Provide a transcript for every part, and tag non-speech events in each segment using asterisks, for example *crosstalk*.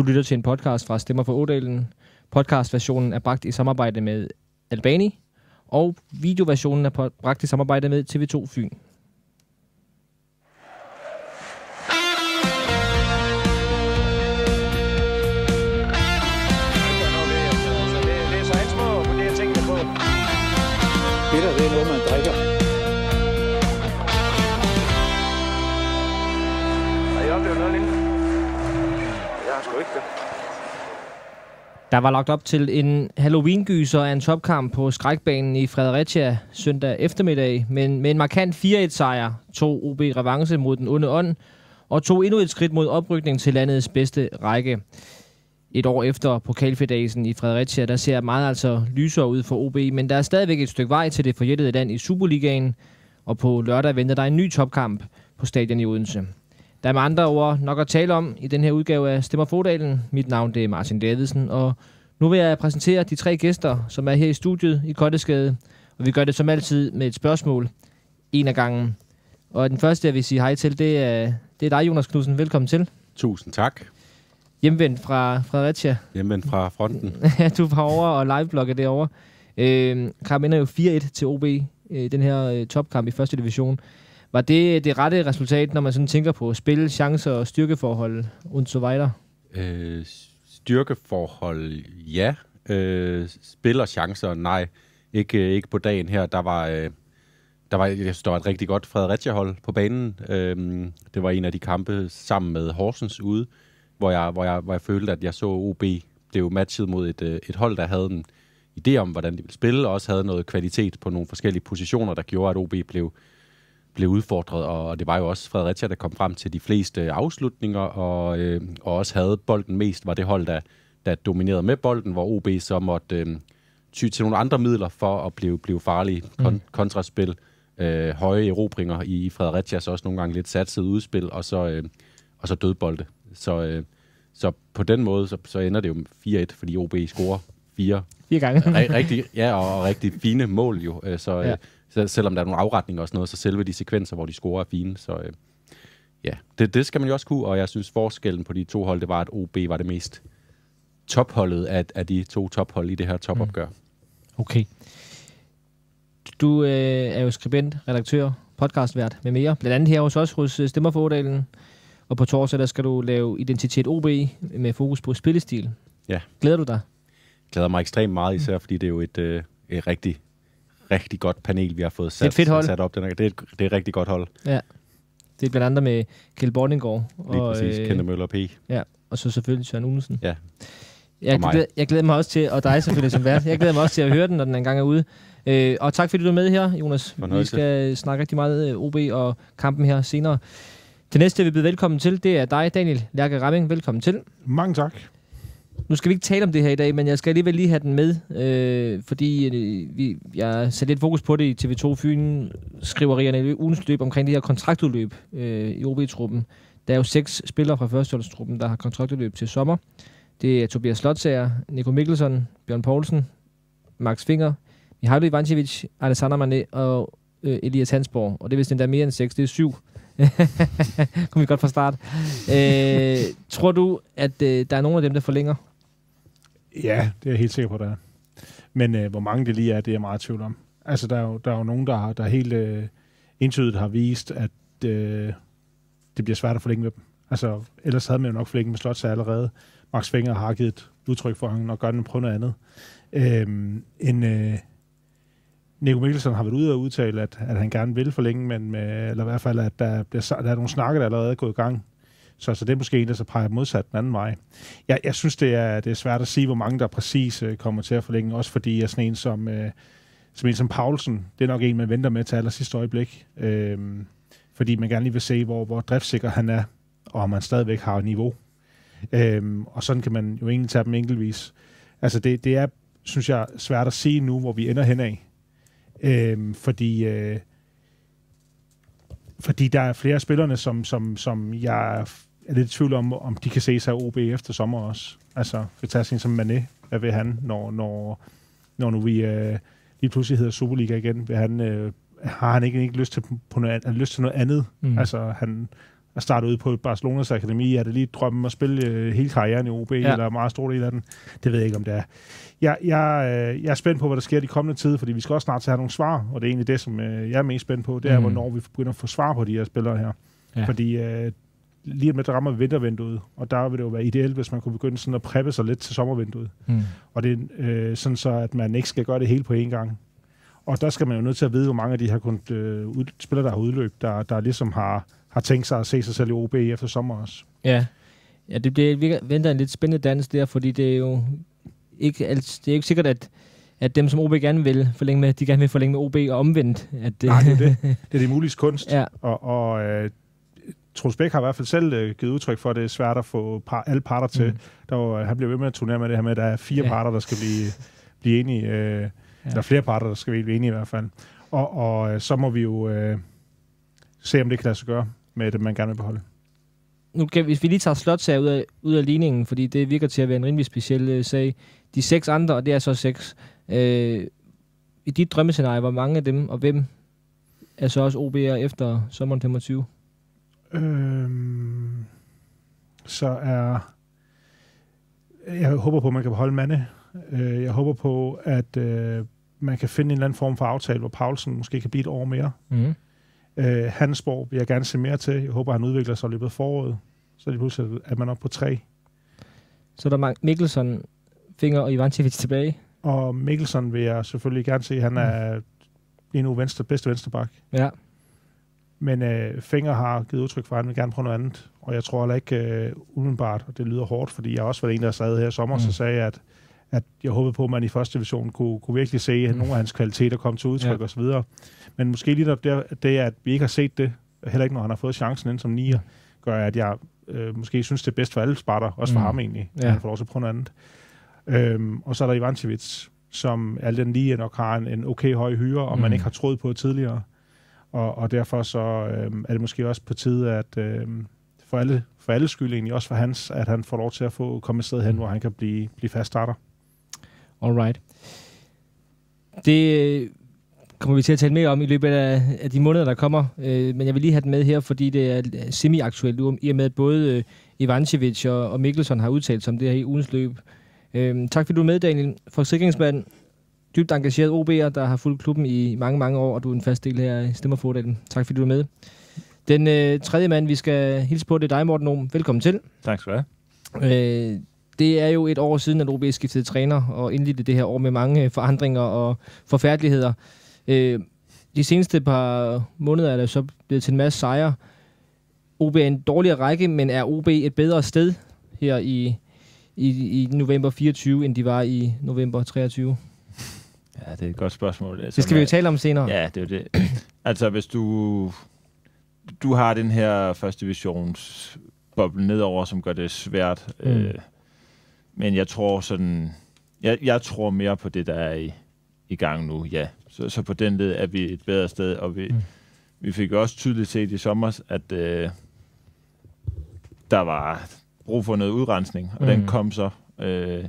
Du lytter til en podcast fra Stemmer for Ådalen. Podcastversionen er bragt i samarbejde med Albani, og videoversionen er bragt i samarbejde med TV2 Fyn. Der var lagt op til en Halloween-gyser af en topkamp på skrækbanen i Fredericia søndag eftermiddag, men med en markant 4-1-sejr tog OB revanche mod den onde ånd og tog endnu et skridt mod oprykning til landets bedste række. Et år efter pokalfedagen i Fredericia, der ser meget altså lysere ud for OB, men der er stadigvæk et stykke vej til det forjættede land i Superligaen, og på lørdag venter der en ny topkamp på stadion i Odense. Der er med andre ord nok at tale om i den her udgave af Stemmer Fodalen. Mit navn det er Martin Davidsen, og nu vil jeg præsentere de tre gæster, som er her i studiet i Kotteskade. Og vi gør det som altid med et spørgsmål, en af gangen. Og den første, jeg vil sige hej til, det er, det er dig, Jonas Knudsen. Velkommen til. Tusind tak. Hjemvendt fra Fredericia. Hjemvendt fra fronten. *laughs* ja, du var over og liveblogger derovre. Øh, kamp ender jo 4-1 til OB, øh, den her øh, topkamp i første division. Var det det rette resultat, når man sådan tænker på spil, chancer og styrkeforhold und so weiter? Øh, styrkeforhold, ja. Øh, spil og chancer, nej. Ikke, ikke på dagen her. Der var, øh, der var, jeg synes, der var et rigtig godt Fredericia-hold på banen. Øh, det var en af de kampe sammen med Horsens ude, hvor jeg, hvor jeg, hvor jeg følte, at jeg så OB blev matchet mod et, øh, et hold, der havde en idé om, hvordan de ville spille, og også havde noget kvalitet på nogle forskellige positioner, der gjorde, at OB blev, blev udfordret, og det var jo også Fredericia, der kom frem til de fleste afslutninger, og, øh, og også havde bolden mest, var det hold, der, der dominerede med bolden, hvor OB så måtte øh, ty til nogle andre midler for at blive, blive farlige kon- mm. kontraspil, øh, høje erobringer i, i Fredericias også nogle gange lidt satset udspil, og så, øh, og så dødbolde. Så, øh, så på den måde, så, så ender det jo 4-1, fordi OB scorer fire. Fire gange. rigtig, ja, og, rigtig fine mål jo. Øh, så, ja. Så selvom der er nogle afretninger og sådan noget, så selve de sekvenser, hvor de scorer, er fine. Så øh, ja, det, det skal man jo også kunne, og jeg synes forskellen på de to hold, det var, at OB var det mest topholdet af, af de to tophold i det her topopgør. Mm. Okay. Du øh, er jo skribent, redaktør, podcastvært med mere. Blandt andet her hos os hos Stemmerfordalen. Og på torsdag, der skal du lave Identitet OB med fokus på spillestil. Ja. Glæder du dig? Jeg glæder mig ekstremt meget, især fordi det er jo et, øh, et rigtig, rigtig godt panel, vi har fået sat, det er et fedt hold. sat op. Det er, det, er et, det er et rigtig godt hold. Ja. Det er blandt andet med Kjeld Bordinggaard. Lige og, præcis, øh, Kente Møller P. Ja, og så selvfølgelig Søren Ulsen. Ja. Jeg glæder, jeg glæder mig også til, og dig selvfølgelig som vært, jeg glæder mig også til at høre den, når den engang er ude. Øh, og tak fordi du er med her, Jonas. Vi skal snakke rigtig meget OB og kampen her senere. Det næste, vi byder velkommen til, det er dig, Daniel Lærke Ramming. Velkommen til. Mange tak. Nu skal vi ikke tale om det her i dag, men jeg skal alligevel lige have den med, øh, fordi øh, vi, jeg sætter lidt fokus på det i TV2 Fyn, skriverierne i ugens løb omkring det her kontraktudløb øh, i OB-truppen. Der er jo seks spillere fra førsteholdstruppen, der har kontraktudløb til sommer. Det er Tobias Slotsager, Nico Mikkelsen, Bjørn Poulsen, Max Finger, Mihailo Ivancevic, Alessandro Mané og øh, Elias Hansborg. Og det er vist endda mere end seks, det er syv. *laughs* Kom vi godt fra start. Øh, tror du, at øh, der er nogen af dem, der forlænger? Ja, det er jeg helt sikker på, der er. Men øh, hvor mange det lige er, det er jeg meget tvivl om. Altså, der er jo, der er jo nogen, der, har, der helt øh, entydigt har vist, at øh, det bliver svært at forlænge med dem. Altså, ellers havde man jo nok forlænget med Slots allerede. Max Finger har givet udtryk for, at han nok gør den på noget andet. Øh, en, øh, Nico Mikkelsen har været ude og udtale, at, at han gerne vil forlænge, men med, eller i hvert fald, at der, bliver, der er nogle snakker, der allerede er gået i gang. Så, så det er måske en, der så peger modsat den anden vej. Jeg, jeg synes, det er, det er svært at sige, hvor mange der præcis øh, kommer til at forlænge, også fordi jeg sådan en som, øh, som en som Paulsen, det er nok en, man venter med til aller sidste øjeblik. Øh, fordi man gerne lige vil se, hvor, hvor driftsikker han er, og om han stadigvæk har et niveau. Øh, og sådan kan man jo egentlig tage dem enkeltvis. Altså det, det er, synes jeg, svært at sige nu, hvor vi ender henad. Øh, fordi, øh, fordi der er flere af spillerne, som, som, som jeg er lidt i tvivl om, om de kan se sig OB efter sommer også. Altså, vi tager sådan som Mané, hvad vil han, når, når, når nu vi øh, lige pludselig hedder Superliga igen? Vil han, øh, har han ikke, ikke lyst til, på noget, lyst til noget andet? Mm. Altså, han, at starte ud på Barcelonas akademi. Er det lige drømmen at spille øh, hele karrieren i OB, Ja. eller meget stor del af den? Det ved jeg ikke, om det er. Jeg, jeg, øh, jeg er spændt på, hvad der sker de kommende tid, fordi vi skal også snart til at have nogle svar, og det er egentlig det, som øh, jeg er mest spændt på, det er, mm. hvornår vi begynder at få svar på de her spillere her. Ja. Fordi øh, lige lidt rammer vintervinduet, og der vil det jo være ideelt, hvis man kunne begynde sådan at preppe sig lidt til sommervinduet. Mm. Og det er øh, sådan så, at man ikke skal gøre det hele på én gang. Og der skal man jo nødt til at vide, hvor mange af de her kun, øh, spillere, der har udløb, der, der ligesom har, har tænkt sig at se sig selv i OB efter sommer også. Ja. Ja, det bliver, virker, venter en lidt spændende dans der, fordi det er jo ikke, alt, det er ikke sikkert, at, at dem, som OB gerne vil forlænge med, de gerne vil forlænge med OB og omvendt. At, Nej, det er det. *laughs* Det er det mulige kunst. ja, Og, og øh, Troels Bæk har i hvert fald selv øh, givet udtryk for, at det er svært at få par, alle parter til. Mm. Der var, han bliver ved med at turnere med det her med, at der er fire Ja. parter, der skal blive, blive enige. Øh, ja. Der er flere parter, der skal blive enige i hvert fald. Og, og øh, så må vi jo øh, se, om det kan lade sig gøre med det, man gerne vil beholde. nu kan, hvis vi lige tager slotsager ud af, ud af ligningen, fordi det virker til at være en rimelig speciel øh, sag. De seks andre, og det er så seks. Øh, I dit drømmescenarie, hvor mange af dem, og hvem er så også OB'er efter sommeren 25? Øhm, så er... Jeg håber på, at man kan beholde Mande. Øh, Jeg håber på, at øh, man kan finde en eller anden form for aftale, hvor Paulsen måske kan blive et år mere. Mm. Øh, Hansborg vil jeg gerne se mere til. Jeg håber, han udvikler sig i løbet af foråret. Så er det pludselig, at man er oppe på tre. Så er der Mark- Mikkelsen, Finger og Ivancevic tilbage. Og Mikkelsen vil jeg selvfølgelig gerne se. Han er lige nu venstre, bedste vensterbak. Ja. Men øh, Finger har givet udtryk for, at han vil gerne prøve noget andet. Og jeg tror heller ikke øh, umiddelbart, og det lyder hårdt, fordi jeg også var en, der sad her i sommer, Mm. mm. så sagde at, at jeg håbede på, at man i første division kunne, kunne virkelig se, at nogle af hans kvaliteter kom til udtryk Ja. ja. og så videre. Men måske lige netop det, at vi ikke har set det, heller ikke når han har fået chancen ind som nier, gør, at jeg øh, måske synes, det er bedst for alle sparter, også for Mm. ham egentlig, at Ja. han får lov til at prøve noget andet. Øhm, og så er der Ivancevic, som alt den lige nok har en, en okay høj hyre, og mm. Mm. man ikke har troet på tidligere. Og, og derfor så øhm, er det måske også på tide, at øhm, for alle for alle skyld egentlig, også for hans, at han får lov til at få komme et sted hen, hvor han kan blive, blive fast starter. Alright. Det øh, kommer vi til at tale mere om i løbet af, af de måneder, der kommer. Øh, men jeg vil lige have den med her, fordi det er semi-aktuelt, nu, i og med at både øh, Ivancevic og, og Mikkelsen har udtalt sig om det her i ugens løb. Øh, tak fordi du er med, Daniel. Forsikringsmand, dybt engageret OB'er, der har fulgt klubben i mange, mange år, og du er en fast del her i Stemmerfordelen. Tak fordi du er med. Den øh, tredje mand, vi skal hilse på, det er dig, Morten Ohm. Velkommen til. Tak skal du have. Øh, det er jo et år siden, at OB skiftede træner og indledte det her år med mange øh, forandringer og forfærdeligheder. Øh, de seneste par måneder er der så blevet til en masse sejre. OB er en dårligere række, men er OB et bedre sted her i, i, i november 24, end de var i november 23? Ja, det er et godt spørgsmål. Det skal vi jo tale om senere. Ja, det er jo det. *clears throat* altså, hvis du... Du har den her første divisions boble nedover, som gør det svært. Mm. Øh, men jeg tror sådan... Jeg, jeg tror mere på det, der er i, i gang nu, ja. Så, så på den led er vi et bedre sted, og vi, Mm. vi fik også tydeligt set i sommer, at øh, der var brug for noget udrensning, og. Mm. den kom så. Øh,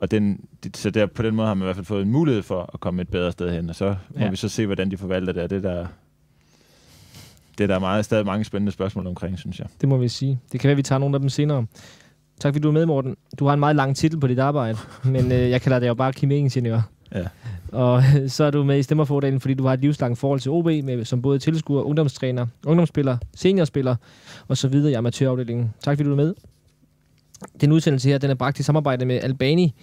og den, så der, på den måde har man i hvert fald fået en mulighed for at komme et bedre sted hen, og så må Ja. vi så se, hvordan de forvalter det. og Det er der, det er der meget, stadig mange spændende spørgsmål omkring, synes jeg. Det må vi sige. Det kan være, at vi tager nogle af dem senere. Tak fordi du er med, Morten. Du har en meget lang titel på dit arbejde, *laughs* men øh, jeg kalder dig jo bare kemiingeniør. Ja. Og øh, *laughs* så er du med i Stemmerfordelen, fordi du har et livslangt forhold til OB, med, som både tilskuer, ungdomstræner, ungdomsspiller, seniorspiller og så videre i amatørafdelingen. Tak fordi du er med. Den udsendelse her, den er bragt i samarbejde med Albani,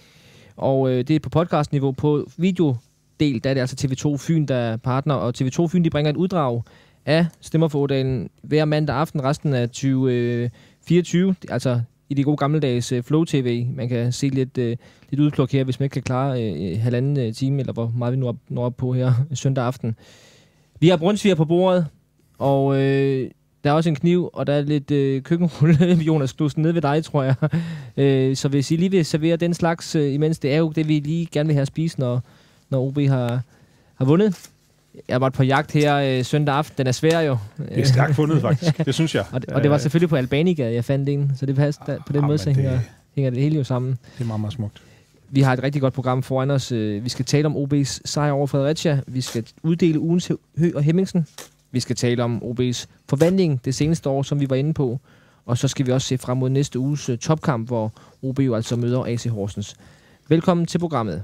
og øh, det er på podcastniveau. På videodel, der er det altså TV2 Fyn, der er partner, og TV2 Fyn, de bringer et uddrag af Stemmerfordelen hver mandag aften resten af 2024, øh, altså i de gode gammeldags øh, Flow TV. Man kan se lidt, øh, lidt udpluk her, hvis man ikke kan klare øh, halvanden øh, time, eller hvor meget vi nu op, når op på her søndag aften. Vi har brunsviger på bordet, og øh, der er også en kniv, og der er lidt uh, køkkenrulle, *laughs* Jonas Knudsen, nede ved dig, tror jeg. Uh, så hvis I lige vil servere den slags, uh, imens det er jo det, vi lige gerne vil have at spise, når, når OB har, har vundet. Jeg var på jagt her øh, søndag aften. Den er svær jo. Det er stærkt fundet, faktisk. Det synes jeg. *laughs* Og det, og det var selvfølgelig på Albanigade, jeg fandt en. Så det passer, der, på den Ah, måde, så det- hænger, det hele jo sammen. Det er meget, meget smukt. Vi har et rigtig godt program foran os. Øh, Vi skal tale om OB's sejr over Fredericia. Vi skal uddele ugens Hø og Hemmingsen. Vi skal tale om OB's forvandling det seneste år, som vi var inde på. Og så skal vi også se frem mod næste uges øh, topkamp, hvor OB jo altså møder AC Horsens. Velkommen til programmet.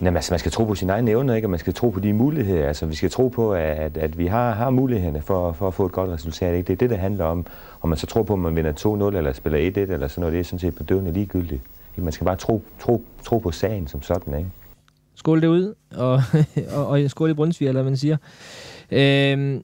Jamen, altså, man skal tro på sine egne evner, ikke? og man skal tro på de muligheder. Altså, vi skal tro på, at, at vi har, har mulighederne for, for at få et godt resultat. Ikke? Det er det, det handler om. Om man så tror på, at man vinder 2-0 eller spiller 1-1 eller sådan noget, det er sådan set bedøvende ligegyldigt. Man skal bare tro, tro, tro på sagen som sådan. Ikke? Skål det ud, og, *laughs* og, og skål i Brunsvig, eller hvad man siger. Øhm,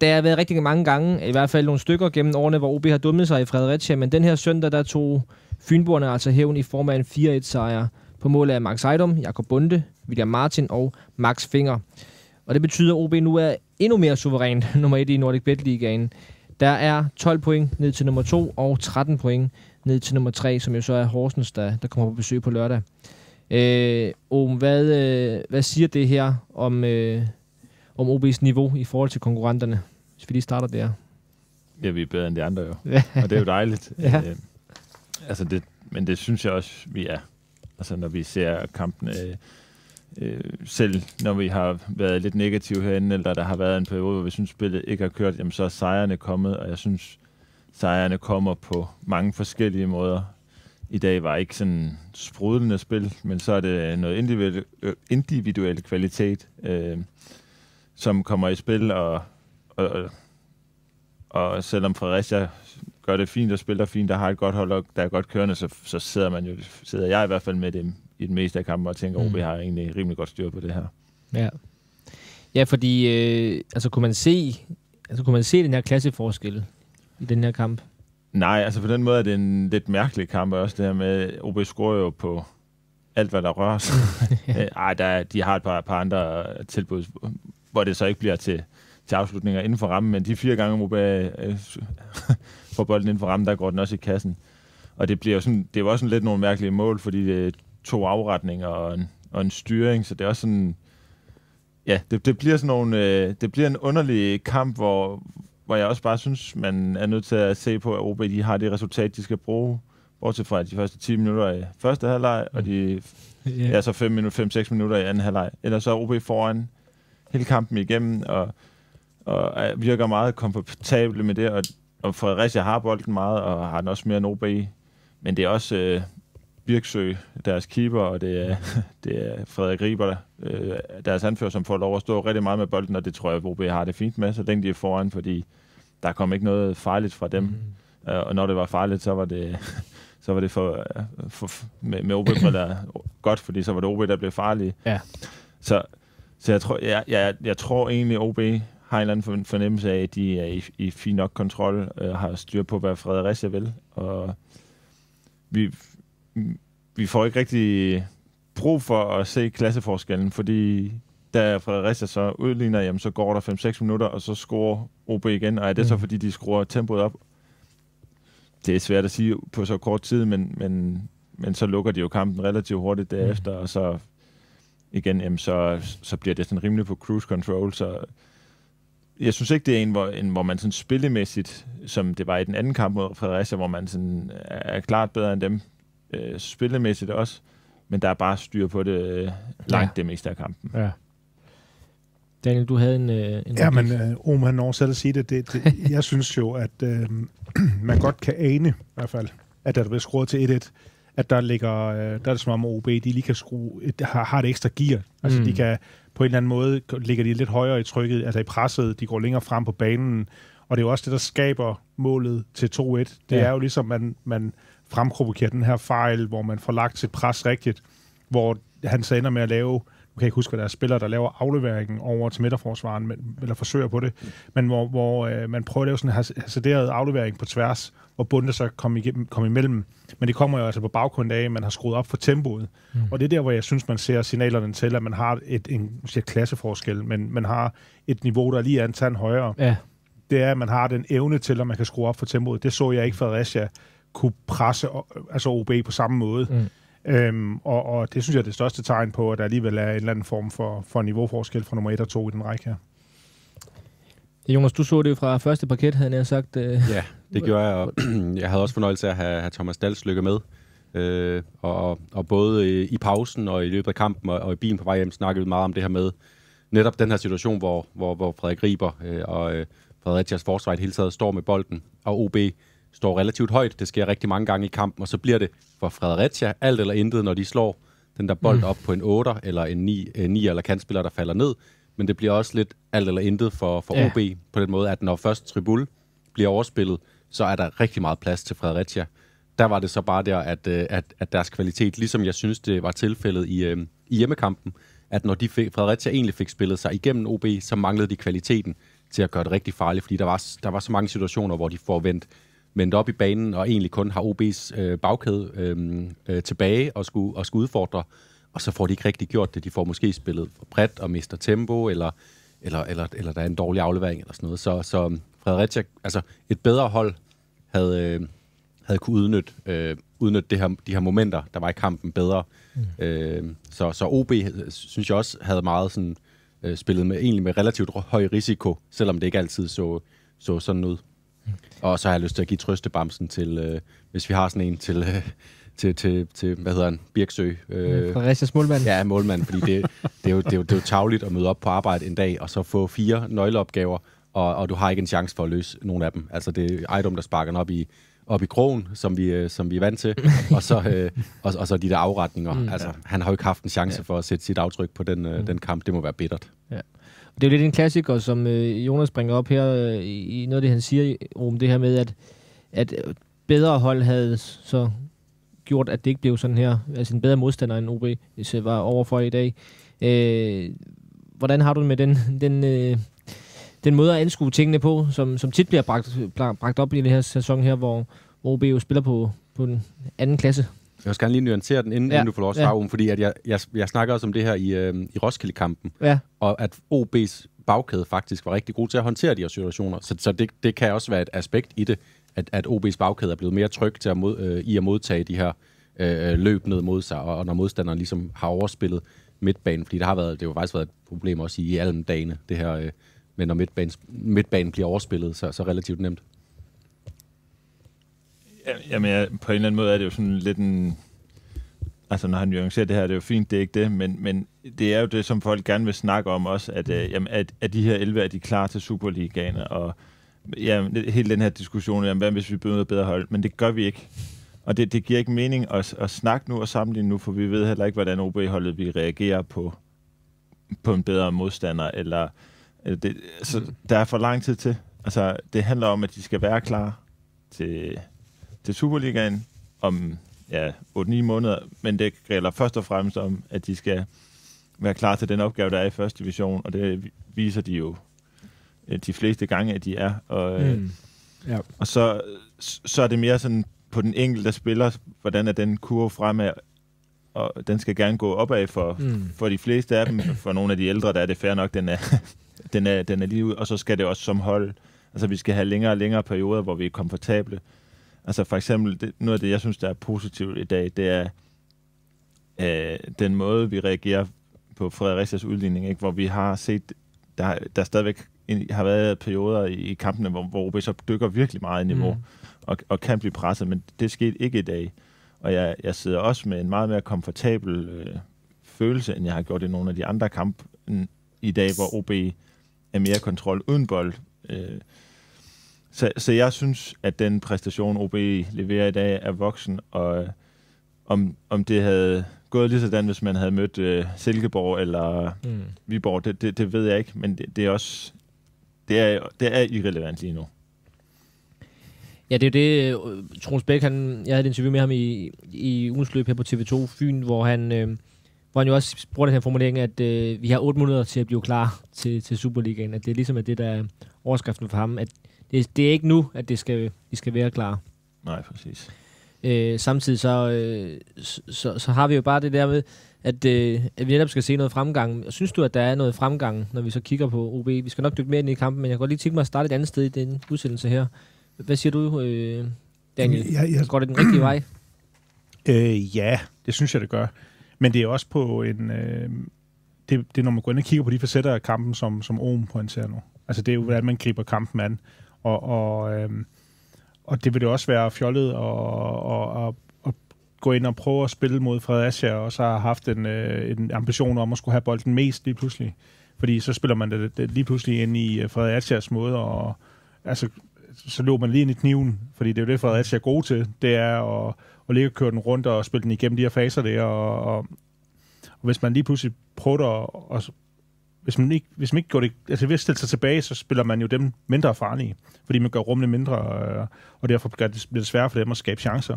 der har været rigtig mange gange, i hvert fald nogle stykker gennem årene, hvor OB har dummet sig i Fredericia, men den her søndag, der tog Fynboerne altså hævn i form af en 4-1-sejr på mål af Max Eidum, Jakob Bunde, William Martin og Max Finger. Og det betyder, at OB nu er endnu mere suveræn *laughs* nummer 1 i Nordic Bet Ligaen. Der er 12 point ned til nummer 2 og 13 point ned til nummer 3, som jo så er Horsens, der, der kommer på besøg på lørdag. Øh, Om, hvad, øh, hvad siger det her om, øh, om OB's niveau i forhold til konkurrenterne? Hvis vi lige starter der. Ja, vi er bedre end de andre jo. Og det er jo dejligt. *laughs* Ja. Øh, altså det, men det synes jeg også, vi er. Altså når vi ser kampen, øh, øh, selv når vi har været lidt negative herinde, eller der har været en periode, hvor vi synes, spillet ikke har kørt, jamen så er sejrene kommet, og jeg synes, sejrene kommer på mange forskellige måder. I dag var ikke sådan sprudlende spil, men så er det noget individuel, individuel kvalitet, øh, som kommer i spil, og, og, og selvom Fredericia gør det fint og spiller fint, der har et godt hold, og der er godt kørende, så, så sidder man jo, sidder jeg i hvert fald med det i det meste af kampen og tænker, Mm. OB har egentlig rimelig godt styr på det her. Ja. Ja, fordi øh, altså kunne man se altså kunne man se den her klasseforskel i den her kamp? Nej, altså på den måde er det en lidt mærkelig kamp også, det her med, OB scorer jo på alt, hvad der rører sig. *laughs* Øh, Ej, der, er- de har et par, par andre tilbud, hvor det så ikke bliver til, til afslutninger inden for rammen, men de fire gange, OB øh, *laughs* får bolden inden for rammen, der går den også i kassen. Og det bliver jo sådan, det er jo også sådan lidt nogle mærkelige mål, fordi det er to afretninger og en, og en styring, så det er også sådan, ja, det, det bliver sådan nogle, øh, det bliver en underlig kamp, hvor, hvor jeg også bare synes, man er nødt til at se på, at OB de har det resultat, de skal bruge, bortset fra de første 10 minutter i første halvleg, og de ja, så 5 minutter, 5-6 minutter i anden halvleg. Ellers så er OB foran hele kampen igennem, og, og er- virker meget komfortable med det, og, og Fredericia har bolden meget, og har den også mere end OB. Men det er også øh, Birksø, deres keeper, og det er, *laughs* det er Frederik Riber, øh, deres anfører, som får lov at stå rigtig meget med bolden, og det tror jeg, at OB har det fint med, så længe de er foran, fordi der kom ikke noget farligt fra dem. Mm. Og når det var farligt, så var det, *laughs* så var det for, for, med, med OB-briller godt, fordi så var det OB, der blev farlige. Ja. Så, så jeg, tror, jeg, jeg, jeg tror egentlig, OB har en eller anden for- fornemmelse af, at de er i, i fin nok kontrol, øh, har styr på, hvad Fredericia vil, og vi, vi får ikke rigtig brug for at se klasseforskellen, fordi da Fredericia så udligner, jamen, så går der 5-6 minutter, og så scorer OB igen, og er det så, Mm. fordi de skruer tempoet op? Det er svært at sige på så kort tid, men, men, men så lukker de jo kampen relativt hurtigt derefter, og så igen, jamen, så, så bliver det sådan rimelig på cruise control, så jeg synes ikke, det er en, hvor, en, hvor man sådan spillemæssigt, som det var i den anden kamp mod Fredericia, hvor man sådan er klart bedre end dem, øh, spillemæssigt også, men der er bare styr på det øh, langt Ja. det meste af kampen. Ja. Daniel, du havde en... Øh, en Ja, men øh, Om han når selv at sige det, det, det *laughs* jeg synes jo, at øh, *clears throat* man godt kan ane, i hvert fald, at der bliver skruet til 1-1, at der ligger, øh, der er det som om OB, de lige kan skrue, et, har, har et ekstra gear. Altså Mm. de kan på en eller anden måde, ligger de lidt højere i trykket, altså i presset, de går længere frem på banen, og det er jo også det, der skaber målet til 2-1. Det Ja. ja. er jo ligesom, man, man fremprovokerer den her fejl, hvor man får lagt sit pres rigtigt, hvor han så ender med at lave, nu kan jeg ikke huske, hvad der er spillere, der laver afleveringen over til midterforsvaren, men, eller forsøger på det, men hvor, hvor øh, man prøver at lave sådan en has- hasarderet aflevering på tværs, hvor Bunde så kom, igennem, kom imellem. Men det kommer jo altså på baggrund af, at man har skruet op for tempoet. Mm. Og det er der, hvor jeg synes, man ser signalerne til, at man har et, en siger klasseforskel, men man har et niveau, der lige er en tand højere. Ja, Det er, at man har den evne til, at man kan skrue op for tempoet. Det så jeg ikke, Fredericia kunne presse altså OB på samme måde. Mm. Øhm, og, og det synes jeg er det største tegn på, at der alligevel er en eller anden form for, for niveauforskel fra nummer 1 og 2 i den række her. Jonas, du så det jo fra første parket, havde jeg sagt. Øh, Ja, det gjorde jeg, og *clears throat* jeg havde også fornøjelse af at have, have Thomas Dalslykke med Øh, og, og både i pausen og i løbet af kampen og, og i bilen på vej hjem snakkede vi meget om det her med netop den her situation, hvor, hvor, hvor Frederik Riber øh, og øh, Fredericias forsvar i det hele taget står med bolden, og OB står relativt højt. Det sker rigtig mange gange i kampen, og så bliver det for Fredericia alt eller intet, når de slår den der bold mm. op på en 8 eller en 9, en 9 eller kantspiller, der falder ned. Men det bliver også lidt alt eller intet for, for Ja. OB på den måde, at når først Tribul bliver overspillet, så er der rigtig meget plads til Fredericia. Der var det så bare der, at, øh, at, at deres kvalitet, ligesom jeg synes, det var tilfældet i, øh, i hjemmekampen, at når de fik, Fredericia egentlig fik spillet sig igennem OB, så manglede de kvaliteten til at gøre det rigtig farligt, fordi der var, der var så mange situationer, hvor de får vendt, vendt op i banen, og egentlig kun har OB's øh, bagkæde øh, øh, tilbage og skulle, og skulle udfordre, og så får de ikke rigtig gjort det. De får måske spillet for bredt og mister tempo, eller, eller, eller, eller der er en dårlig aflevering eller sådan noget. Så, så Fredericia, altså et bedre hold, havde, øh, havde kunne udnytte, øh, udnytte det her, de her momenter, der var i kampen bedre. Mm. Øh, så, så OB, øh, synes jeg også, havde meget sådan, øh, spillet med, egentlig med relativt høj risiko, selvom det ikke altid så, så sådan ud. Mm. Og så har jeg lyst til at give trøstebamsen til, øh, hvis vi har sådan en til, øh, til, til, til hvad hedder han, Birksø. Øh, Fredericias målmand. Ja, målmand, fordi det, det, er jo, det, er jo, det er jo tavligt at møde op på arbejde en dag, og så få fire nøgleopgaver, og, og du har ikke en chance for at løse nogen af dem. Altså, det er Ejdom, der sparker op i, op i krogen, som vi, øh, som vi er vant til, og så, øh, og, og så de der afretninger. Mm, altså, han har jo ikke haft en chance ja. for at sætte sit aftryk på den, øh, den kamp. Det må være bittert. Det er jo lidt en klassiker, som øh, Jonas bringer op her øh, i noget af det, han siger om det her med, at, at øh, bedre hold havde så gjort, at det ikke blev sådan her. Altså en bedre modstander end OB, hvis jeg var overfor i dag. Øh, hvordan har du det med den, *laughs* den, øh, den måde at anskue tingene på, som, som tit bliver bragt, øh, bragt op i den her sæson her, hvor, OB jo spiller på, på den anden klasse? Jeg vil gerne lige nuancere den, inden, Ja, inden du får lov at svare, ja. fordi at jeg, jeg, jeg snakker også om det her i, øh, i Roskilde-kampen, Ja, og at OB's bagkæde faktisk var rigtig god til at håndtere de her situationer. Så, så det, det kan også være et aspekt i det, at, at OB's bagkæde er blevet mere tryg til at mod, øh, i at modtage de her øh, løb ned mod sig, og, og når modstanderen ligesom har overspillet midtbanen, fordi det har været, det har faktisk været et problem også i alle dagene, det her, øh, men når midtbanen, midtbanen bliver overspillet, så, så relativt nemt. Ja, Jamen, ja, på en eller anden måde er det jo sådan lidt en... Altså, når han nuancerer det her, det er jo fint, det er ikke det, men, men det er jo det, som folk gerne vil snakke om også, at, øh, jamen, at, at de her 11, er de klar til Superligaen, og ja, hele den her diskussion, jamen, hvad hvis vi møder bedre hold, men det gør vi ikke. Og det, det giver ikke mening at, at snakke nu og sammenligne nu, for vi ved heller ikke, hvordan OB-holdet vil reagere på, på en bedre modstander, eller, eller det, altså, der er for lang tid til. Altså, det handler om, at de skal være klar til, til Superligaen om ja, 8-9 måneder, men det gælder først og fremmest om, at de skal være klar til den opgave, der er i første division, og det viser de jo øh, de fleste gange, at de er. Og, mm. Mm. Ja. og så, så er det mere sådan på den enkelte spiller, hvordan er den kurve fremad, og den skal gerne gå opad for, Mm. mm. for de fleste af dem. For nogle af de ældre, der er det fair nok, den er, den er, den er lige ud, og så skal det også som hold, altså vi skal have længere og længere perioder, hvor vi er komfortable. Altså for eksempel, det, noget af det, jeg synes, der er positivt i dag, det er øh, den måde, vi reagerer på Fredericias udligning, ikke? hvor vi har set, der, der stadigvæk har været perioder i, i kampene, hvor, hvor OB så dykker virkelig meget i niveau, Mm. og, og kan blive presset, men det skete ikke i dag. Og jeg, jeg sidder også med en meget mere komfortabel øh, følelse, end jeg har gjort i nogle af de andre kampe i dag, hvor OB er mere kontrol uden bold. Øh, så, så jeg synes, at den præstation, OB leverer i dag, er voksen, og øh, om, om det havde gået lige sådan, hvis man havde mødt øh, Silkeborg eller Mm. Viborg, det, det, det ved jeg ikke, men det, det er også det er, det er irrelevant lige nu. Ja, det er jo det, øh, Troels Bæk, han, jeg havde et interview med ham i, i ugens løb her på TV2 Fyn, hvor han, øh, hvor han jo også bruger den her formulering, at øh, vi har 8 måneder til at blive klar til, til Superligaen. At det er ligesom at det, der er overskriften for ham. At det, det er ikke nu, at det skal, vi skal være klar. Nej, præcis. Øh, samtidig så, øh, så, så, så har vi jo bare det der med, at, øh, at vi netop skal se noget fremgang. Og Synes du, at der er noget fremgang, når vi så kigger på OB? Vi skal nok dykke mere ind i kampen, men jeg kan godt lige tænke mig at starte et andet sted i den udsendelse her. Hvad siger du, øh, Daniel? Jeg, jeg, Går det den rigtige vej? Øh, ja, det synes jeg, det gør. Men det er også på en... Øh, det, det er, når man går ind og kigger på de facetter af kampen, som, som Ohm pointerer nu. Altså, det er jo, hvordan man griber kampen an. Og, og, øh, og det vil det også være fjollet og, og, og, gå ind og prøve at spille mod Fredericia, og så har haft en, øh, en ambition om at skulle have bolden mest lige pludselig. Fordi så spiller man det, det lige pludselig ind i øh, Fredericias måde, og altså, så løber man lige ind i kniven, fordi det er jo det, Fredericia er god til, det er at, at ligge og køre den rundt og spille den igennem de her faser der, og, og, og hvis man lige pludselig prøver at, at hvis man ikke, hvis man ikke går det, altså ved at stille sig tilbage, så spiller man jo dem mindre farlige, fordi man gør rummene mindre, øh, og derfor bliver det, bliver det sværere for dem at skabe chancer.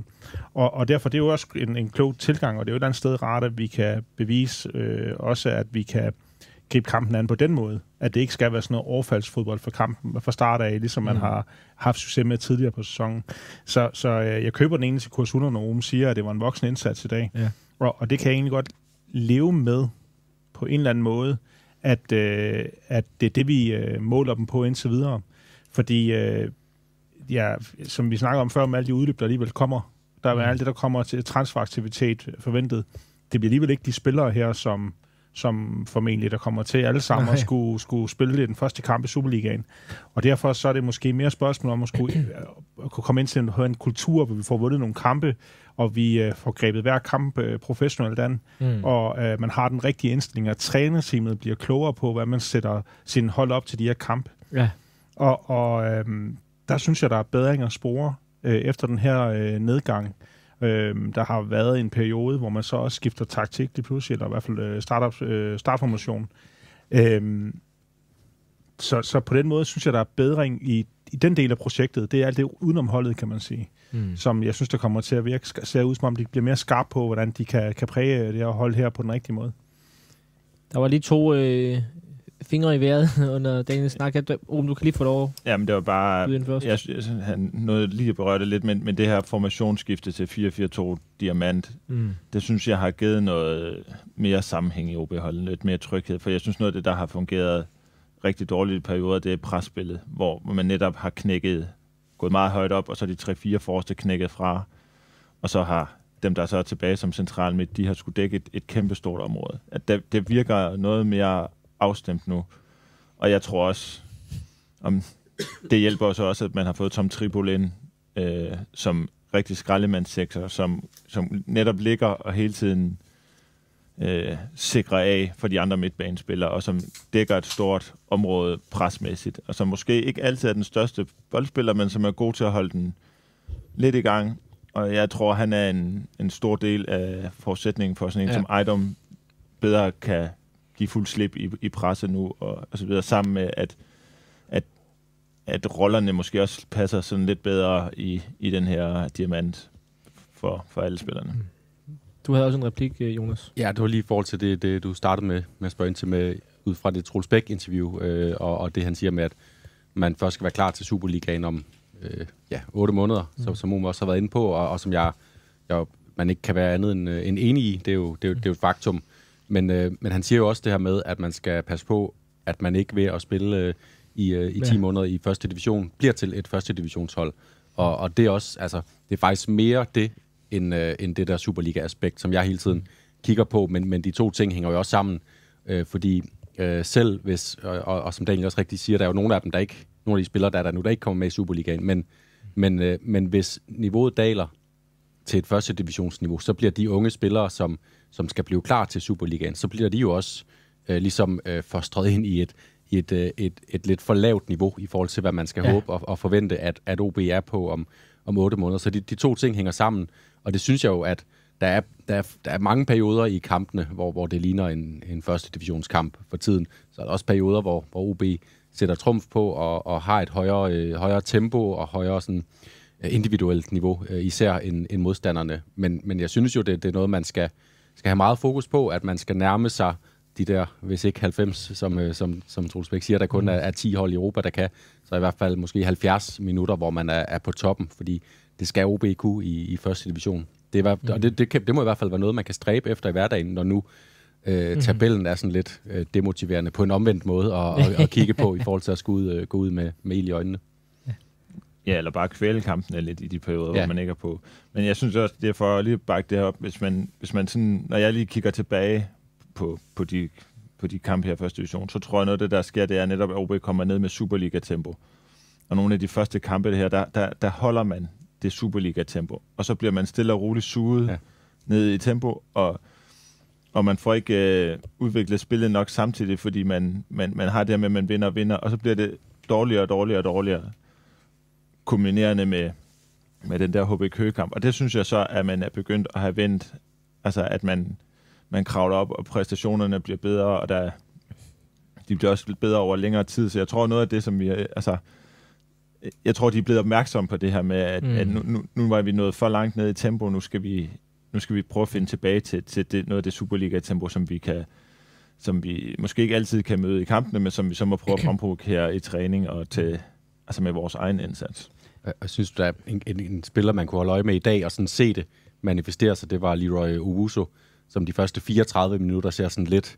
Og, og derfor det er jo også en, en klog tilgang, og det er jo et andet sted rart, at vi kan bevise øh, også, at vi kan gribe kampen an på den måde, at det ikke skal være sådan noget overfaldsfodbold for kampen fra start af, ligesom man mm. har haft succes med tidligere på sæsonen. Så, så øh, jeg køber den ene til kurs 100, når siger, at det var en voksen indsats i dag. Ja. Og, og det kan jeg egentlig godt leve med på en eller anden måde, at, øh, at det er det, vi øh, måler dem på indtil videre. Fordi, øh, ja, som vi snakker om før, med alle de udløb, der alligevel kommer, der er mm. alt det, der kommer til transferaktivitet forventet. Det bliver alligevel ikke de spillere her, som, som formentlig der kommer til alle sammen at skulle, skulle spille i den første kamp i Superligaen. Og derfor så er det måske mere spørgsmål om at, skulle, at kunne komme ind til en, en kultur, hvor vi får vundet nogle kampe, og vi øh, får grebet hver kamp øh, professionelt an, mm. og øh, man har den rigtige indstilling, og trænerteamet bliver klogere på, hvad man sætter sin hold op til de her kampe. Ja. Og, og øh, der synes jeg, der er bedringer at spore øh, efter den her øh, nedgang. Øh, der har været en periode, hvor man så også skifter taktik lige pludselig, eller i hvert fald øh, startup, øh, startformation. Øh, så, så på den måde synes jeg, der er bedring i, i den del af projektet. Det er alt det udenomholdet, kan man sige, mm. som jeg synes, der kommer til at virke, ser ud som om de bliver mere skarpe på, hvordan de kan, kan præge det her hold her på den rigtige måde. Der var lige to øh, fingre i vejret *laughs* under dagens snak. Om du kan lige få lov Jamen, det var bare... Jeg, jeg, han nåede lige at berøre det lidt, men, men det her formationsskifte til 4-4-2 diamant, mm. det synes jeg har givet noget mere sammenhæng i OB-holdet, lidt mere tryghed, for jeg synes noget af det, der har fungeret rigtig dårligt i perioder, det er presspillet, hvor man netop har knækket, gået meget højt op, og så de 3-4 forreste knækket fra, og så har dem, der så er tilbage som central midt, de har skulle dække et, et kæmpe stort område. At det, det virker noget mere afstemt nu. Og jeg tror også, om det hjælper også, også, at man har fået Tom Tribol ind, øh, som rigtig skraldemandssektor, som, som netop ligger og hele tiden øh, sikrer af for de andre midtbanespillere, og som dækker et stort område presmæssigt, og som måske ikke altid er den største boldspiller, men som er god til at holde den lidt i gang. Og jeg tror, han er en, en stor del af forudsætningen for sådan en, ja. som Ejdom bedre kan give fuld slip i, i presse nu, og, og så videre, sammen med, at, at, at rollerne måske også passer sådan lidt bedre i, i den her diamant for, for alle spillerne. Mm. Du havde også en replik, øh, Jonas. Ja, det var lige i forhold til det, det du startede med, med at spørge ind til med, ud fra det Troels Bæk-interview, øh, og, og det han siger med, at man først skal være klar til Superligaen om øh, ja, otte måneder, mm. så, som Omo også har været inde på, og, og som jeg, jeg, man ikke kan være andet end, øh, end enig i. Det er jo, det er jo, det er jo et faktum. Men, øh, men han siger jo også det her med, at man skal passe på, at man ikke ved at spille øh, i, øh, i 10 ja. måneder i første division, bliver til et første divisionshold. Og, og det er også, altså, det er faktisk mere det, end, øh, end det der Superliga-aspekt, som jeg hele tiden kigger på, men, men de to ting hænger jo også sammen, øh, fordi øh, selv hvis, og, og, og som Daniel også rigtig siger, der er jo nogle af dem, der ikke, nogle af de spillere, der er der nu, der ikke kommer med i Superligaen, men, men, øh, men hvis niveauet daler til et første divisionsniveau, så bliver de unge spillere, som, som skal blive klar til Superligaen, så bliver de jo også øh, ligesom øh, forstret ind i et, i et, øh, et, et lidt for lavt niveau i forhold til, hvad man skal ja. håbe og, og forvente, at, at OB er på om, om otte måneder. Så de, de to ting hænger sammen, og det synes jeg jo, at der er, der er, der er mange perioder i kampene, hvor, hvor det ligner en, en første divisionskamp for tiden. Så er der også perioder, hvor, hvor OB sætter trumf på og, og har et højere, øh, højere tempo og højere sådan, øh, individuelt niveau, øh, især end, end modstanderne. Men, men jeg synes jo, det, det er noget, man skal, skal have meget fokus på, at man skal nærme sig de der, hvis ikke 90, som, øh, som, som Troels Bæk siger, der kun er, er 10 hold i Europa, der kan, så i hvert fald måske 70 minutter, hvor man er, er på toppen, fordi det skal OB kunne i, i første division. Det, var, mm. og det, det, kan, det må i hvert fald være noget, man kan stræbe efter i hverdagen, når nu øh, tabellen er sådan lidt øh, demotiverende på en omvendt måde at, at, at kigge på *laughs* i forhold til at skulle øh, gå ud med, med ild i øjnene. Ja, eller bare kvæle kampene lidt i de perioder, ja. hvor man ikke er på. Men jeg synes også, det er for at lige bakke det her op, hvis man, hvis man sådan, når jeg lige kigger tilbage på, på, de, på de kampe her i første division, så tror jeg noget af det, der sker, det er netop, at OB kommer ned med Superliga-tempo. Og nogle af de første kampe det her, der, der, der holder man det Superliga-tempo. Og så bliver man stille og roligt suget. Ja. ned i tempo, og, og man får ikke øh, udviklet spillet nok samtidig, fordi man, man, man har det her med, at man vinder og vinder, og så bliver det dårligere og dårligere og dårligere, kombinerende med, med den der HB Køge-kamp. Og det synes jeg så, at man er begyndt at have vendt, altså at man, man kravler op, og præstationerne bliver bedre, og der, de bliver også bedre over længere tid. Så jeg tror, noget af det, som vi... Altså, jeg tror, de er blevet opmærksomme på det her med, at, mm. at nu, nu, nu var vi nået for langt ned i tempo, nu skal vi, nu skal vi prøve at finde tilbage til, til det, noget af det Superliga-tempo, som vi kan som vi måske ikke altid kan møde i kampene, men som vi så må prøve at *clears throat* fremprovokere i træning og til, altså med vores egen indsats. Jeg synes, der er en, en, en spiller, man kunne holde øje med i dag, og sådan se det manifestere sig, det var Leroy Owusu, som de første 34 minutter ser sådan lidt,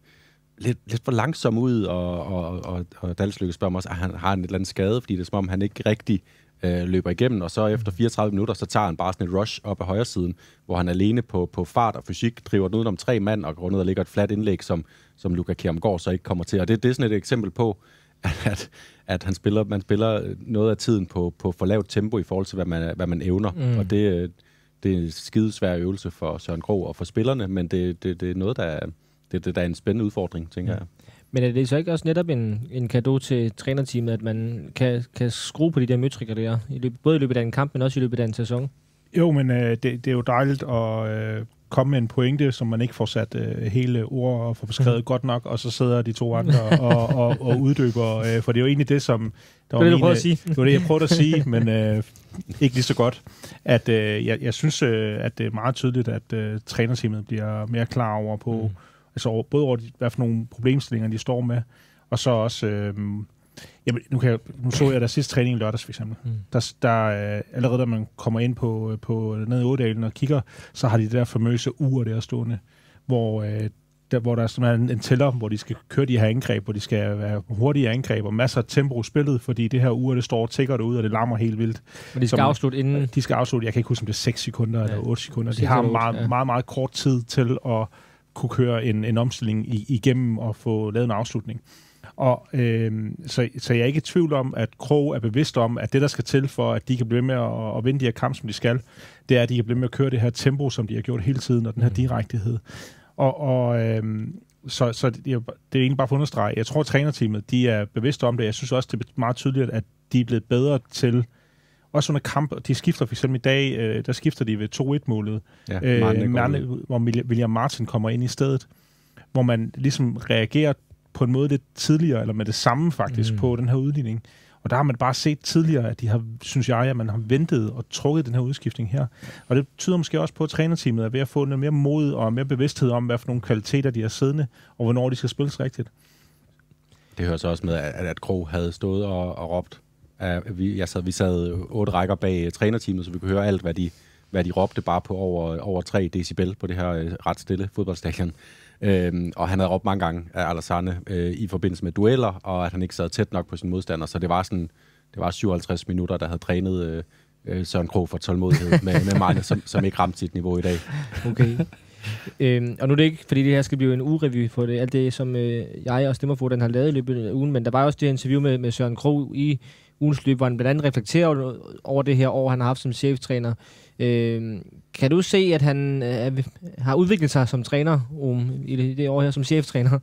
lidt, lidt for langsom ud, og, og, og, og Dalslykke spørger mig også, at han har en eller andet skade, fordi det er som om, han ikke rigtig øh, løber igennem, og så efter 34 minutter, så tager han bare sådan et rush op ad højre siden, hvor han alene på, på fart og fysik driver den udenom tre mand, og går ned og lægger et fladt indlæg, som, som Luka Kjermgaard så ikke kommer til. Og det, det er sådan et eksempel på, *laughs* at, at han spiller, man spiller noget af tiden på, på for lavt tempo i forhold til, hvad man, hvad man evner. Mm. Og det, det er en skidesvær øvelse for Søren Krog og for spillerne, men det, det, det er noget, der er, det, det, der er en spændende udfordring, tænker ja. jeg. Men er det så ikke også netop en, en gave til trænerteamet, at man kan, kan skrue på de der metrikker der, i løbet, både i løbet af en kamp, men også i løbet af en sæson? Jo, men øh, det, det er jo dejligt at øh, komme med en pointe, som man ikke får sat øh, hele ord og får beskrevet mm. *laughs* godt nok, og så sidder de to andre og, og, og uddyber. Øh, for det er jo egentlig det, som... Der det var det, du at sige. Det var det, jeg prøvede at *laughs* sige, men øh, ikke lige så godt. At øh, jeg, jeg synes, øh, at det er meget tydeligt, at øh, trænerteamet bliver mere klar over på... Mm. Altså både over, hvad for nogle problemstillinger, de står med, og så også... Øh, Jamen, nu, kan jeg, nu så jeg der sidste træning i lørdags, for eksempel. Mm. Der, der, allerede da man kommer ind på, på ned i Ådalen og kigger, så har de det der famøse ur der stående, hvor, øh, der, hvor der er sådan en, en tæller, hvor de skal køre de her angreb, hvor de skal være hurtige angreb og masser af tempo i spillet, fordi det her ur, det står og tigger ud, og det larmer helt vildt. Men de skal Som, afslutte inden... De skal afslutte, jeg kan ikke huske, om det er 6 sekunder ja. eller 8 sekunder. De har meget, ja. meget, meget kort tid til at kunne køre en, en omstilling igennem og få lavet en afslutning. Og øh, så, så jeg er ikke i tvivl om, at Krog er bevidst om, at det, der skal til for, at de kan blive med at, at vinde de her kampe, som de skal, det er, at de kan blive med at køre det her tempo, som de har gjort hele tiden, og den her mm. direktehed. Og, og øh, så, så det, er, det er egentlig bare for at understrege. Jeg tror, at trænerteamet de er bevidste om det. Jeg synes også, det er meget tydeligt, at de er blevet bedre til også under kamp, de skifter for eksempel i dag, øh, der skifter de ved 2-1-målet, ja, øh, hvor William Martin kommer ind i stedet, hvor man ligesom reagerer på en måde lidt tidligere, eller med det samme faktisk, mm. på den her udligning. Og der har man bare set tidligere, at de har, synes jeg, at man har ventet og trukket den her udskiftning her. Og det tyder måske også på, at trænerteamet er ved at få noget mere mod og mere bevidsthed om, hvad for nogle kvaliteter de har siddende, og hvornår de skal spilles rigtigt. Det hører så også med, at, at Krog havde stået og, og råbt. Uh, vi, jeg sad, vi sad otte rækker bag øh, trænerteamet, så vi kunne høre alt, hvad de, hvad de råbte bare på over, over 3 decibel på det her uh, ret stille fodboldstadion. Øhm, og han havde råbt mange gange af Alassane øh, i forbindelse med dueller, og at han ikke sad tæt nok på sin modstander. Så det var sådan, det var 57 minutter, der havde trænet øh, øh, Søren Krog for tålmodighed med, med Marne, som, som ikke ramte sit niveau i dag. Okay. øhm, og nu er det ikke, fordi det her skal blive en urevy for det, alt det, som øh, jeg og Stemmer den har lavet i løbet af ugen, men der var også det interview med, med Søren Krog i ugens løb, hvor han blandt andet reflekterer over det her år, han har haft som cheftræner. Øh, kan du se, at han øh, har udviklet sig som træner um, i det, det år her som cheftræner?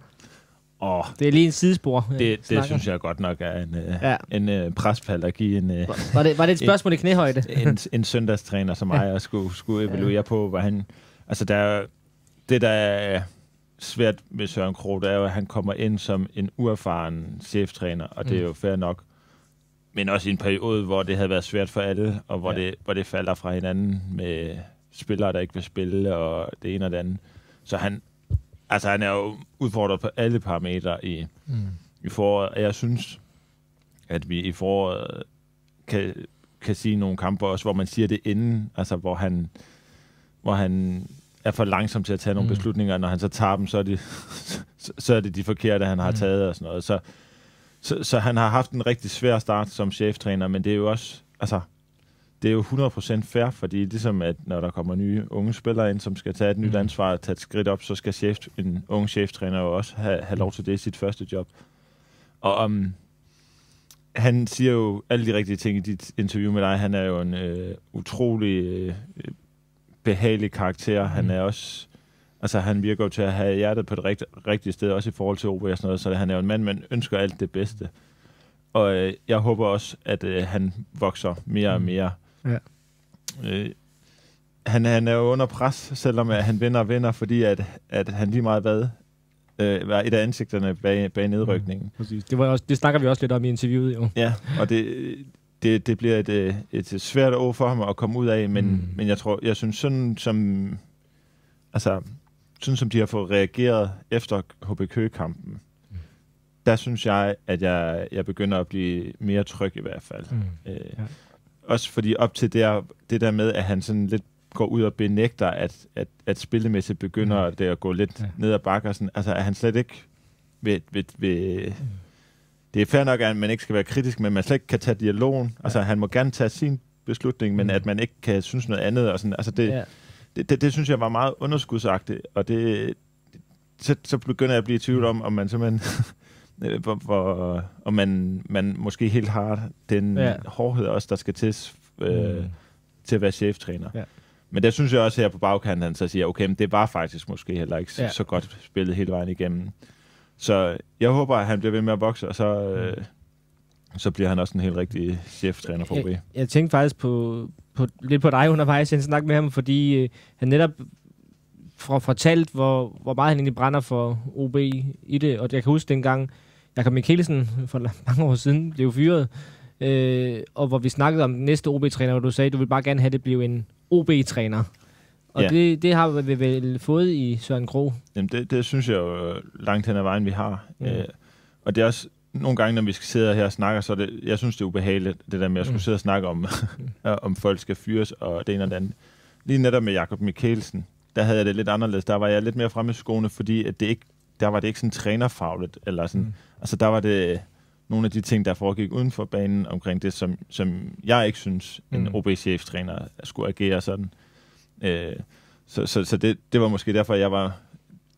Oh, det er lige en sidespor. Det, det synes jeg godt nok er en, øh, ja. en uh, prespald at give en... Uh, var, det, var det et *laughs* spørgsmål en, i knæhøjde? *laughs* en, en søndagstræner som mig, og skulle, skulle evaluere ja. på, hvad han... Altså, der, det, der er svært med Søren Kroh, det er jo, at han kommer ind som en uerfaren cheftræner, og det er mm. jo fair nok men også i en periode, hvor det havde været svært for alle, og hvor, ja. det, hvor det falder fra hinanden med spillere, der ikke vil spille, og det ene og det andet. Så han, altså han er jo udfordret på alle parametre i, mm. i foråret, og jeg synes, at vi i foråret kan, kan sige nogle kampe også, hvor man siger det inden, altså hvor han, hvor han er for langsom til at tage nogle mm. beslutninger, når han så tager dem, så er det, *laughs* så er det de forkerte, han har mm. taget og sådan noget. Så, så, så han har haft en rigtig svær start som cheftræner, men det er jo også, altså, det er jo 100% fair, fordi ligesom at når der kommer nye unge spillere ind, som skal tage et nyt mm. ansvar og tage et skridt op, så skal chef, en ung cheftræner jo også have, have lov til det i sit første job. Og um, han siger jo alle de rigtige ting i dit interview med dig. Han er jo en øh, utrolig øh, behagelig karakter. Han Mm. er også... Altså, han virker jo til at have hjertet på det rigt, rigtige sted, også i forhold til OB og sådan noget, så han er jo en mand, man ønsker alt det bedste. Og øh, jeg håber også, at øh, han vokser mere og Mm. mere. Ja. Øh, han, han er jo under pres, selvom at han vinder og vinder, fordi at, at han lige meget hvad øh, var et af ansigterne bag, bag nedrykningen. Præcis. Det, var også, det snakker vi også lidt om i interviewet, jo. Ja, og det, det, det bliver et, øh, et svært år for ham at komme ud af, men, Mm. mm. men jeg tror, jeg synes sådan som, altså, sådan som de har fået reageret efter HB Køge-kampen, Mm. der synes jeg, at jeg, jeg begynder at blive mere tryg i hvert fald. Mm. Øh, Ja. Også fordi op til der, det der med, at han sådan lidt går ud og benægter, at, at, at spillemæssigt begynder Mm. det at gå lidt Ja. ja. ned ad bakke. og Sådan, altså, at han slet ikke vil, vil, vil, det er fair nok, at man ikke skal være kritisk, men man slet ikke kan tage dialogen. Altså, han må gerne tage sin beslutning, men Mm. at man ikke kan synes noget andet. Og sådan, altså, det, Ja. Det, det, det, synes jeg var meget underskudsagtigt, og det, så, så begynder jeg at blive i tvivl om, om man simpelthen, *laughs* øh, hvor, hvor, om man, man måske helt har den Ja. hårdhed også, der skal til, øh, Mm. til at være cheftræner. Ja. Men der synes jeg også her på bagkanten, han så siger, okay, men det var faktisk måske heller ikke Ja. ja. så godt spillet hele vejen igennem. Så jeg håber, at han bliver ved med at bokse, og så, øh, så bliver han også en helt rigtig cheftræner for OB. Jeg, jeg tænkte faktisk på, på, lidt på dig undervejs, jeg snakkede med ham, fordi øh, han netop får fortalt, hvor, hvor meget han egentlig brænder for OB i det. Og jeg kan huske dengang, Jakob Mikkelsen for *laughs* mange år siden blev fyret, øh, og hvor vi snakkede om den næste OB-træner, og du sagde, at du vil bare gerne have det blive en OB-træner. Og Ja. det, det har vi vel fået i Søren Kro. Jamen, det, det synes jeg jo langt hen ad vejen, vi har. Mm. Øh, og det er også nogle gange, når vi skal sidde her og snakke, så det, jeg synes, det er ubehageligt, det der med at skulle Mm. sidde og snakke om, *laughs* om folk skal fyres og det ene og det andet. Lige netop med Jakob Mikkelsen, der havde jeg det lidt anderledes. Der var jeg lidt mere fremme i skoene, fordi at det ikke, der var det ikke sådan trænerfagligt. Eller sådan. Mm. Altså, der var det nogle af de ting, der foregik uden for banen omkring det, som, som jeg ikke synes, en Mm. mm. OB-cheftræner skulle agere sådan. Øh, så så, så det, det var måske derfor, jeg var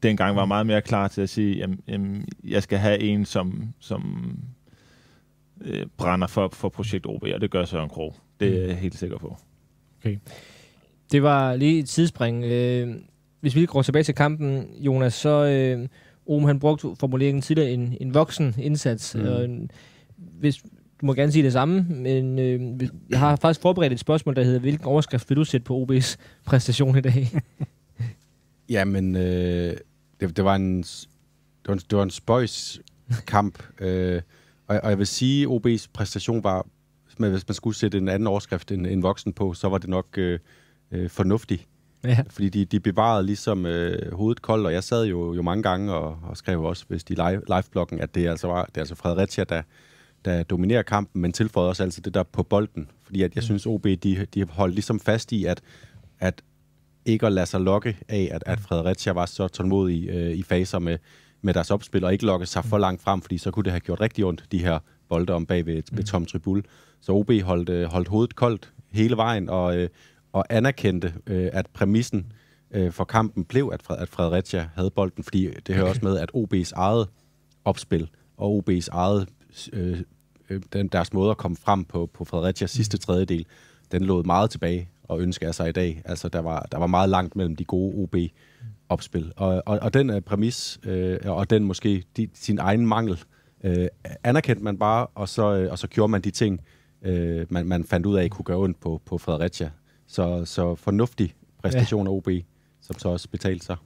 dengang var meget mere klar til at sige, jamen, jamen, jeg skal have en, som, som øh, brænder for, for projekt OB, og det gør Søren Krog. Det er jeg helt sikker på. Det var lige et sidespring. Øh, hvis vi lige går tilbage til kampen, Jonas, så øh, Om han brugte formuleringen tidligere en, en voksen indsats. Mm. Og en, hvis, du må gerne sige det samme, men øh, jeg har faktisk forberedt et spørgsmål, der hedder, hvilken overskrift vil du sætte på OB's præstation i dag? *laughs* Jamen, øh, det, det, var en, det, var en, det var en spøjs kamp, øh, og, og jeg vil sige, at OB's præstation var, hvis man skulle sætte en anden overskrift end en voksen på, så var det nok øh, øh, fornuftig. ja. Fordi de, de bevarede ligesom øh, hovedet koldt, og jeg sad jo, jo mange gange og, og skrev også, hvis de live, live-bloggen, at det altså var det er altså Fredericia, der, der dominerer kampen, men tilføjede også altså det der på bolden. Fordi at jeg Mm. synes, OB de, de holdt ligesom fast i, at, at ikke at lade sig lokke af, at, at Fredericia var så tålmodig øh, i faser med, med deres opspil, og ikke lokke sig for langt frem, fordi så kunne det have gjort rigtig ondt, de her bolde om bag ved, ved Tom Tribul. Så OB holdt, øh, holdt hovedet koldt hele vejen, og, øh, og anerkendte, øh, at præmissen øh, for kampen blev, at, Fred, at Fredericia havde bolden, fordi det hører også med, at OB's eget opspil og OB's eget øh, øh, den, deres måde at komme frem på, på Fredericias sidste tredjedel, den lå meget tilbage og ønsker sig i dag. Altså, der var, der var meget langt mellem de gode OB-opspil. Og, og, og den er præmis, øh, og den måske de, sin egen mangel, øh, anerkendte man bare, og så, øh, og så gjorde man de ting, øh, man, man fandt ud af, kunne gøre ondt på, på Fredericia. Så, så fornuftig præstation af OB, som så også betalte sig.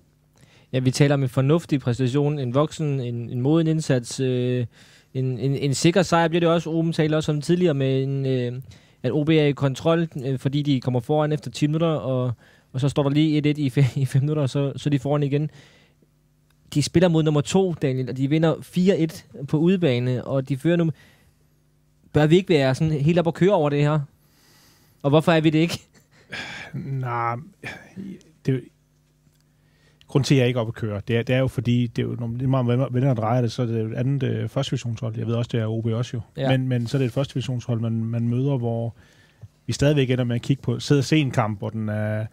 ja, vi taler om en fornuftig præstation, en voksen, en, en moden indsats, øh, en, en, en sikker sejr bliver det også. Oben talte også om tidligere med, en, øh, at OB er i kontrol, øh, fordi de kommer foran efter 10 minutter, og, og så står der lige 1-1 i *laughs* 5 i minutter, og så, så er de foran igen. De spiller mod nummer 2, Daniel, og de vinder 4-1 på udebane, og de fører nu... Bør vi ikke være sådan helt op og køre over det her? Og hvorfor er vi det ikke? Nej, det, grund til, at jeg ikke er oppe at køre, det er, det er jo fordi, det er jo, når det er meget venner, der drejer det, så er det et andet øh, første divisionshold. Jeg ved også, det er OB også jo. Ja. Men, men så er det et første divisionshold, man, man møder, hvor vi stadigvæk ender med at kigge på, sidde og se en kamp, hvor den er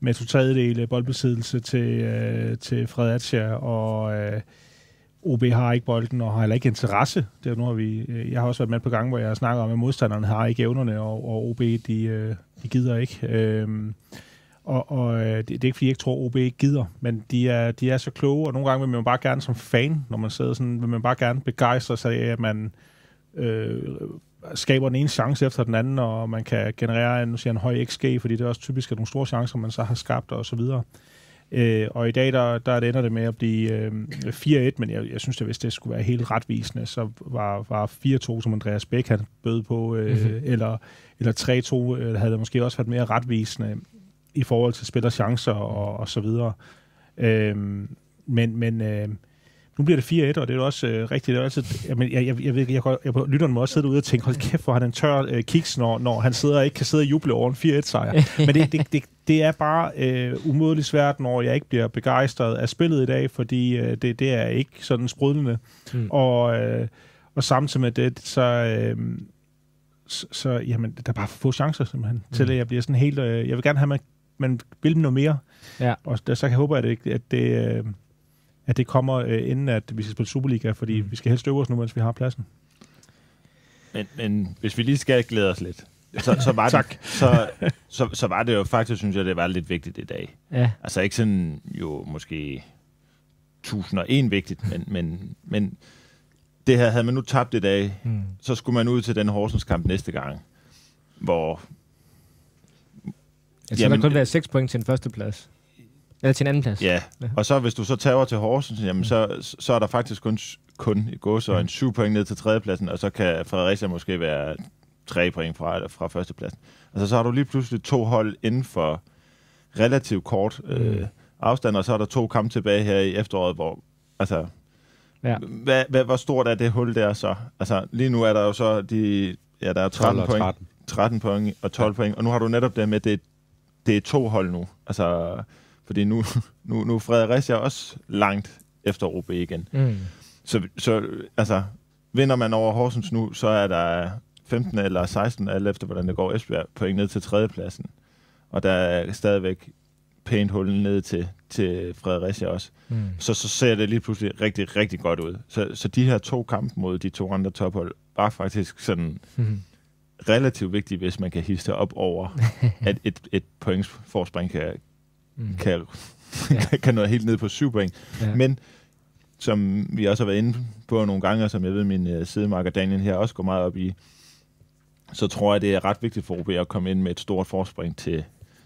med to tredjedele boldbesiddelse til, øh, til Fredericia, og øh, OB har ikke bolden, og har heller ikke interesse. Det er jo noget, vi, øh, jeg har også været med på gange, hvor jeg snakker om, at modstanderne har ikke evnerne, og, og OB, de, øh, de gider ikke. Øhm, Og, og øh, det, det er ikke, fordi jeg ikke tror, OB ikke gider, men de er, de er så kloge, og nogle gange vil man bare gerne som fan, når man sidder sådan, vil man bare gerne begejstre sig af, at man øh, skaber den ene chance efter den anden, og man kan generere en, nu siger en høj XG, fordi det er også typisk at nogle store chancer, man så har skabt og så videre. Øh, og i dag, der, der ender det med at blive øh, 4-1, men jeg, jeg synes, at hvis det skulle være helt retvisende, så var, var 4-2, som Andreas Bæk havde bød på, øh, mm-hmm. eller, eller 3-2 øh, havde det måske også været mere retvisende i forhold til spiller chancer og, og så videre. Øh, men men øh, nu bliver det 4-1, og det er jo også øh, rigtigt. Det er altid, jamen, jeg, jeg, jeg, ved, jeg, jeg, jeg, lytteren må også sidde ude og tænke, hold kæft, hvor han en tør øh, kiks, når, når han sidder og ikke kan sidde og juble over en 4-1-sejr. Men det, det, det, det er bare øh, umådeligt svært, når jeg ikke bliver begejstret af spillet i dag, fordi øh, det, det er ikke sådan sprudlende. Mm. Og, øh, og samtidig med det, så... Øh, så, så jamen, der er bare få chancer simpelthen, mm. til at jeg bliver sådan helt... Øh, jeg vil gerne have, at man, man vil noget mere. Ja. Og der, så kan jeg håbe, at det, at det, øh, at det kommer, øh, inden at vi skal spille Superliga, fordi mm. vi skal helst øve os nu, mens vi har pladsen. Men, men hvis vi lige skal glæde os lidt, så, så, var *laughs* det, så, så, så var det jo faktisk, synes jeg, det var lidt vigtigt i dag. Ja. Altså ikke sådan jo måske 1001 vigtigt, men, men, men det her havde man nu tabt i dag, mm. så skulle man ud til den Horsens kamp næste gang, hvor... Altså, jamen, der kun være 6 point til den første plads. Eller til en anden plads. Ja, ja. og så hvis du så tager til Horsens, jamen, mm. så, så er der faktisk kun, kun i går så en 7 point ned til tredjepladsen, og så kan Fredericia måske være tre point fra, fra førstepladsen. Altså, så har du lige pludselig to hold inden for relativt kort øh, mm. afstand, og så er der to kampe tilbage her i efteråret, hvor, altså, ja. hvad, hvad, hvor stort er det hul der så? Altså, lige nu er der jo så de, ja, der er 13 point, 13. 13 point og 12 ja. point, og nu har du netop det med, det, det er to hold nu. Altså, fordi nu, *laughs* nu, nu er Fredericia også langt efter OB igen. Mm. Så, så altså, vinder man over Horsens nu, så er der 15 eller 16, alt efter hvordan det går Esbjerg, point ned til tredjepladsen. Og der er stadigvæk pænt hul ned til, til Fredericia også. Mm. Så, så ser det lige pludselig rigtig, rigtig godt ud. Så, så de her to kampe mod de to andre tophold var faktisk sådan mm. Relativt vigtige, hvis man kan hisse op over, *laughs* at et, et points forspring kan, mm. kan, ja. *laughs* kan nå helt ned på syv point. Ja. Men som vi også har været inde på nogle gange, og som jeg ved, min uh, sidemarker Daniel her også går meget op i, så tror jeg, det er ret vigtigt for OB at komme ind med et stort forspring til,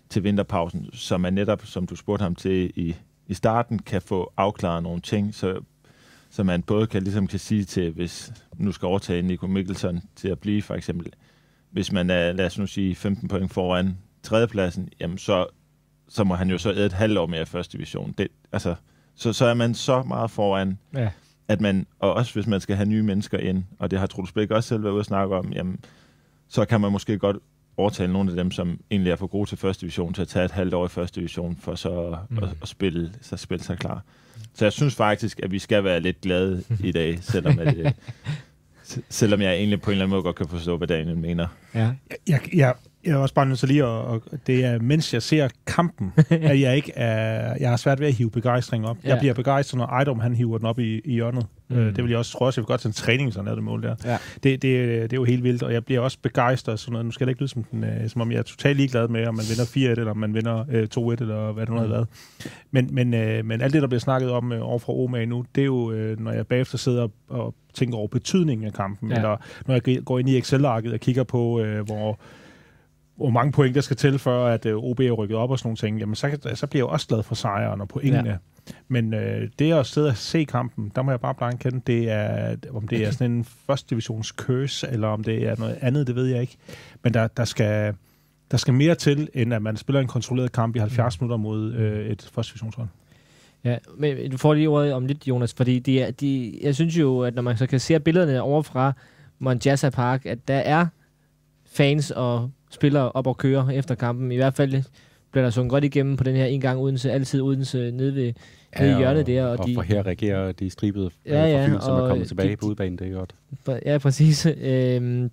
til vinterpausen, så man netop, som du spurgte ham til i, i starten, kan få afklaret nogle ting, så, så man både kan, ligesom kan sige til, hvis nu skal overtage Nico Mikkelsen til at blive for eksempel, hvis man er, lad os nu sige, 15 point foran tredjepladsen, jamen så, så må han jo så æde et halvt år mere i første division. Det, altså, så, så er man så meget foran, ja. at man, og også hvis man skal have nye mennesker ind, og det har Truls Bæk også selv været ude at snakke om, jamen, så kan man måske godt overtale nogle af dem, som egentlig er for gode til første division, til at tage et halvt år i første division, for så mm. at, at, spille, så spille sig klar. Så jeg synes faktisk, at vi skal være lidt glade i dag, selvom, at, *laughs* øh, selvom jeg egentlig på en eller anden måde godt kan forstå, hvad Daniel mener. Ja. Jeg, jeg, jeg er også bare nødt til lige at, og det er, mens jeg ser kampen, *laughs* at jeg ikke er, jeg har svært ved at hive begejstring op. Ja. Jeg bliver begejstret, når Ejdom han hiver den op i, i hjørnet. Mm. Øh, det vil jeg også, tror også, jeg vil godt til en træning, sådan er det mål der. Ja. Det, det, det, er jo helt vildt, og jeg bliver også begejstret, sådan noget. nu skal det ikke lyde som, den, øh, som om jeg er totalt ligeglad med, om man vinder 4-1, eller om man vinder øh, 2-1, eller hvad det nu har mm. været. Men, men, øh, men alt det, der bliver snakket om øh, over fra Oma nu, det er jo, øh, når jeg bagefter sidder og, og tænker over betydningen af kampen, ja. eller når jeg går ind i Excel-arket og kigger på, øh, hvor hvor mange point der skal til, for at øh, OB er rykket op og sådan nogle ting, jamen så, så bliver jeg også glad for sejren og pointene. Ja. Men øh, det at sidde og se kampen, der må jeg bare blankt kende, det er, om det er sådan en første divisions curse, eller om det er noget andet, det ved jeg ikke. Men der, der skal der skal mere til, end at man spiller en kontrolleret kamp i 70 mm. minutter mod øh, et første divisionshold. Ja, men du får lige ordet om lidt, Jonas, fordi de, er, de, jeg synes jo, at når man så kan se billederne over fra Monjasa Park, at der er fans og spillere op og køre efter kampen. I hvert fald bliver der sunget godt igennem på den her en gang Odense, altid Odense nede ved ja, nede i hjørnet der. Og, og de, for her reagerer de stribede ja, ja, fra Fyn, som er kommet tilbage de, på udbanen, det er godt. Ja, præcis. *laughs* Øhm,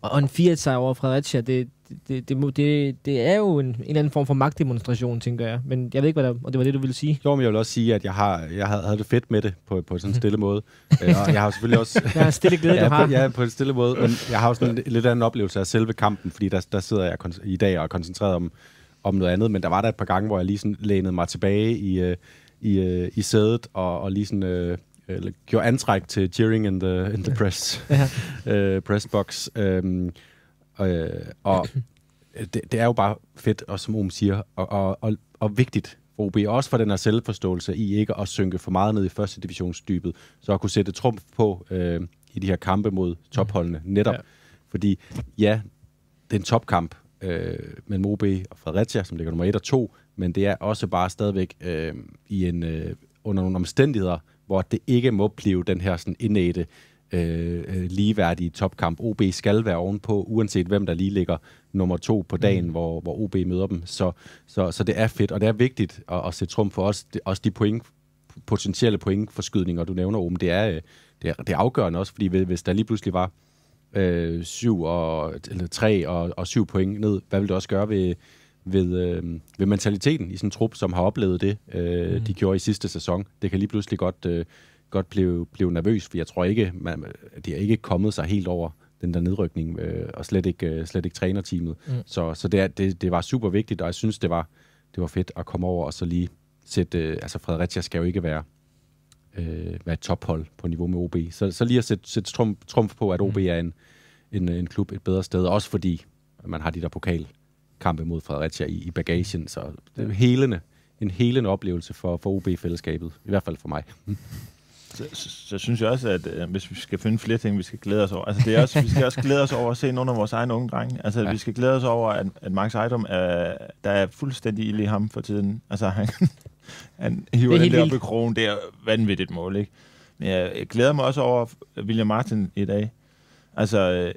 og, og en 4 sejr over Fredericia, det, det, det, det, det er jo en, en eller anden form for magtdemonstration, tænker jeg. Men jeg ved ikke, hvad der, og det var det, du ville sige. Jo, men jeg vil også sige, at jeg, har, jeg havde det fedt med det på, på sådan en stille måde. Og jeg har selvfølgelig også... *laughs* ja, en stille glæde, ja, du har. På, ja, på en stille måde. Men jeg har også en lidt anden oplevelse af selve kampen, fordi der, der sidder jeg i dag og er koncentreret om, om noget andet, men der var der et par gange, hvor jeg lige sådan lænede mig tilbage i, øh, i, øh, i sædet, og, og lige sådan... Øh, eller gjorde antræk til cheering in the, in the press, *laughs* øh, press box. Øhm, øh, og *clears throat* det, det er jo bare fedt, og som Om siger, og, og, og, og vigtigt for OB, også for den her selvforståelse i ikke at synke for meget ned i første divisionsdybet, så at kunne sætte trumf på øh, i de her kampe mod topholdene, netop. Ja. Fordi ja, det er en topkamp øh, mellem OB og Fredericia, som ligger nummer 1 og 2, men det er også bare stadigvæk øh, i en, øh, under nogle omstændigheder, hvor det ikke må blive den her sådan indætte, øh, øh, ligeværdige topkamp. OB skal være ovenpå, uanset hvem der lige ligger nummer to på dagen, mm. hvor, hvor OB møder dem. Så, så, så det er fedt, og det er vigtigt at, at sætte trum for os. Det, også de point, potentielle pointforskydninger, du nævner, om det er, øh, det er, det er afgørende også, fordi hvis der lige pludselig var øh, syv og, eller tre og, og syv point ned, hvad vil det også gøre ved, ved, øh, ved mentaliteten i sådan en trup, som har oplevet det, øh, mm. de gjorde i sidste sæson. Det kan lige pludselig godt, øh, godt blive, blive nervøs, for jeg tror ikke, man, de er ikke kommet sig helt over den der nedrykning, øh, og slet ikke, øh, slet ikke trænerteamet. Mm. Så, så det, er, det, det var super vigtigt, og jeg synes, det var, det var fedt at komme over og så lige sætte... Øh, altså, Fredericia skal jo ikke være, øh, være et tophold på niveau med OB. Så, så lige at sætte, sætte trumf, trumf på, at OB mm. er en, en, en klub et bedre sted, også fordi man har de der pokalkampe mod Fredericia i, i bagagen, så det er helende, en helende oplevelse for, for OB-fællesskabet, i hvert fald for mig. *laughs* Så, så, så synes jeg også, at øh, hvis vi skal finde flere ting, vi skal glæde os over. Altså, det er også, vi skal også glæde os over at se nogle af vores egne unge drenge. Altså, ja. vi skal glæde os over, at, at Max Ejdom er, der er fuldstændig ild i ham for tiden. Altså, han, *laughs* han hiver den der op i krogen. Det er vanvittigt mål, ikke? Men jeg, jeg glæder mig også over William Martin i dag. Altså, øh,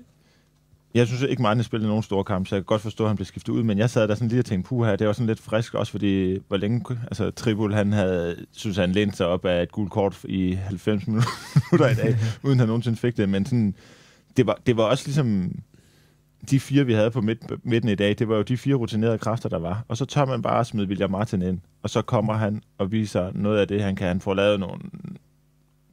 jeg synes ikke, Martin spillede nogen store kamp, så jeg kan godt forstå, at han blev skiftet ud, men jeg sad der sådan lige og tænkte, puha, det var sådan lidt frisk, også fordi, hvor længe, altså Tribul, han havde, synes han lænt sig op af et gult kort i 90 *laughs* minutter i dag, *laughs* uden han nogensinde fik det, men sådan, det var, det var også ligesom, de fire, vi havde på midt, midten i dag, det var jo de fire rutinerede kræfter, der var. Og så tør man bare smide William Martin ind, og så kommer han og viser noget af det, han kan. Han får lavet nogle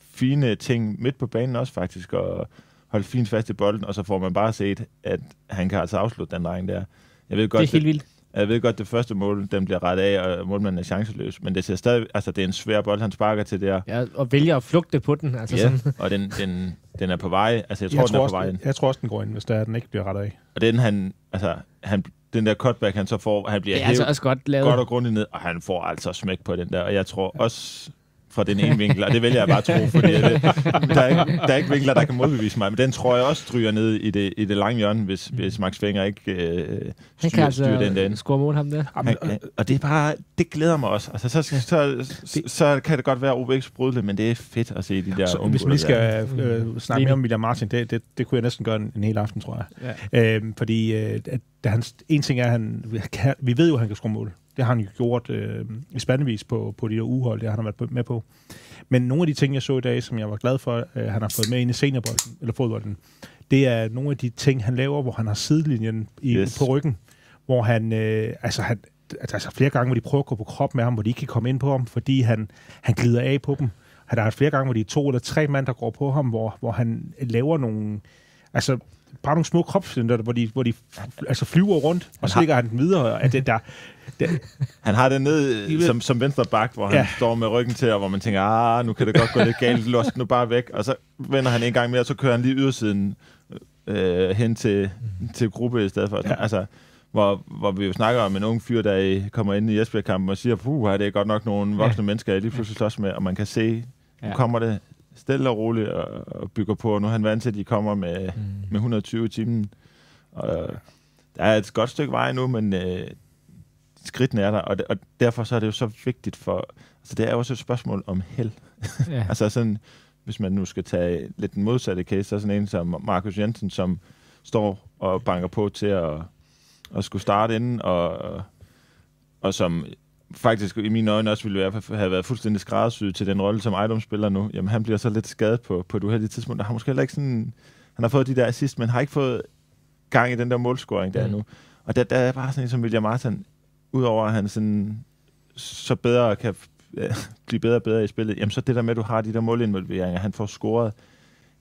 fine ting midt på banen også faktisk, og holdt fint fast i bolden, og så får man bare set, at han kan altså afslutte den dreng der. Jeg ved godt, det er helt vildt. Jeg ved godt, at det første mål, den bliver rettet af, og målmanden er chanceløs, men det ser stadig, altså det er en svær bold, han sparker til der. Ja, og vælger at flugte på den. Altså ja, sådan. *laughs* og den, den, den er på vej. Altså jeg tror, jeg den tror er også, på vej ind. Jeg tror også, den går ind, hvis der, den ikke bliver rettet af. Og den han, altså han, den der cutback, han så får, han bliver Det er altså hævet også godt lavet. godt og grundigt ned, og han får altså smæk på den der. Og jeg tror også fra den ene vinkel, og det vælger jeg bare at tro, fordi det, der, er ikke, der er ikke vinkler, der kan modbevise mig, men den tror jeg også stryger ned i det, i det lange hjørne, hvis, hvis Max Fenger ikke øh, Han styrer, kan altså styrer den derinde. score mål ham der. Han, han, og det er bare, det glæder mig også. Altså, så, så, så, så kan det godt være OB ikke sprudle, men det er fedt at se de der Så hvis vi lige skal øh, snakke mere om William Martin, det, det, det kunne jeg næsten gøre en, en hel aften, tror jeg. Ja. Øhm, fordi øh, at, da han, en ting er, at han, kan, vi ved jo, at han kan score mål. Det har han jo gjort øh, i spandevis på, på de der uhold, det har han været med på. Men nogle af de ting, jeg så i dag, som jeg var glad for, øh, han har fået med ind i seniorbolden, eller fodbolden, det er nogle af de ting, han laver, hvor han har sidelinjen i, Yes. på ryggen, hvor han, øh, altså han, altså flere gange, hvor de prøver at gå på krop med ham, hvor de ikke kan komme ind på ham, fordi han, han glider af på dem. Han har flere gange, hvor de er to eller tre mand, der går på ham, hvor, hvor han laver nogle, altså bare nogle små kropscenter, hvor de, hvor de altså flyver rundt, og så har- ligger han den videre. At det der, det, Han har den ned ved- som, som venstre bak, hvor han Ja. står med ryggen til, og hvor man tænker, ah, nu kan det godt gå lidt galt, *laughs* lås nu bare væk. Og så vender han en gang mere, og så kører han lige ydersiden øh, hen til, til gruppe i stedet for. Ja. Altså, hvor, hvor vi jo snakker om en ung fyr, der kommer ind i Esbjerg-kampen og siger, puh, det er godt nok nogle voksne ja. mennesker, jeg lige pludselig slås med, og man kan se, nu Ja. kommer det stille og roligt og, og bygger på, og nu er han vant til, at de kommer med, Mm. med 120 i timen. Og der er et godt stykke vej nu, men øh, skridtene er der, og, og derfor så er det jo så vigtigt for... Altså, det er jo også et spørgsmål om held. *laughs* Ja. altså sådan, hvis man nu skal tage lidt den modsatte case, så er sådan en som Markus Jensen, som står og banker på til at, at skulle starte inden, og, og som faktisk i mine øjne også ville være, have været fuldstændig skræddersyet til den rolle, som Ejdom spiller nu. Jamen, han bliver så lidt skadet på, på et uheldigt tidspunkt. Der har måske heller ikke sådan... Han har fået de der assist, men har ikke fået gang i den der målscoring der Mm. nu. Og der, der er bare sådan en som William Martin, udover at han sådan, så bedre kan ja, *laughs* blive bedre og bedre i spillet, jamen så det der med, at du har de der målinvolveringer, han får scoret,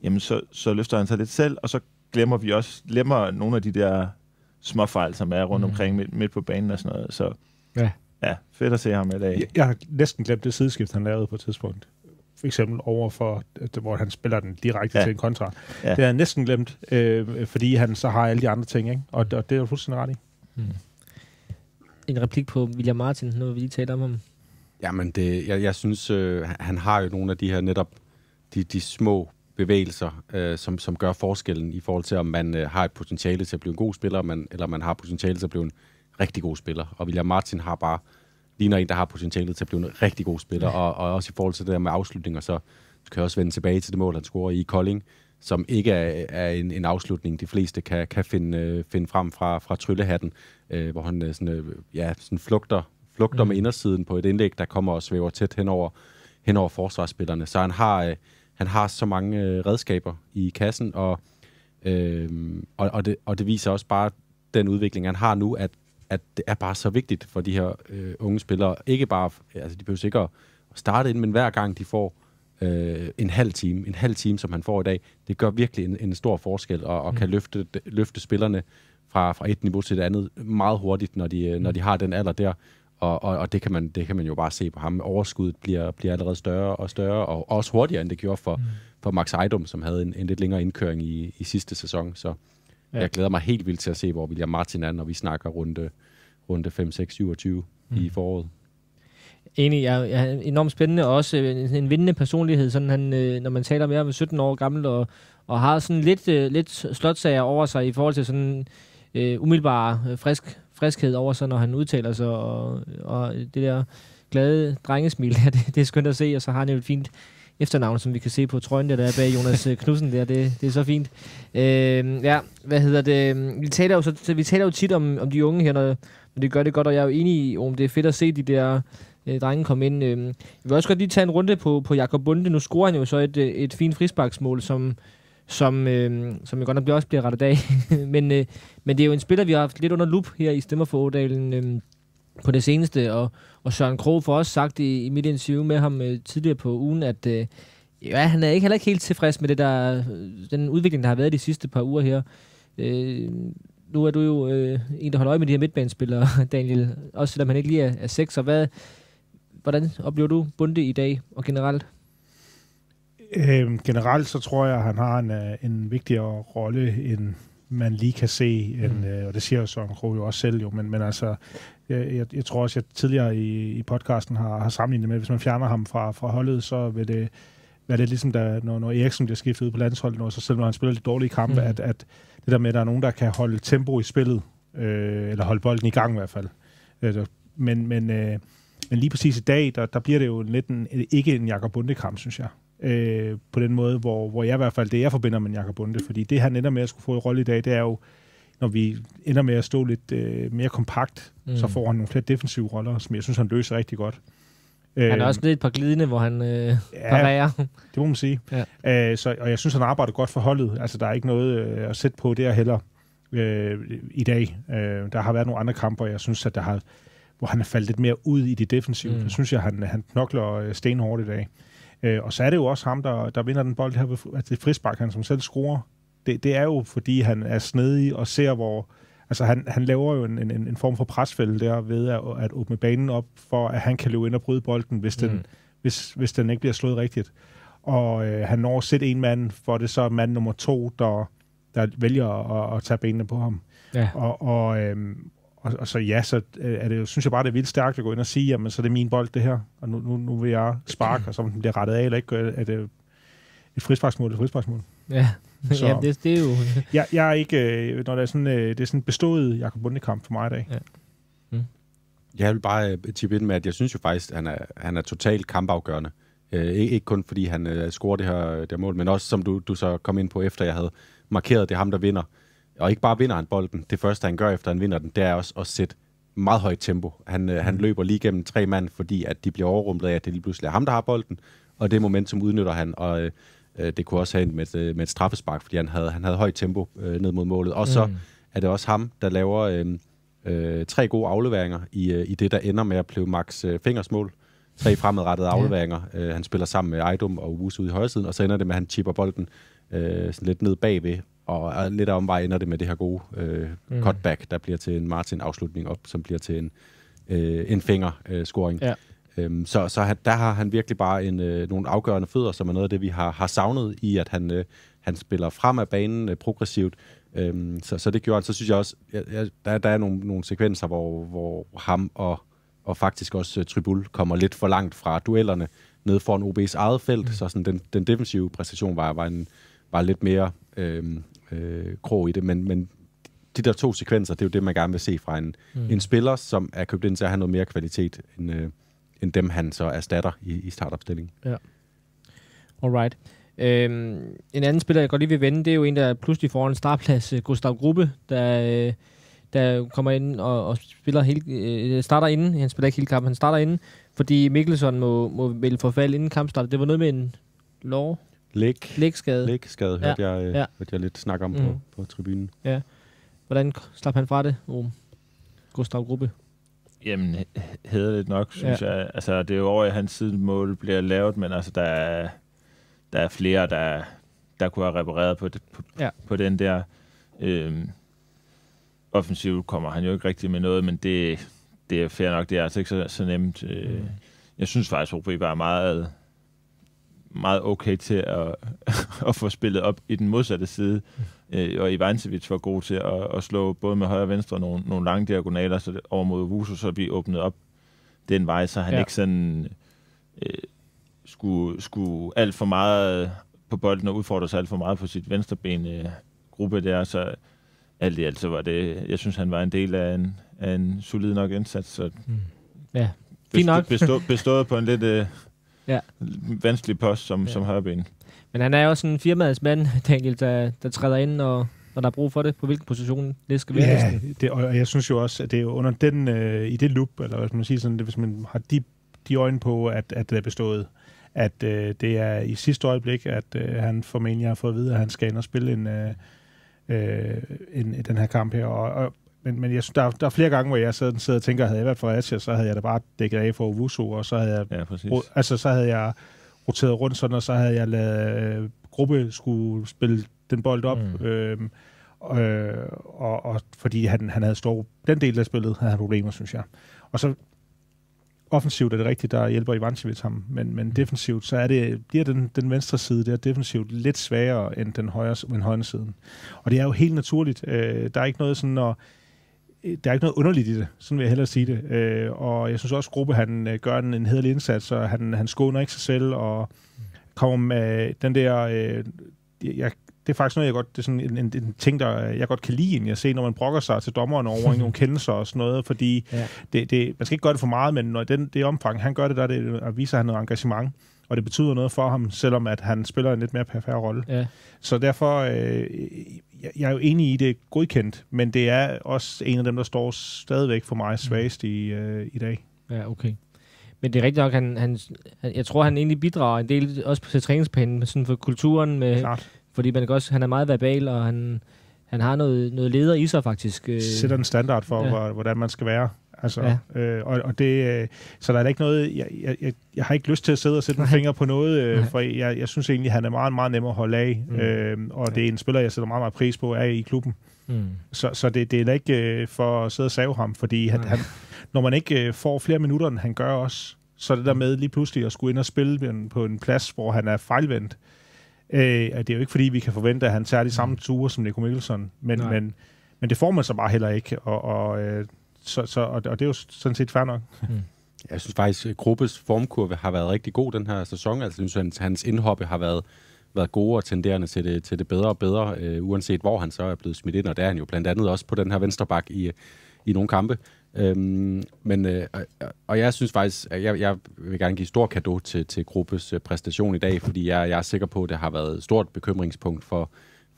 jamen så, så løfter han sig lidt selv, og så glemmer vi også, glemmer nogle af de der småfejl, som er rundt Mm. omkring midt, midt på banen og sådan noget. Så Ja. Ja, fedt at se ham i dag. Jeg, jeg har næsten glemt det sideskift, han lavede på et tidspunkt. For eksempel over for, hvor han spiller den direkte Ja. til en kontra. Ja. Det har jeg næsten glemt, øh, fordi han så har alle de andre ting, ikke? Og, og det er jo fuldstændig ret i. En replik på William Martin, nu vi lige taler om ham. Jamen, det, jeg, jeg synes, øh, han- han har jo nogle af de her netop de, de små bevægelser, øh, som, som gør forskellen i forhold til, om man øh, har et potentiale til at blive en god spiller, man, eller man har potentiale til at blive en rigtig god spiller. Og William Martin har bare ligner en, der har potentiale til at blive en rigtig god spiller, og, og også i forhold til det der med afslutninger, så skal jeg også vende tilbage til det mål, han scorer i Kolding, som ikke er, er en, en afslutning, de fleste kan, kan finde, øh, finde frem fra, fra tryllehatten, øh, hvor han øh, sådan, øh, ja, sådan flugter, flugter mm. med indersiden på et indlæg, der kommer og svæver tæt hen over, hen over forsvarsspillerne. Så han har, øh, han har så mange øh, redskaber i kassen, og, øh, og, og, det, og det viser også bare den udvikling, han har nu, at, at det er bare så vigtigt for de her øh, unge spillere. Ikke bare, altså de behøver sikkert at starte ind, men hver gang de får øh, en halv time, en halv time, som han får i dag, det gør virkelig en, en stor forskel, og, og mm. kan løfte, løfte spillerne fra, fra et niveau til det andet meget hurtigt, når de, mm. når de har den alder der. Og, og, og det, kan man, det kan man jo bare se på ham. Overskuddet bliver, bliver allerede større og større, og også hurtigere, end det gjorde for, mm. for Max Ejdom, som havde en, en lidt længere indkøring i, i sidste sæson. Så ja. jeg glæder mig helt vildt til at se, hvor William Martin er, når vi snakker runde, runde 5, 6, 27 mm. i foråret. Enig, jeg, jeg er enormt spændende, og også en, en vindende personlighed, sådan han, øh, når man taler med ham, 17 år gammel, og, og har sådan lidt, øh, lidt slotsager over sig i forhold til sådan øh, umiddelbar øh, frisk, friskhed over sig, når han udtaler sig, og, og det der glade drengesmil, *laughs* der, det, det er skønt at se, og så har han jo et fint efternavn, som vi kan se på trøjen, der, der er bag Jonas øh, Knudsen der, det, det er så fint. Øh, ja, hvad hedder det, vi taler jo, så, vi taler jo tit om, om de unge her, når, og det gør det godt, og jeg er jo enig i, om det er fedt at se de der øh, drenge komme ind. Øh, jeg vil også godt lige tage en runde på, på Jakob Bunde. Nu scorer han jo så et, øh, et fint frisparksmål, som, som, øh, som jo godt nok bliver, også bliver rettet af. *laughs* men, øh, men det er jo en spiller, vi har haft lidt under lup her i Stemmer for Ådalen øh, på det seneste, og, og Søren Krog får også sagt i, i mit interview med ham øh, tidligere på ugen, at øh, ja, han er ikke heller ikke helt tilfreds med det der, øh, den udvikling, der har været de sidste par uger her. Øh, nu er du jo øh, en, der holder øje med de her midtbanespillere, *laughs* Daniel, også selvom han ikke lige er, er seks. Og hvad, hvordan oplever du Bunde i dag og generelt? Øhm, generelt så tror jeg, at han har en, øh, en vigtigere rolle, end man lige kan se, end, Mm. øh, og det siger jo Søren Krog jo også selv jo, men, men altså, jeg, jeg, jeg tror også, at jeg tidligere i, i podcasten har, har sammenlignet med, at hvis man fjerner ham fra, fra holdet, så vil det være lidt ligesom, da, når, når Eriksen bliver skiftet ud på landsholdet, og så selv når han spiller lidt dårlige kampe, Mm. at, at det der med, at der er nogen, der kan holde tempo i spillet, øh, eller holde bolden i gang i hvert fald. Øh, men, men, øh, men lige præcis i dag, der, der bliver det jo lidt en, ikke en Jakob Bunde-kamp, synes jeg. Øh, på den måde, hvor, hvor jeg i hvert fald, det jeg forbinder med Jakob Bunde, fordi det han ender med at skulle få en rolle i dag, det er jo, når vi ender med at stå lidt øh, mere kompakt, mm. så får han nogle flere defensive roller, som jeg synes, han løser rigtig godt. Han er Øh, også lidt et par glidende, hvor han øh, ja, parerer. det må man sige. Ja. Øh, så, og jeg synes, han arbejder godt for holdet. Altså, der er ikke noget øh, at sætte på der heller øh, i dag. Øh, der har været nogle andre kamper, jeg synes, at der har, hvor han er faldet lidt mere ud i det defensive. Mm. Så synes jeg, han, han knokler øh, stenhårdt i dag. Øh, og så er det jo også ham, der, der vinder den bold her. ved- Altså, det frispark, han som selv scorer. Det, det er jo, fordi han er snedig og ser, hvor... Altså, han, han laver jo en, en, en form for presfælde der ved at, at åbne banen op, for at han kan løbe ind og bryde bolden, hvis den, Mm. hvis, hvis den ikke bliver slået rigtigt. Og øh, han når at sætte en mand, for det så er mand nummer to, der, der vælger at, at tage benene på ham. Ja. Og, og, øhm, og, og så ja, så øh, er det synes jeg bare, det er vildt stærkt at gå ind og sige, jamen så er det min bold det her, og nu, nu, nu vil jeg sparke, *clears throat* og så om den bliver rettet af, eller ikke, er det et frisparksmål, et frisparksmål. Ja, *laughs* Så- ja det, det er jo... Jeg, jeg er ikke, øh, når det er sådan, øh, det er sådan bestået Jakob Bundekamp for mig i dag. Jeg vil bare øh, chippe ind med, at jeg synes jo faktisk, at han er, han er totalt kampafgørende. Øh, ikke, ikke kun fordi han øh, scorer det her, det her mål, men også som du, du så kom ind på, efter jeg havde markeret, det er ham, der vinder. Og ikke bare vinder han bolden. Det første, han gør, efter han vinder den, det er også at sætte meget højt tempo. Han, øh, han løber lige gennem tre mand, fordi at de bliver overrumplet af, at det lige pludselig er ham, der har bolden, og det momentum udnytter han, og øh, øh, det kunne også have endt med, et, øh, med et straffespark, fordi han havde, han havde højt tempo øh, ned mod målet. Og så Mm. er det også ham, der laver øh, øh, tre gode afleveringer i, øh, i det, der ender med at blive Max øh, Fingers mål. Tre fremadrettede afleveringer. Øh, han spiller sammen med Ejdum og Wus ude i højre siden, og så ender det med, at han chipper bolden øh, sådan lidt ned bagved og lidt af omvej ender det med det her gode øh, Mm. cutback, der bliver til en Martin-afslutning op, som bliver til en, øh, en finger-scoring. Ja. Øhm, så så han, der har han virkelig bare en, øh, nogle afgørende fødder, som er noget af det, vi har, har savnet i, at han, øh, han spiller frem af banen øh, progressivt. Øhm, så, så det gjorde han. Så synes jeg også, jeg, jeg, der, der er nogle, nogle sekvenser, hvor, hvor ham og, og faktisk også uh, Tribul kommer lidt for langt fra duellerne ned foran OB's eget felt. Mm. Så sådan, den, den defensive præstation var, var, en, var lidt mere øh, øh, krog i det. Men, men de der to sekvenser, det er jo det, man gerne vil se fra en, mm. en spiller, som er købt ind til at have noget mere kvalitet, end, øh, end dem, han så erstatter i, i startopstillingen. Alright. Øhm, en anden spiller, jeg godt lige vil vende, det er jo en, der pludselig får en startplads, øh, Gustav Gruppe, der, øh, der kommer ind og, og spiller hele, øh, starter inden. Han spiller ikke hele kampen, han starter inden, fordi Mikkelsen må, må vælge forfald inden kampstart. Det var noget med en lår, Læg, lægskade. lægskade Ja. hørte, jeg, øh, Ja. hørte jeg lidt snak om Mm. på, på tribunen. Hvordan slap han fra det, Rum? Gustav Gruppe. Jamen, hederligt nok, synes ja. jeg. Altså, det er jo over i hans side, mål bliver lavet, men altså, der er, der er flere, der, der kunne have repareret på, det, på, Ja. på den der. Øhm, offensivt kommer han jo ikke rigtig med noget, men det, det er fair nok. Det er altså ikke så, så nemt. Øh, Mm. Jeg synes faktisk, at OB var meget, meget okay til at, *laughs* at få spillet op i den modsatte side. Øh, og Ivancevic var god til at, at slå både med højre og venstre nogle, nogle lange diagonaler så det, over mod Vuso, så vi åbnede op den vej, så han Ja. ikke sådan øh, skulle, skulle alt for meget på bolden og udfordre sig alt for meget på sit venstreben øh, gruppe der, så alt i alt så var det, jeg synes han var en del af en, af en solid nok indsats, så Ja, fint nok. bestå, bestået på en lidt øh, *laughs* Ja. vanskelig post som, ja. som højreben. Men han er jo også en firmaets mand, *laughs* Daniel, der, der træder ind, og, når der er brug for det. På hvilken position det skal være Ja, det, og jeg synes jo også, at det er jo under den, øh, i det loop, eller hvad skal man sige, sådan, det, hvis man har de, de øjne på, at, at det er bestået, at øh, det er i sidste øjeblik, at øh, han formentlig har fået at vide, at han skal ind og spille en, øh, øh, en, den her kamp her. Og, og, men, men jeg synes, der, er- der er flere gange, hvor jeg sidder, sidder og tænker, havde jeg været for Asia, så havde jeg da bare dækket af for Wusu, og så havde jeg Ja, præcis. altså så havde jeg roteret rundt sådan, og så havde jeg lavet øh, gruppe skulle spille den bold op. Mm. Mm. Øhm, øh, og, og fordi han, han havde stor, den del af spillet havde han problemer, synes jeg. Og så offensivt er det rigtigt, der hjælper Ivancevic ham, men, men defensivt, så er det, bliver den, den venstre side der defensivt lidt svagere end den højre, end højre siden. Og det er jo helt naturligt. Øh, der er ikke noget sådan, når, øh, der er ikke noget underligt i det, sådan vil jeg hellere sige det. Øh, og jeg synes også, at Gruppe han øh, gør en, en hederlig indsats, og han, han skåner ikke sig selv, og kommer med den der... Øh, jeg, det er faktisk noget, jeg godt, det er sådan en, en, en ting, der jeg godt kan lide, egentlig at se, når man brokker sig til dommeren over nogle *laughs* kendelser og sådan noget, fordi Ja. det, det, man skal ikke gøre det for meget, men når den, det omfang, han gør det, der er det, at viser han noget engagement, og det betyder noget for ham, selvom at han spiller en lidt mere perfekt rolle. Ja. Så derfor, øh, jeg, jeg er jo enig i det er godkendt, men det er også en af dem, der står stadigvæk for mig svagest i, øh, i dag. Ja, okay. Men det er rigtigt nok, han, han, jeg tror, han egentlig bidrager en del, også på til træningsbanen, sådan for kulturen, med, Klart. fordi man også, han er meget verbal, og han, han har noget, noget leder i sig faktisk. Øh, Sætter en standard for, ja. hvordan man skal være. Altså, Ja. ja. øh, og, og det, øh, så der er da ikke noget, jeg, jeg, jeg, jeg har ikke lyst til at sidde og sætte en finger på noget, øh, Nej. for jeg, jeg synes egentlig, han er meget, meget nem at holde af, Mm. mm. øh, og det er en spiller, jeg sætter meget, meget pris på, er i klubben. Mm. Så, så det, det er da ikke øh, for at sidde og save ham, fordi han, Nej. han, når man ikke øh, får flere minutter, end han gør også, så er det der med lige pludselig at skulle ind og spille på en, på en plads, hvor han er fejlvendt. Øh, det er jo ikke fordi, vi kan forvente, at han tager de samme ture som Nico Mikkelsen, men, Nej. men, men det får man så bare heller ikke, og, og, øh, så, så, og, og det er jo sådan set fair nok. *laughs* Jeg synes faktisk, at Gruppes formkurve har været rigtig god den her sæson. Altså, jeg synes, hans, indhoppe har været, været gode og tenderende til det, til det bedre og bedre, øh, uanset hvor han så er blevet smidt ind. Og der er han jo blandt andet også på den her venstre bak i, i nogle kampe. Øhm, men, øh, og- og jeg synes faktisk, at jeg, jeg vil gerne give stor kado til, til Gruppes øh, præstation i dag, fordi jeg, jeg er sikker på, at det har været et stort bekymringspunkt for,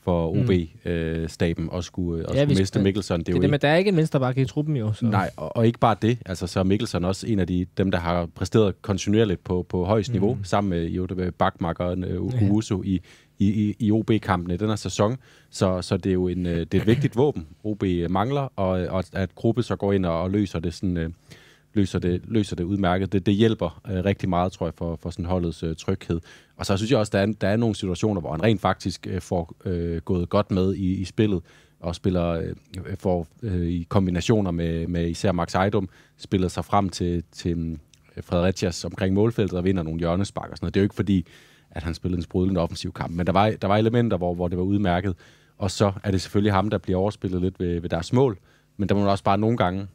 for OB-staben at skulle, at Ja, skulle miste Mikkelsen. Det er jo det med, der er ikke en venstrebakke i truppen jo. Så. Nej, og, og ikke bare det. Altså, så er Mikkelsen også en af de, dem, der har præsteret kontinuerligt på, på højst niveau, Mm. sammen med jo, med Bakmakkeren uh, Ja. I, i, i, OB-kampene i den her sæson. Så, så det er jo en, øh, det er et vigtigt våben, OB mangler, og, og at gruppe så går ind og, og løser det sådan... Øh, løser det, løser det udmærket. Det, det hjælper øh, rigtig meget, tror jeg, for, for sådan holdets øh, tryghed. Og så synes jeg også, der er, der er nogle situationer, hvor han rent faktisk øh, får øh, gået godt med i, i spillet, og spiller øh, for, øh, i kombinationer med, med især Max Eidum, spillet sig frem til, til mm, Fredericias omkring målfeltet og vinder nogle hjørnespark og sådan noget. Det er jo ikke fordi, at han spillede en sprudlende offensiv kamp, men der var, der var elementer, hvor, hvor det var udmærket. Og så er det selvfølgelig ham, der bliver overspillet lidt ved, ved deres mål, men der må man også bare nogle gange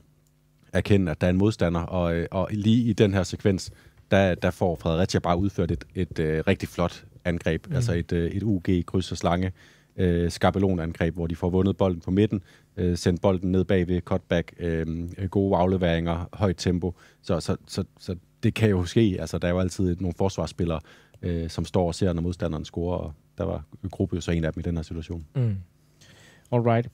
erkende, at der er en modstander, og, øh, og lige i den her sekvens, der, der får Fredericia bare udført et, et, et øh, rigtig flot angreb, mm. altså et, øh, et UG kryds og slange øh, skabelonangreb, hvor de får vundet bolden på midten, øh, sendt bolden ned bag ved cutback, øh, gode afleveringer, højt tempo. Så, så, så, så det kan jo ske. Altså, der er jo altid nogle forsvarsspillere, øh, som står og ser, når modstanderen scorer, og der var Gruppe jo så en af dem i den her situation. Mm. Alright.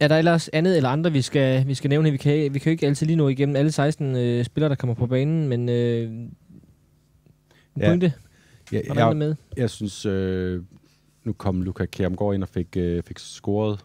Er der ellers andet eller andre, vi skal, vi skal nævne? Vi kan, vi kan jo ikke altid lige nå igennem alle 16 øh, spillere, der kommer på banen, men øh, en Ja. pointe, Ja, jeg, med? jeg synes, øh, nu kom Luka Kjermgaard ind og fik, øh, fik scoret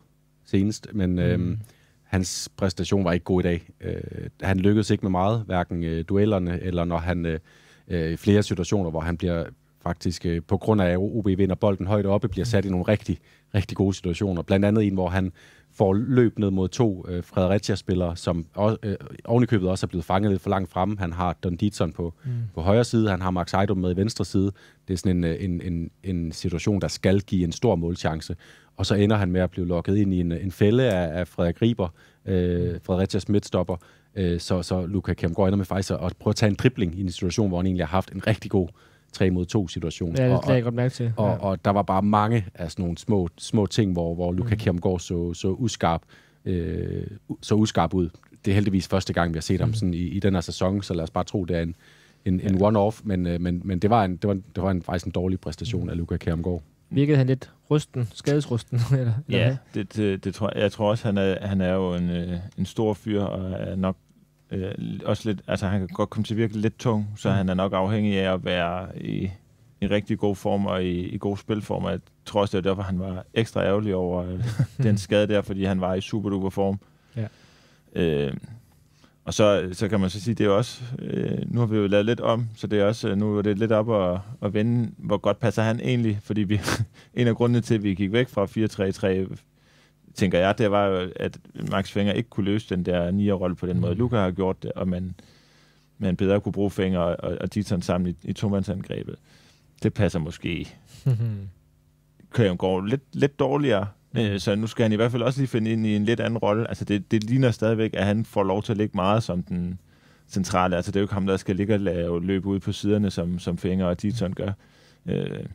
senest, men øh, Mm. hans præstation var ikke god i dag. Øh, han lykkedes ikke med meget, hverken øh, duellerne eller når han øh, øh, i flere situationer, hvor han bliver faktisk øh, på grund af, at OB vinder bolden højt oppe, bliver sat i nogle rigtig, rigtig gode situationer. Blandt andet en, hvor han får løb ned mod to øh, Fredericia-spillere, som også, øh, ovenikøbet også er blevet fanget lidt for langt fremme. Han har Don Dietzson på, mm. på højre side, han har Max Ejdom med i venstre side. Det er sådan en, øh, en, en, en situation, der skal give en stor målchance. Og så ender han med at blive lukket ind i en, en fælde af, af Frederik Riber, øh, Fredericias midtstopper. Øh, så, så Luka Kjermgaard ender med faktisk at prøve at tage en dribling i en situation, hvor han egentlig har haft en rigtig god 3 mod 2 situation. Ja, det og, lagde jeg godt mærke til. og, ja. og der var bare mange af sådan nogle små, små ting, hvor, hvor Luka Mm. Kjermgaard så, så uskarp, øh, så uskarp ud. Det er heldigvis første gang, vi har set ham Mm. sådan i, i den her sæson, så lad os bare tro, det er en, en, en one-off, men, øh, men, men det var, en, det var, en, det var en, faktisk en dårlig præstation Mm. af Luka Kjermgaard. Virkede han lidt rusten, skadesrusten? *laughs* eller, eller Ja, hvad? det, det, det tror jeg. Jeg tror også, han er, han er jo en, øh, en stor fyr, og er nok øh, også lidt, altså han kan godt komme til at virke lidt tung, så Mm. han er nok afhængig af at være i, i rigtig god form og i, i god spilform. Og Jeg tror også, det er derfor, han var ekstra ærgerlig over øh, *laughs* den skade der, fordi han var i super duper form. Ja. Øh, og så, så kan man så sige, det er også, øh, nu har vi jo lavet lidt om, så det er også, øh, nu er det lidt op at, at vende, hvor godt passer han egentlig, fordi vi, *laughs* en af grundene til, at vi gik væk fra 4-3-3, tænker jeg, det var jo, at Max Fenger ikke kunne løse den der nier-rolle på den Mm. måde, Luca har gjort det, og man, man bedre kunne bruge Fenger og, og, Dietzen sammen i, i tomandsangrebet. Det passer måske *laughs* Køren går lidt, lidt dårligere, Mm. øh, så nu skal han i hvert fald også lige finde ind i en lidt anden rolle. Altså det, det ligner stadigvæk, at han får lov til at ligge meget som den centrale. Altså det er jo ikke ham, der skal ligge og lave løb ud på siderne, som, som Fenger og Dietzen gør. Øh,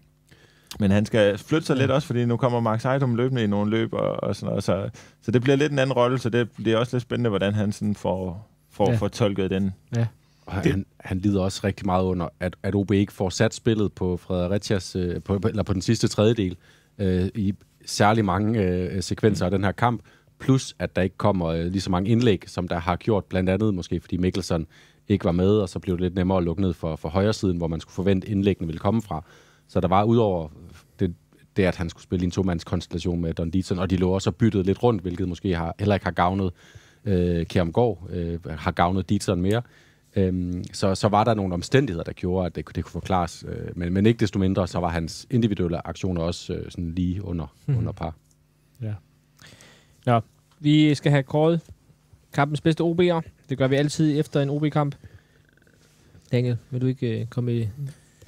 men han skal flytte sig Ja. lidt også, fordi nu kommer Max Ejdom løbende i nogle løb og, og sådan noget. Så, så det bliver lidt en anden rolle, så det bliver også lidt spændende, hvordan han sådan får, får Ja. ja. fortolket den. Og han, han lider også rigtig meget under, at, at OB ikke får sat spillet på Fredericias, øh, på, eller på den sidste tredjedel, øh, i særlig mange øh, sekvenser af den her kamp, plus at der ikke kommer øh, lige så mange indlæg, som der har gjort, blandt andet måske fordi Mikkelsen ikke var med, og så blev det lidt nemmere at lukke ned for, for højre siden, hvor man skulle forvente indlæggene ville komme fra. Så der var udover det, det at han skulle spille i en tomandskonstellation med Don Dietzen, og de lå også og byttede lidt rundt, hvilket måske har, heller ikke har gavnet øh, Kjermgaard, øh, har gavnet Dietzen mere. Øhm, så, så var der nogle omstændigheder, der gjorde, at det, kunne- det kunne forklares. Øh, men, men ikke desto mindre, så var hans individuelle aktioner også øh, sådan lige under, Mhm. mm. under par. Nå, vi skal have kåret kampens bedste OB'er. Det gør vi altid efter en OB-kamp. Daniel, vil du ikke øh, komme med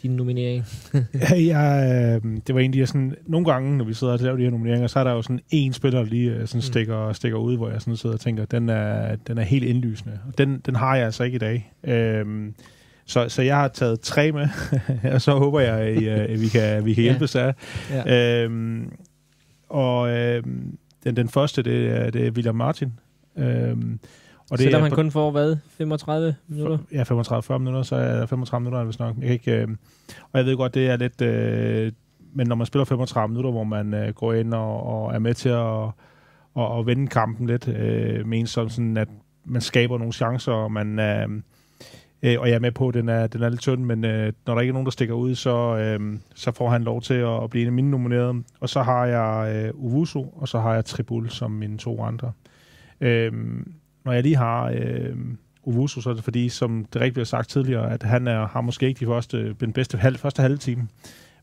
din nominering? *laughs* Ja, jeg, øh, det var egentlig sådan, nogle gange, når vi sidder og laver de her nomineringer, så er der jo sådan en spiller, der lige øh, sådan Mm. stikker, stikker ud, hvor jeg sådan sidder og tænker, den er, den er helt indlysende. Og den, den har jeg altså ikke i dag. Øhm, så, så jeg har taget tre med, *laughs* og så håber jeg, at, øh, at vi kan, vi kan *laughs* Ja. hjælpes af. Ja. Øhm, og øhm, den, den første, det er, det er William Martin. Øhm, og det Selvom han på- kun får, hvad, 35 minutter? Ja, 35-40 minutter, så er jeg 35 minutter, hvis nok. Jeg kan ikke, øh, og jeg ved godt, det er lidt... Øh, men når man spiller 35 minutter, hvor man øh, går ind og, og er med til at og, og vende kampen lidt, øh, men som sådan, at man skaber nogle chancer, og man... Øh, øh, og jeg er med på, at den er, den er lidt tynd, men øh, når der ikke er nogen, der stikker ud, så, øh, så får han lov til at, at blive en af mine nominerede. Og så har jeg øh, Uvusu, og så har jeg Tribul som mine to andre. Øh, når jeg lige har øh, Owusu, så er det fordi, som det rigtigt bliver sagt tidligere, at han er, har måske ikke de første, den bedste halv, første halve time.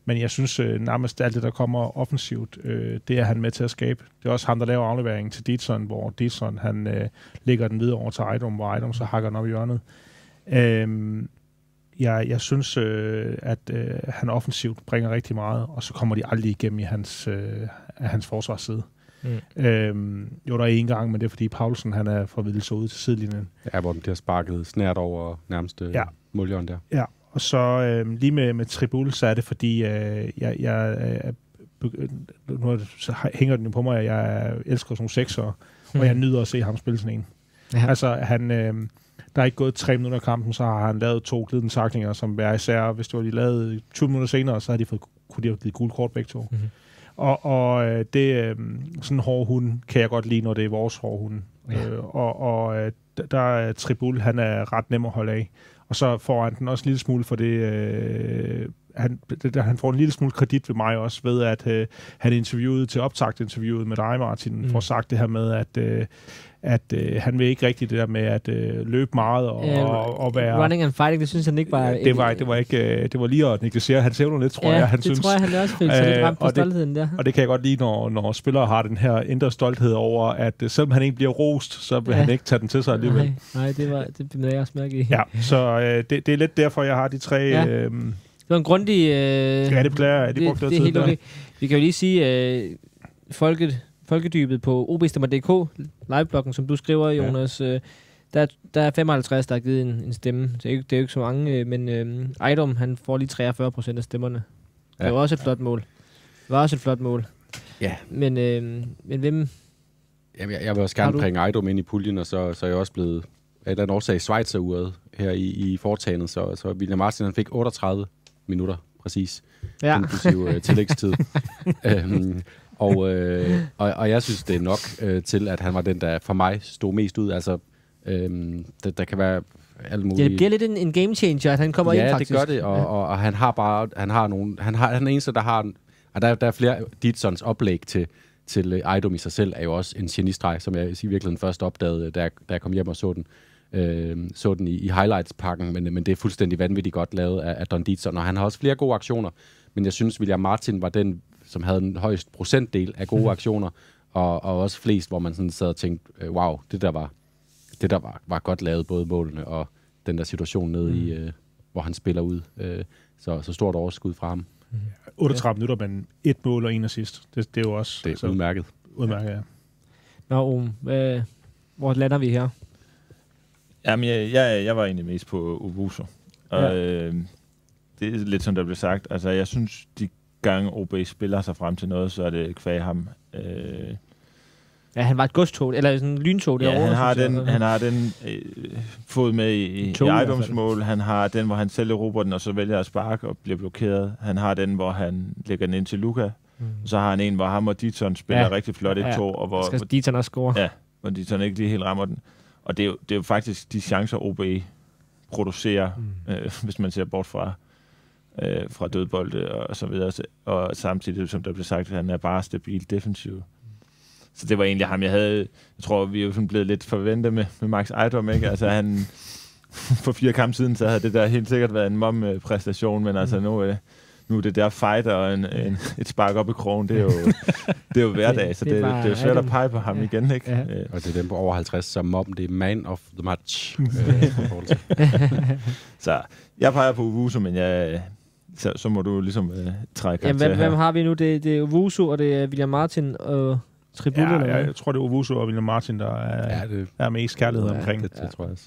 Men jeg synes øh, nærmest alt det, der kommer offensivt, øh, det er han med til at skabe. Det er også ham, der laver afleveringen til Dietzson, hvor Dietzson han øh, lægger den videre over til Ejdom, hvor Ejdom så hakker den op i hjørnet. Øh, jeg, jeg synes, øh, at øh, han offensivt bringer rigtig meget, og så kommer de aldrig igennem i hans, øh, af hans forsvarsside. Mm. Øhm, jo, der er en gang, men det er fordi Paulsen han er fra Vildelse ud til sidelinjen. Ja, hvor den bliver sparket snært over nærmest øh, Ja. målhjørn der. Ja, og så øh, lige med, med Tribul, så er det fordi, øh, jeg, jeg øh, nu er det, så har- hænger den jo på mig, at jeg elsker sådan nogle sekser, mm. og jeg nyder at se ham spille sådan en. Ja. Altså, han, øh, der er ikke gået tre minutter af kampen, så har han lavet to glidende taklinger, som hver især, hvis det var de lavet 20 minutter senere, så har de fået, kunne de have givet gul kort begge to. Mhm. Mm-hmm. Og, og øh, det, øh, sådan en hård hund kan jeg godt lide, når det er vores hårde hund. Ja. Øh, og og øh, der er Tribul, han er ret nem at holde af. Og så får han den også en lille smule for det... Øh, han, han får en lille smule kredit ved mig også, ved at øh, han interviewede til optagt interviewet med dig, Martin, Mm. får sagt det her med, at, øh, at øh, han vil ikke rigtig det der med at øh, løbe meget og, Øh, og, og være... Running and fighting, det synes han ikke var... det, var, det var ikke... øh, Det var lige at negligere hans evner lidt, tror ja, jeg, han det synes. tror jeg, han også følte sig lidt Øh, ramt på det- stoltheden der. Og det kan jeg godt lide, når, når spillere har den her indre stolthed over, at øh, selvom han ikke bliver rost, så vil Ja. ja. han ikke tage den til sig alligevel. Nej, nej, det, var, det blev jeg også mærke i. Ja, så øh, det, det er lidt derfor, jeg har de tre... Ja. Ja, øh, Det var en grundig... Øh, ja det beklager jeg. De det, brugte det er noget helt der. okay. Vi kan jo lige sige, øh, folket, folkedybet på obstemmer.dk, livebloggen, som du skriver, Ja. Jonas, øh, der, der er 55, der har givet en, en stemme. Det er, jo, ikke- det er jo ikke så mange, øh, men øh, Ejdom, han får lige 43 procent af stemmerne. Det Ja. var også et flot mål. Det var også et flot mål. Ja. Men, øh, men hvem... Jamen, jeg, jeg vil også gerne bringe Ejdom ind i puljen, og så, så er jeg også blevet af en eller anden årsag Schweizer-uret her i, i foretagendet, så, så William Martin han fik 38 minutter præcis, Ja, ja. inklusive øh, tillægstid. *laughs* øhm, og, øh, og, og jeg synes, det er nok øh, til, at han var den, der for mig stod mest ud. Altså, øhm, der, der kan være alle mulige... ja, det bliver lidt en, en game changer, at han kommer ja, ind faktisk. det gør det, og, og, og han har bare, han har nogle, han har, han er den eneste, der har, en- og der, der er flere, Ditsons oplæg til, til øh, Ejdom i sig selv er jo også en genistreg, som jeg i virkeligheden først opdagede, da jeg, da jeg kom hjem og så den, øh, så den i, i highlights-pakken, men, men det er fuldstændig vanvittigt godt lavet af, af Don Ditson, og han har også flere gode aktioner, men jeg synes, William Martin var den, som havde den højst procentdel af gode aktioner, og, og også flest, hvor man sådan sad og tænkte, øh, wow, det der var, det der var, var godt lavet, både målene og den der situation nede mm. i, øh, hvor han spiller ud. Øh, så, så stort overskud fra ham. 38 minutter, men et mål og en assist. Det, det er jo også Det er altså, udmærket. udmærket. Ja. Nå, um, hvad, hvor lander vi her? Jamen, jeg, jeg, jeg var egentlig mest på Ubuso. Og Ja. ja. øh, det er lidt som der blev sagt. Altså, jeg synes, de gange OB spiller sig frem til noget, så er det kvæg ham. Øh, Ja, han var et godstog, eller sådan en lyntog ja, derovre. han, har jeg. den, han har den øh, fod med i, i, To i ejendomsmål. Han har den, hvor han selv erobrer den, og så vælger at sparke og bliver blokeret. Han har den, hvor han lægger den ind til Luca. Mm. Så har han en, hvor ham og Ditton spiller Ja. ja. rigtig flot 1-2, Ja. og hvor, Skal Diton også score? Ja. hvor Ditton ikke lige helt rammer den. Og det er jo, det er jo faktisk de chancer, OB producerer, Mm. øh, *laughs* hvis man ser bort fra, øh, fra dødbolde og så videre. Og samtidig, som der blev sagt, han er bare stabil defensiv. Så det var egentlig ham, jeg havde... Jeg tror, vi er jo blevet lidt forventet med, med Max Ejdom, ikke? Altså, han... *laughs* For fire kampe siden, så havde det der helt sikkert været en mom-præstation, men altså nu, øh, nu er det der fight og en, en, et spark op i krogen, det er jo, det er jo hverdag, så Det- det, det det, er jo svært at pege på ham Ja. igen, ikke? Ja. Øh, Og det er dem på over 50, som om det er man of the match. øh. *laughs* Så jeg peger på Uvuso, men jeg, så, så må du ligesom øh, trække Jamen, karakter hvem, her. hvem har vi nu? Det, det er Wusu, og det er William Martin og Tribune. Ja, eller jeg, jeg tror, det er Ovuso og William Martin, der er, Ja, det, er mest kærlighed Ja. omkring. det, det tror jeg også.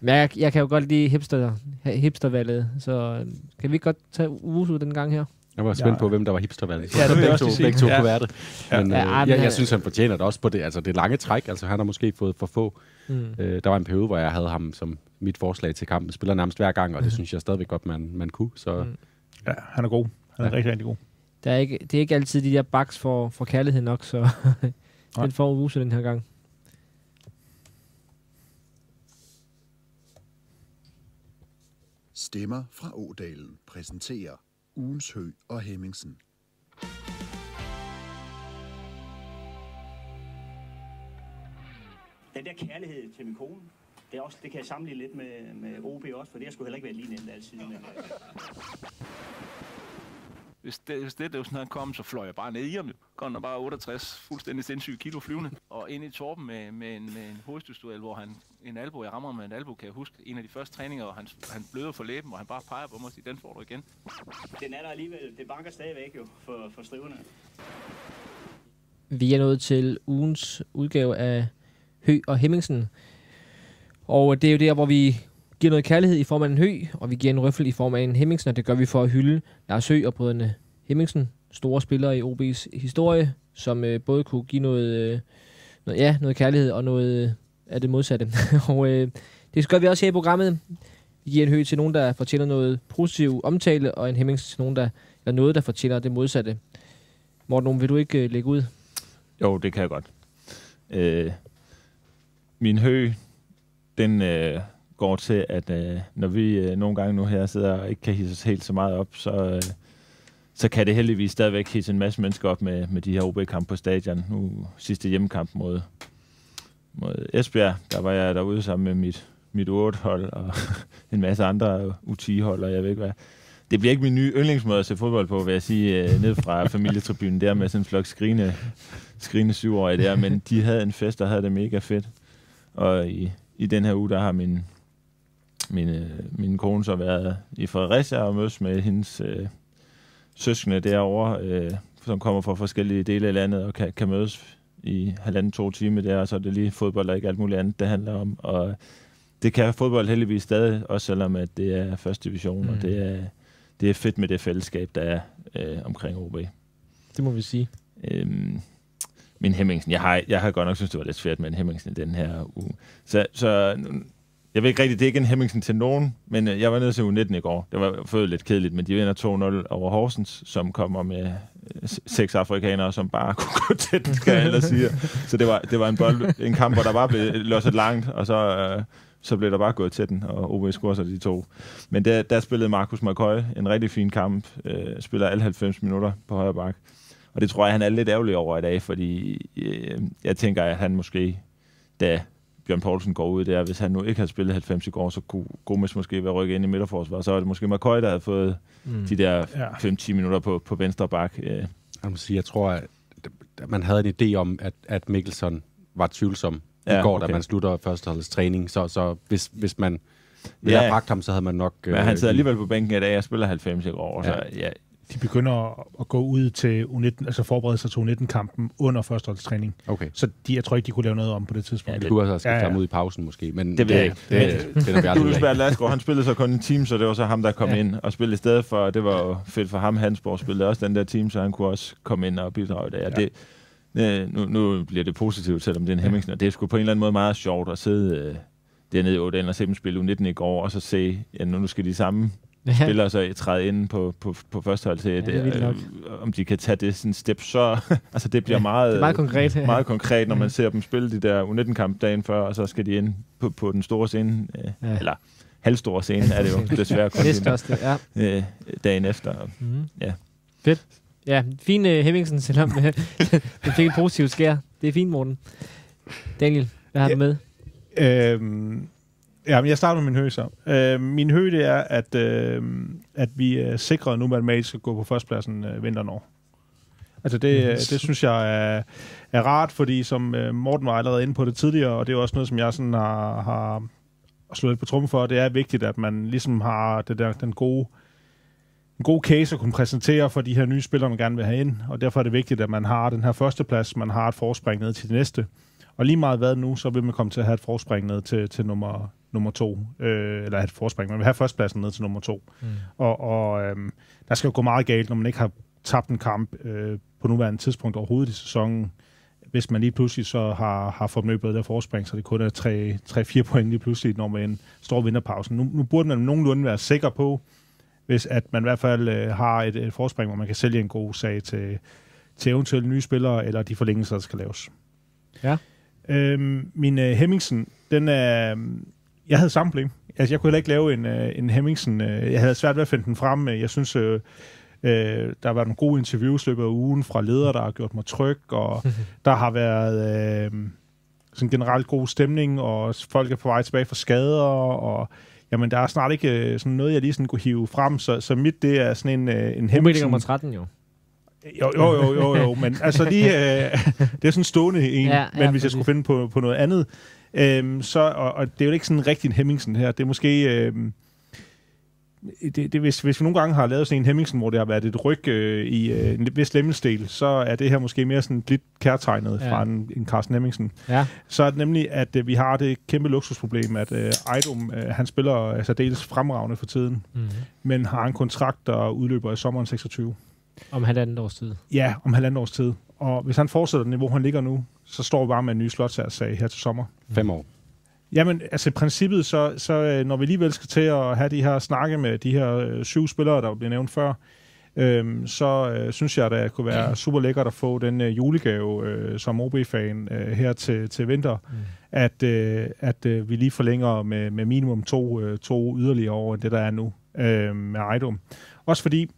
Men jeg, jeg kan jo godt lide hipster, hipstervalget, så øh, kan vi ikke godt tage Wusu den gang her? Jeg var spændt Ja. på, hvem der var hipstervalg. Ja, *laughs* det begge to, begge to Ja. kunne være det. Men, Ja, øh, jeg, jeg synes, han fortjener det også på det, altså det lange træk. Altså, han har måske fået for få. Mm. Øh, der var en periode, hvor jeg havde ham som mit forslag til kampen. Spiller nærmest hver gang, og det synes jeg stadigvæk godt, man, man kunne. Så Mm. Ja, han er god. Han er Ja. rigtig, rigtig god. Der er ikke, det er ikke altid de der baks for, for kærlighed nok, så *laughs* den får Wusu den her gang. Stemmer fra Ådalen præsenterer Ugens Hø og Hemmingsen. den der kærlighed til min kone, det, er også, det kan jeg sammenligne lidt med, med OB også, for det har sgu heller ikke været lige nemt altid. Men, øh. Hvis det, hvis det, det sådan kom, så fløj jeg bare ned i ham. jo. Kom der bare 68 fuldstændig sindssyge kilo flyvende. Og ind i torben med, med, en, med en hovedstødsduel, hvor han en albu, jeg rammer med en albu, kan jeg huske. En af de første træninger, og han, han bløder for læben, og han bare peger på mig og siger, den får du igen. den er der alligevel, det banker stadigvæk jo for, for striverne. Vi er nået til ugens udgave af Hø og Hemmingsen. Og det er jo der, hvor vi giver noget kærlighed i form af en Hø, og vi giver en røffel i form af en Hemmingsen, og det gør vi for at hylde Lars Hø og brødrene Hemmingsen, store spillere i OB's historie, som øh, både kunne give noget, øh, noget, ja, noget kærlighed og noget øh, af det modsatte. *laughs* og øh, det gør vi også her i programmet. Vi giver en Hø til nogen, der fortjener noget positiv omtale, og en Hemmingsen til nogen, der, eller noget, der fortjener det modsatte. Morten, vil du ikke øh, lægge ud? Jo, det kan jeg godt. Øh, min hø, den øh, går til, at øh, når vi øh, nogle gange nu her sidder og ikke kan hisse os helt så meget op, så, øh, så kan det heldigvis stadigvæk hisse en masse mennesker op med, med de her OB-kampe på stadion. Nu sidste hjemmekamp mod, mod Esbjerg, der var jeg derude sammen med mit, mit 8-hold og *laughs* en masse andre U10-hold, og jeg ved ikke hvad. Det bliver ikke min nye yndlingsmåde at se fodbold på, vil jeg sige, øh, ned fra *laughs* familietribunen der med sådan en flok skrigende, skrigende syvårige der, men de havde en fest, og havde det mega fedt. Og i, i den her uge, der har min, min, øh, min kone så været i Fredericia og mødes med hendes øh, søskende derovre, øh, som kommer fra forskellige dele af landet og kan, kan mødes i halvanden, to timer der, og så er det lige fodbold og ikke alt muligt andet, det handler om. Og det kan fodbold heldigvis stadig, også selvom at det er første division, mm. og det er, det er fedt med det fællesskab, der er øh, omkring OB. Det må vi sige. Øhm, min Hemmingsen, jeg har, jeg har godt nok synes, det var lidt svært med en Hemmingsen i den her uge. Så, så jeg ved ikke rigtigt, det er ikke en Hemmingsen til nogen, men øh, jeg var nede til U19 i går. Det var fået lidt kedeligt, men de vinder 2-0 over Horsens, som kommer med øh, seks afrikanere, som bare *laughs* kunne gå til den, skal jeg ellers sige. Så det var, det var en, bold, en kamp, hvor der bare blev losset langt, og så, øh, så blev der bare gået til den, og OB scorede så de to. Men der, der spillede Markus McCoy en rigtig fin kamp, øh, spiller alle 90 minutter på højre bak. Og det tror jeg, han er lidt ærgerlig over i dag, fordi øh, jeg tænker, at han måske, da Bjørn Poulsen går ud der, hvis han nu ikke havde spillet 90 i går, så kunne Gomes måske være rykket ind i midterforsvaret. Så var det måske McCoy, der havde fået mm. de der Ja. 5-10 minutter på, på venstre bak. Øh, Jeg må sige, jeg tror, at man havde en idé om, at, at Mikkelsen var tvivlsom ja, i går, okay. da man slutter førsteholdets træning. Så, så hvis, hvis man ville Ja. have bragt ham, så havde man nok... men han sidder alligevel på bænken i dag og spiller 90 i går. Ja. Så ja, De begynder at- gå ud til U19, altså forberede sig til U19-kampen under førsteholdstræning. Okay. Så de, jeg tror ikke, de kunne lave noget om på det tidspunkt. Ja, Det det- kunne også have skiftet Ja, ja, ham ud i pausen måske, men Det ved jeg ikke. Det, det, det er af. Bert Ladsgaard, han spillede så kun en team, så det var så ham, der kom Ja. ind og spillede i stedet for. Det var jo fedt for ham. Hansborg spillede også den der team, så han kunne også komme ind og bidrage der. Ja. Det, øh, nu, nu bliver det positivt, selvom det er en Hemmingsen, og det er sgu på en eller anden måde meget sjovt at sidde øh, dernede i Ådalen og se dem spille U19 i går, og så se, ja, nu nu skal de samme Ja. spillere så træde ind på, på, på første hold til, Ja, det er øh, om de kan tage det sådan step, så *laughs* altså det bliver Ja, meget, det er meget konkret. øh, meget konkret, når man ser dem spille de der U19-kamp dagen før, og så skal de ind på, på den store scene, øh, Ja. ja. eller halvstore scene er det jo desværre kun Næststørste, ja. øh, dagen efter. Mm. Ja. Fedt. Ja, fin uh, Hemmingsen, *laughs* selvom uh, den fik et positivt skær. Det er fint, Morten. Daniel, hvad har Ja. du med? Øhm, ja, men jeg starter med min hø så. Øhm, min hø, det er, at, øhm, at vi er sikret nu at gå på førstepladsen øh, vinteren over. Altså det, øh, det synes jeg er, er rart, fordi som øh, Morten var allerede inde på det tidligere, og det er også noget, som jeg sådan har, har slået lidt på trummen for, det er vigtigt, at man ligesom har det der, den gode en god case at kunne præsentere for de her nye spillere, man gerne vil have ind, og derfor er det vigtigt, at man har den her førsteplads, man har et forspring ned til det næste, og lige meget hvad nu, så vil man komme til at have et forspring ned til, til nummer, nummer to. Øh, eller have et forspring. Man vil have førstepladsen ned til nummer to. Mm. Og, og øhm, der skal jo gå meget galt, når man ikke har tabt en kamp øh, på nuværende tidspunkt overhovedet i sæsonen. Hvis man lige pludselig så har, har formøbet der forspring, så det kun er 3-4 point lige pludselig, når man står vinterpausen. Nu, nu burde man nogenlunde være sikker på, hvis at man i hvert fald øh, har et, et forspring, hvor man kan sælge en god sag til, til eventuelle nye spillere, eller de forlængelser, der skal laves. Ja. Øhm, min øh, Hemmingsen, den er... jeg havde samme problem. Altså, jeg kunne heller ikke lave en, øh, en Hemmingsen. Øh, jeg havde svært ved at finde den frem. Øh, Jeg synes, øh, øh, der har været nogle gode interviews løbet af ugen fra ledere, der har gjort mig tryg, og *laughs* der har været... Øh, sådan generelt god stemning, og folk er på vej tilbage fra skader, og jamen, der er snart ikke sådan noget, jeg lige sådan kunne hive frem, så, så mit, det er sådan en, øh, en Hemmingsen. nummer 13 jo. Jo, jo, jo, jo, jo, men altså lige, *laughs* øh, det er sådan stående en, Ja, ja, men hvis jeg skulle finde på, på noget andet, øhm, så, og, og det er jo ikke sådan rigtig en Hemmingsen her, det er måske, øhm, det, det, hvis, hvis vi nogle gange har lavet sådan en Hemmingsen, hvor det har været et ryg øh, i øh, en vis lemmelstil, så er det her måske mere sådan lidt kærtegnet Ja. fra en, en Carsten Hemmingsen. Ja. Så er det nemlig, at øh, vi har det kæmpe luksusproblem, at øh, Ejdom, øh, han spiller altså dels fremragende for tiden, Mm. men har en kontrakt, der udløber i sommeren 26. Om halvandet års tid. Ja, om halvandet års tid. Og hvis han fortsætter det niveau, han ligger nu, så står vi bare med en ny slotsag her til sommer. Fem år. Jamen, altså i princippet, så, så øh, når vi alligevel skal til at have de her snakke med de her øh, syv spillere, der blev nævnt før, øhm, så øh, synes jeg, at det kunne være super lækkert at få den øh, julegave øh, som OB-fan øh, her til, til vinter, mm. at, øh, at øh, vi lige forlænger med, med minimum to, øh, to yderligere år end det, der er nu øh, med Ejdom. Også fordi,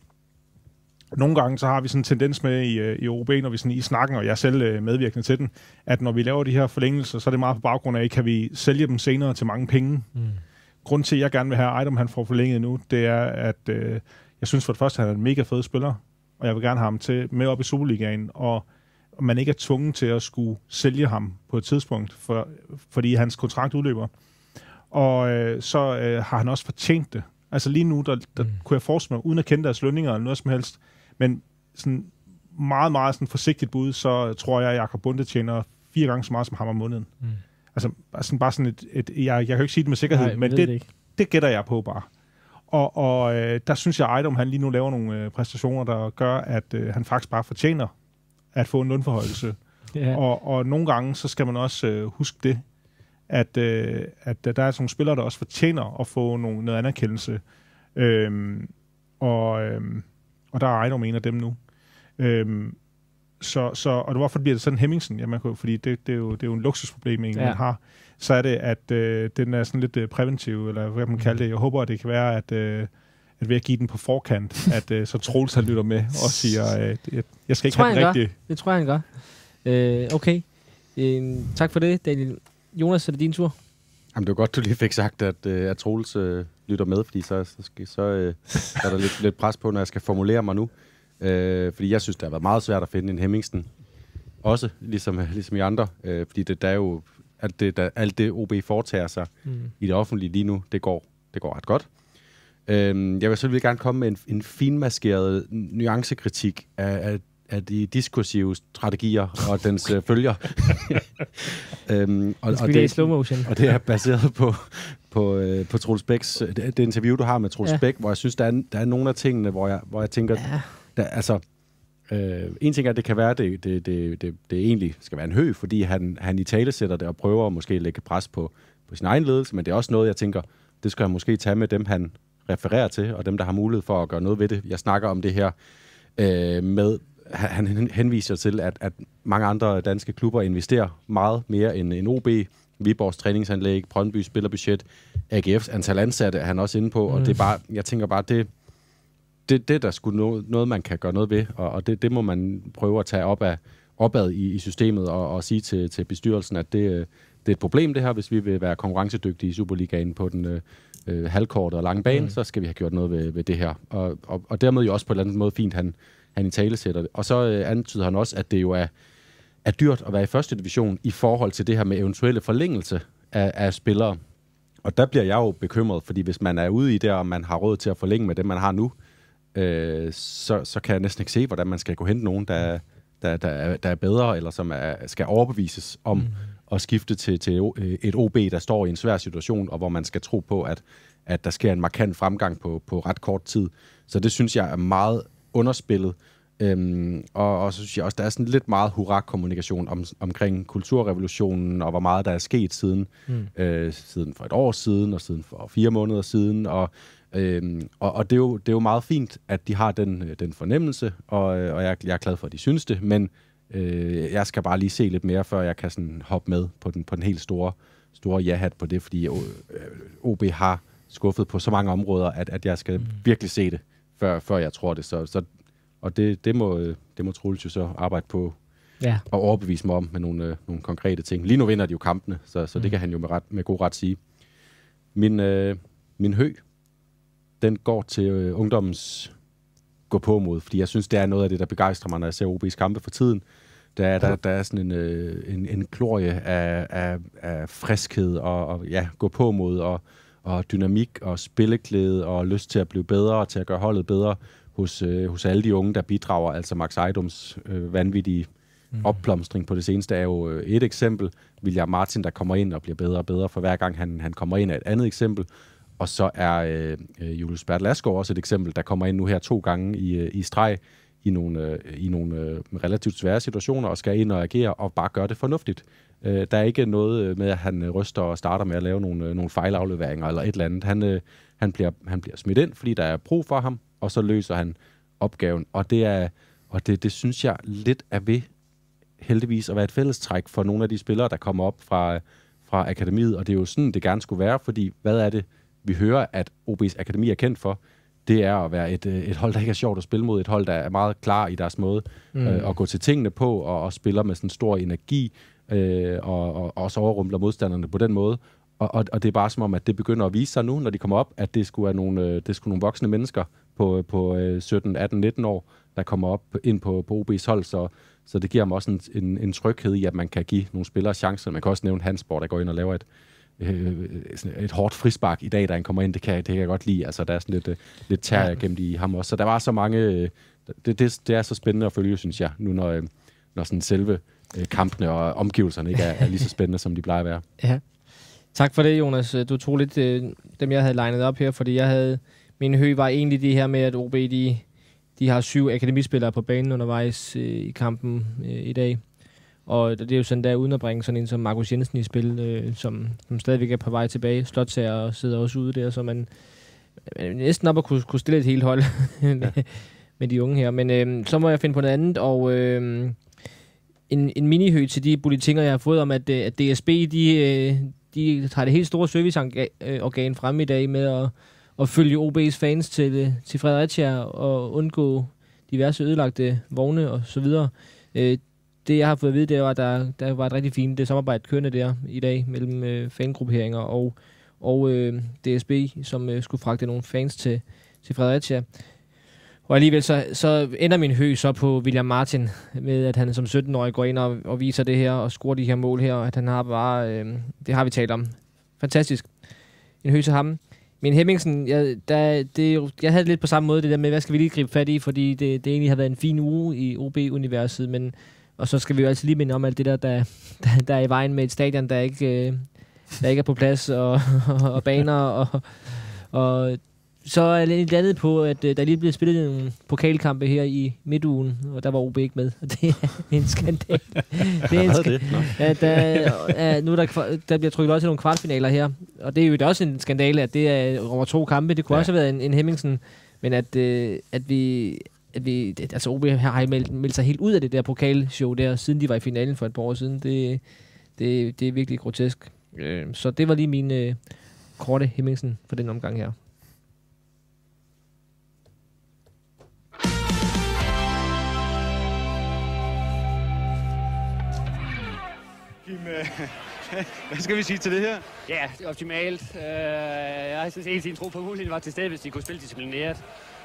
nogle gange så har vi sådan en tendens med i, øh, i OB, når vi sådan i snakken, og jeg er selv øh, medvirkende til den, at når vi laver de her forlængelser, så er det meget på baggrund af, kan vi sælge dem senere til mange penge. Mm. Grunden til, at jeg gerne vil have Ejdom, han får forlænget nu, det er, at øh, jeg synes for det første, at han er en mega fed spiller, og jeg vil gerne have ham til med op i Superligaen, og man ikke er tvunget til at skulle sælge ham på et tidspunkt, for, fordi hans kontrakt udløber. Og øh, så øh, har han også fortjent det. Altså lige nu, der, der mm. kunne jeg forestille mig, uden at kende deres lønninger eller noget som helst, men sådan meget, meget sådan forsigtigt bud, så tror jeg, at Jakob Bunde tjener fire gange så meget som ham om måneden. Mm. Altså altså bare sådan et, et jeg, jeg kan jo ikke sige det med sikkerhed, Nej, men det, det det gætter jeg på bare. Og, og øh, der synes jeg, at Ejdom han lige nu laver nogle øh, præstationer, der gør, at øh, han faktisk bare fortjener at få en lønforhøjelse. *laughs* Ja. Og, og nogle gange, så skal man også øh, huske det, at, øh, at der er sådan nogle spillere, der også fortjener at få nogle, noget anerkendelse. Øhm, og, øhm, og der er Ejdom en af dem nu. Øhm, så, så, og hvorfor bliver det sådan Hemmingsen? Jamen, fordi det, det, er jo, det er jo en luksusproblem, egentlig, Ja. man har. Så er det, at øh, den er sådan lidt øh, præventiv, eller hvad man kalder det. Jeg håber, at det kan være, at, øh, at ved at give den på forkant, *laughs* at øh, så Troels han lytter med og siger, øh, jeg, jeg skal ikke Tror have jeg, den rigtige. Det tror jeg, han gør. Øh, okay. Øh, tak for det, Daniel. Jonas, er det din tur? Jamen, det var godt, du lige fik sagt, at, øh, at Troels øh, lytter med, fordi så, så, skal, så, øh, er der lidt, lidt pres på, når jeg skal formulere mig nu. Øh, fordi jeg synes, det har været meget svært at finde en Hemmingsen. Også, ligesom, *laughs* ligesom i andre. Øh, fordi det, der er jo alt det, der, alt det OB foretager sig Mm. i det offentlige lige nu, det går, det går ret godt. Øhm, jeg vil selvfølgelig gerne komme med en, en finmaskeret nuancekritik af, af, af de diskursive strategier og dens øh, følger. *laughs* øhm, og, Det spiller i slow motion. og det er baseret på, på, øh, på Troels Bæks, det, det interview, du har med Troels Ja. Bæk, hvor jeg synes, der er, der er nogle af tingene, hvor jeg, hvor jeg tænker, Ja. der, altså, øh, en ting er, at det kan være, at det, det, det, det, det egentlig skal være en hø, fordi han, han i tale sætter det og prøver at måske lægge pres på, på sin egen ledelse, men det er også noget, jeg tænker, det skal han måske tage med dem, han refererer til, og dem, der har mulighed for at gøre noget ved det. Jeg snakker om det her øh, med, han han henviser til, at, at mange andre danske klubber investerer meget mere end en OB, Viborgs træningsanlæg, Brøndby spillerbudget, AGF's antal ansatte er han også inde på, mm. og det er bare, jeg tænker bare, det, det, det er der sgu noget, noget, man kan gøre noget ved, og, og det, det må man prøve at tage op af, opad i, i systemet og, og sige til, til bestyrelsen, at det, det er et problem det her, hvis vi vil være konkurrencedygtige i Superligaen på den øh, øh, halvkorte og lange bane, mm. så skal vi have gjort noget ved, ved det her. Og, og, og dermed jo også på en eller anden måde fint, han, han i tale sætter det. Og så øh, antyder han også, at det jo er, er dyrt at være i første division i forhold til det her med eventuelle forlængelse af, af spillere. Og der bliver jeg jo bekymret, fordi hvis man er ude i det, og man har råd til at forlænge med det, man har nu, øh, så, så kan jeg næsten ikke se, hvordan man skal gå hen nogen, der, der, der, er, der er bedre, eller som er, skal overbevises om mm. at skifte til, til øh, et OB, der står i en svær situation, og hvor man skal tro på, at, at der sker en markant fremgang på, på ret kort tid. Så det synes jeg er meget underspillet. Øhm, og, og så synes jeg også, der er sådan lidt meget hurra-kommunikation om, omkring kulturrevolutionen, og hvor meget der er sket siden, mm. øh, siden for et år siden, og siden for fire måneder siden. Og, øhm, og, og det, er jo, det er jo meget fint, at de har den, øh, den fornemmelse, og, øh, og jeg, jeg er glad for, at de synes det, men øh, jeg skal bare lige se lidt mere, før jeg kan sådan hoppe med på den, på den helt store, store ja-hat på det, fordi øh, OB har skuffet på så mange områder, at, at jeg skal mm. virkelig se det, før, før jeg tror det. Så, så, og det, det, må, øh, det må Troels jo så arbejde på Ja. og overbevise mig om med nogle, øh, nogle konkrete ting. Lige nu vinder de jo kampene, så, så mm. det kan han jo med, ret, med god ret sige. Min, øh, min hø, den går til øh, ungdommens gå på mod, fordi jeg synes, det er noget af det, der begejstrer mig, når jeg ser OB's kampe for tiden. Der er, der, der er sådan en, øh, en, en glorie af, af, af friskhed og, og ja, gå på mod og, og dynamik og spilleklæde og lyst til at blive bedre og til at gøre holdet bedre hos, øh, hos alle de unge, der bidrager. Altså Max Ejdums øh, vanvittige mm. opblomstring på det seneste er jo øh, et eksempel. William Martin, der kommer ind og bliver bedre og bedre for hver gang han, han kommer ind, er et andet eksempel. Og så er øh, øh, Julius Bert Lassgaard også et eksempel, der kommer ind nu her to gange i, øh, i streg i nogle, øh, i nogle øh, relativt svære situationer og skal ind og agere og bare gøre det fornuftigt. Øh, der er ikke noget øh, med, at han øh, ryster og starter med at lave nogle, øh, nogle fejlafleveringer eller et eller andet. Han, øh, han, bliver, han bliver smidt ind, fordi der er brug for ham, og så løser han opgaven. Og det, er, og det, det synes jeg lidt er ved heldigvis at være et fællestræk for nogle af de spillere, der kommer op fra, fra akademiet. Og det er jo sådan, det gerne skulle være, fordi hvad er det, vi hører, at OB's akademi er kendt for? Det er at være et, øh, et hold, der ikke er sjovt at spille mod. Et hold, der er meget klar i deres måde mm. øh, at gå til tingene på, og, og spiller med sådan stor energi, øh, og, og, og også overrumpler modstanderne på den måde. Og, og, og det er bare som om, at det begynder at vise sig nu, når de kommer op, at det skulle være nogle, øh, det skulle nogle voksne mennesker på, på øh, 17, 18, 19 år, der kommer op ind på, på OB's hold. Så, så det giver mig også en, en, en tryghed i, at man kan give nogle spillere chancer. Man kan også nævne Hansborg, der går ind og laver et, øh, et hårdt frispark i dag, da han kommer ind. Det kan, det kan jeg godt lide. Altså, der er sådan lidt, øh, lidt tær Ja. gemt i ham også. Så der var så mange... Øh, det, det, det er så spændende at følge, synes jeg, nu når, øh, når sådan selve øh, kampene og omgivelserne ikke er, er lige så spændende, som de plejer at være. Ja. Tak for det, Jonas. Du tog lidt øh, dem, jeg havde legnet op her, fordi jeg havde... Min hø var egentlig det her med, at OB, de, de har syv akademispillere på banen undervejs øh, i kampen øh, i dag. Og det er jo sådan der, uden at bringe sådan en som Markus Jensen i spil, øh, som, som stadigvæk er på vej tilbage. Slotsager og sidder også ude der, så man, man næsten op at kunne, kunne stille et helt hold *laughs* med, med de unge her. Men øh, så må jeg finde på noget andet, og øh, en, en minihø til de bulletinger, jeg har fået om, at, øh, at DSB, de, øh, de tager det helt store serviceorgan øh, frem i dag med at, at følge OB's fans til, øh, til Fredericia og undgå diverse ødelagte vogne og så videre. Øh, det, jeg har fået at vide, det var, at der, der var et rigtig fint det samarbejde kørende der i dag mellem øh, fangrupperinger og, og øh, DSB, som øh, skulle fragte nogle fans til, til Fredericia. Og alligevel så, så ender min hø så på William Martin, med at han som 17-årig går ind og, og viser det her og scorer de her mål her, og at han har bare, øh, det har vi talt om. Fantastisk. En hø til ham. Men Hemmingsen, jeg, der, det, jeg havde lidt på samme måde det der med, hvad skal vi lige gribe fat i, fordi det, det egentlig har været en fin uge i OB-universet, men og så skal vi jo altså lige minde om alt det der, der, der, der er i vejen med et stadion, der ikke, øh, der ikke er på plads, og, og, og baner, og, og så er jeg lidt landet på, at øh, der lige blev spillet nogle pokalkampe her i midtugen, og der var OB ikke med. Og det er *laughs* en skandal. Det er en er skandal. det? Ja, der, ja, nu er der, der bliver trykket også nogle kvartfinaler her. Og det er jo da også en skandale, at det er over to kampe. Det kunne Ja. også have været en, en Hemmingsen. Men at, øh, at vi... At vi det, altså OB har har meldt, meldt sig helt ud af det der pokalshow der, siden de var i finalen for et par år siden. Det, det, det er virkelig grotesk. Øh, så det var lige min øh, korte Hemmingsen for den omgang her. Øh, *laughs* hvad skal vi sige til det her? Ja, det er optimalt. Øh, jeg har hele tiden tro på, at muligheden var til stede, hvis de kunne spille disciplineret.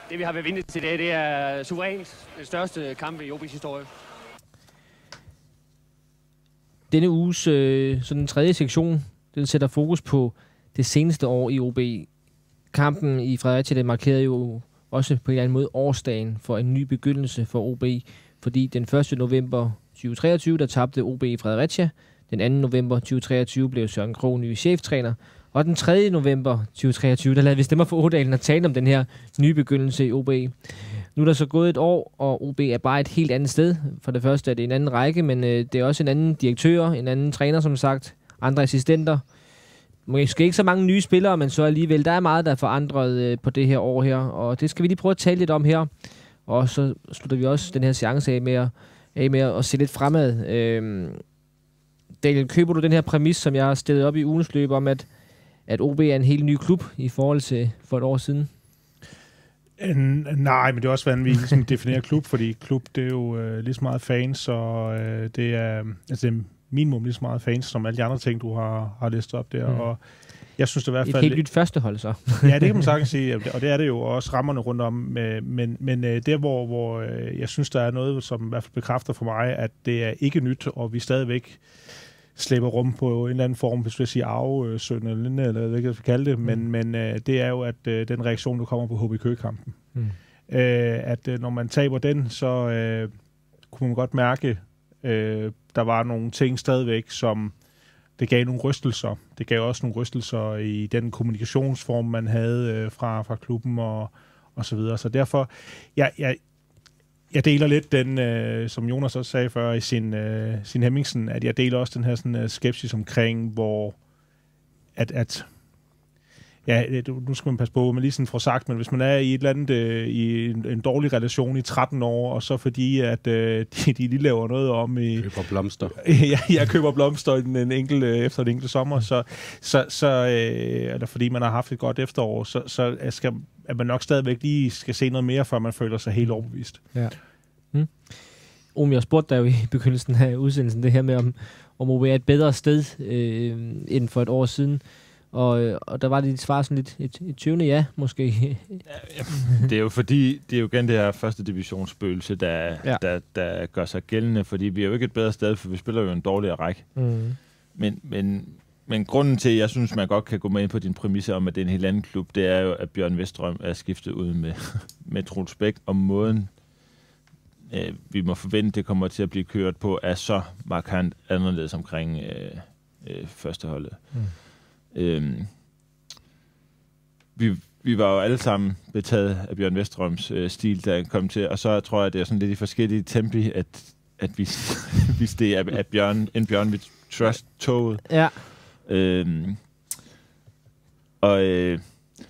Det vi har været vinde til i dag, det er suverænt den største kamp i OB's historie. Denne uges øh, sådan den tredje sektion, den sætter fokus på det seneste år i OB. Kampen i Fredericia, det markerede jo også på en eller anden måde årsdagen for en ny begyndelse for OB, fordi den 1. november 2023, der tabte OB i Fredericia. Den 2. november 2023 blev Søren Krog ny cheftræner. Og den 3. november 2023, der lavede vi stemmer for Ådalen og tale om den her nye begyndelse i OB. Nu er der så gået et år, og OB er bare et helt andet sted. For det første er det en anden række, men øh, det er også en anden direktør, en anden træner, som sagt, andre assistenter. Måske ikke så mange nye spillere, men så alligevel, der er meget, der er forandret øh, på det her år her, og det skal vi lige prøve at tale lidt om her. Og så slutter vi også den her seance af med at, af med at se lidt fremad. Øh, Daniel, køber du den her præmis, som jeg har stillet op i ugens løb, om at, at OB er en helt ny klub i forhold til for et år siden? En, nej, men det er også, hvordan vi ligesom definerer klub, fordi klub, det er jo øh, lige så meget fans, og øh, det er, altså, det er minimum lige så meget fans, som alle de andre ting, du har, har listet op der, Mm. og jeg synes det i hvert Et fald... helt nyt førstehold, så. ja, det kan man sagtens sige, og det er det jo også rammerne rundt om, øh, men, men øh, der, hvor, hvor øh, jeg synes, der er noget, som i hvert fald bekræfter for mig, at det er ikke nyt, og vi stadigvæk slæber rum på en eller anden form, hvis vi vil sige arvesøn eller lignende, eller hvad jeg skal kalde det, men, men øh, det er jo, at øh, den reaktion, der kommer på HB Køge-kampen, Mm. øh, at øh, når man taber den, så øh, kunne man godt mærke, øh, der var nogle ting stadigvæk, som det gav nogle rystelser. Det gav også nogle rystelser i den kommunikationsform, man havde øh, fra, fra klubben og, og så videre. Så derfor, jeg, jeg, jeg deler lidt den, øh, som Jonas også sagde før i sin, øh, sin Hemmingsen, at jeg deler også den her sådan, øh, skepsis omkring, hvor at, at ja, nu skal man passe på, man lige sådan får sagt, men hvis man er i et eller andet, øh, i en, en dårlig relation i 13 år, og så fordi, at øh, *laughs* de, de lige laver noget om i... Køber blomster. *laughs* ja, jeg køber blomster en, en enkelt, øh, efter en enkelt sommer, så, så, så øh, eller fordi man har haft et godt efterår, så, så skal, at man nok stadigvæk lige skal se noget mere, før man føler sig helt overbevist. Ja. Mm. Om jeg spurgte dig jo i *laughs* begyndelsen af udsendelsen det her med, om, om OB er et bedre sted øh, end for et år siden. Øh, og der var dit svar sådan lidt et, et 20. ja, måske. det er jo fordi, det er jo igen det her første divisionsspøgelse, der, Ja. ja. der, der gør sig gældende, fordi vi er jo ikke et bedre sted, for vi spiller jo en dårligere række. Mm. Men, men, men grunden til, at jeg synes, man godt kan gå med ind på din præmisse om, at det er en helt anden klub, det er jo, at Bjørn Vestrøm er skiftet ud med, *laughs* med Troels Bæk, og måden, øh, vi må forvente, det kommer til at blive kørt på, er så markant anderledes omkring øh, øh, førsteholdet. Mm. Øhm, vi, vi var jo alle sammen betaget af Bjørn Vestrøms øh, stil, da han kom til, og så tror jeg, det er sådan lidt i forskellige tempi, at, at vi, hvis det er at Bjørn, en Bjørn vi trust toget. Ja. Øhm, og øh,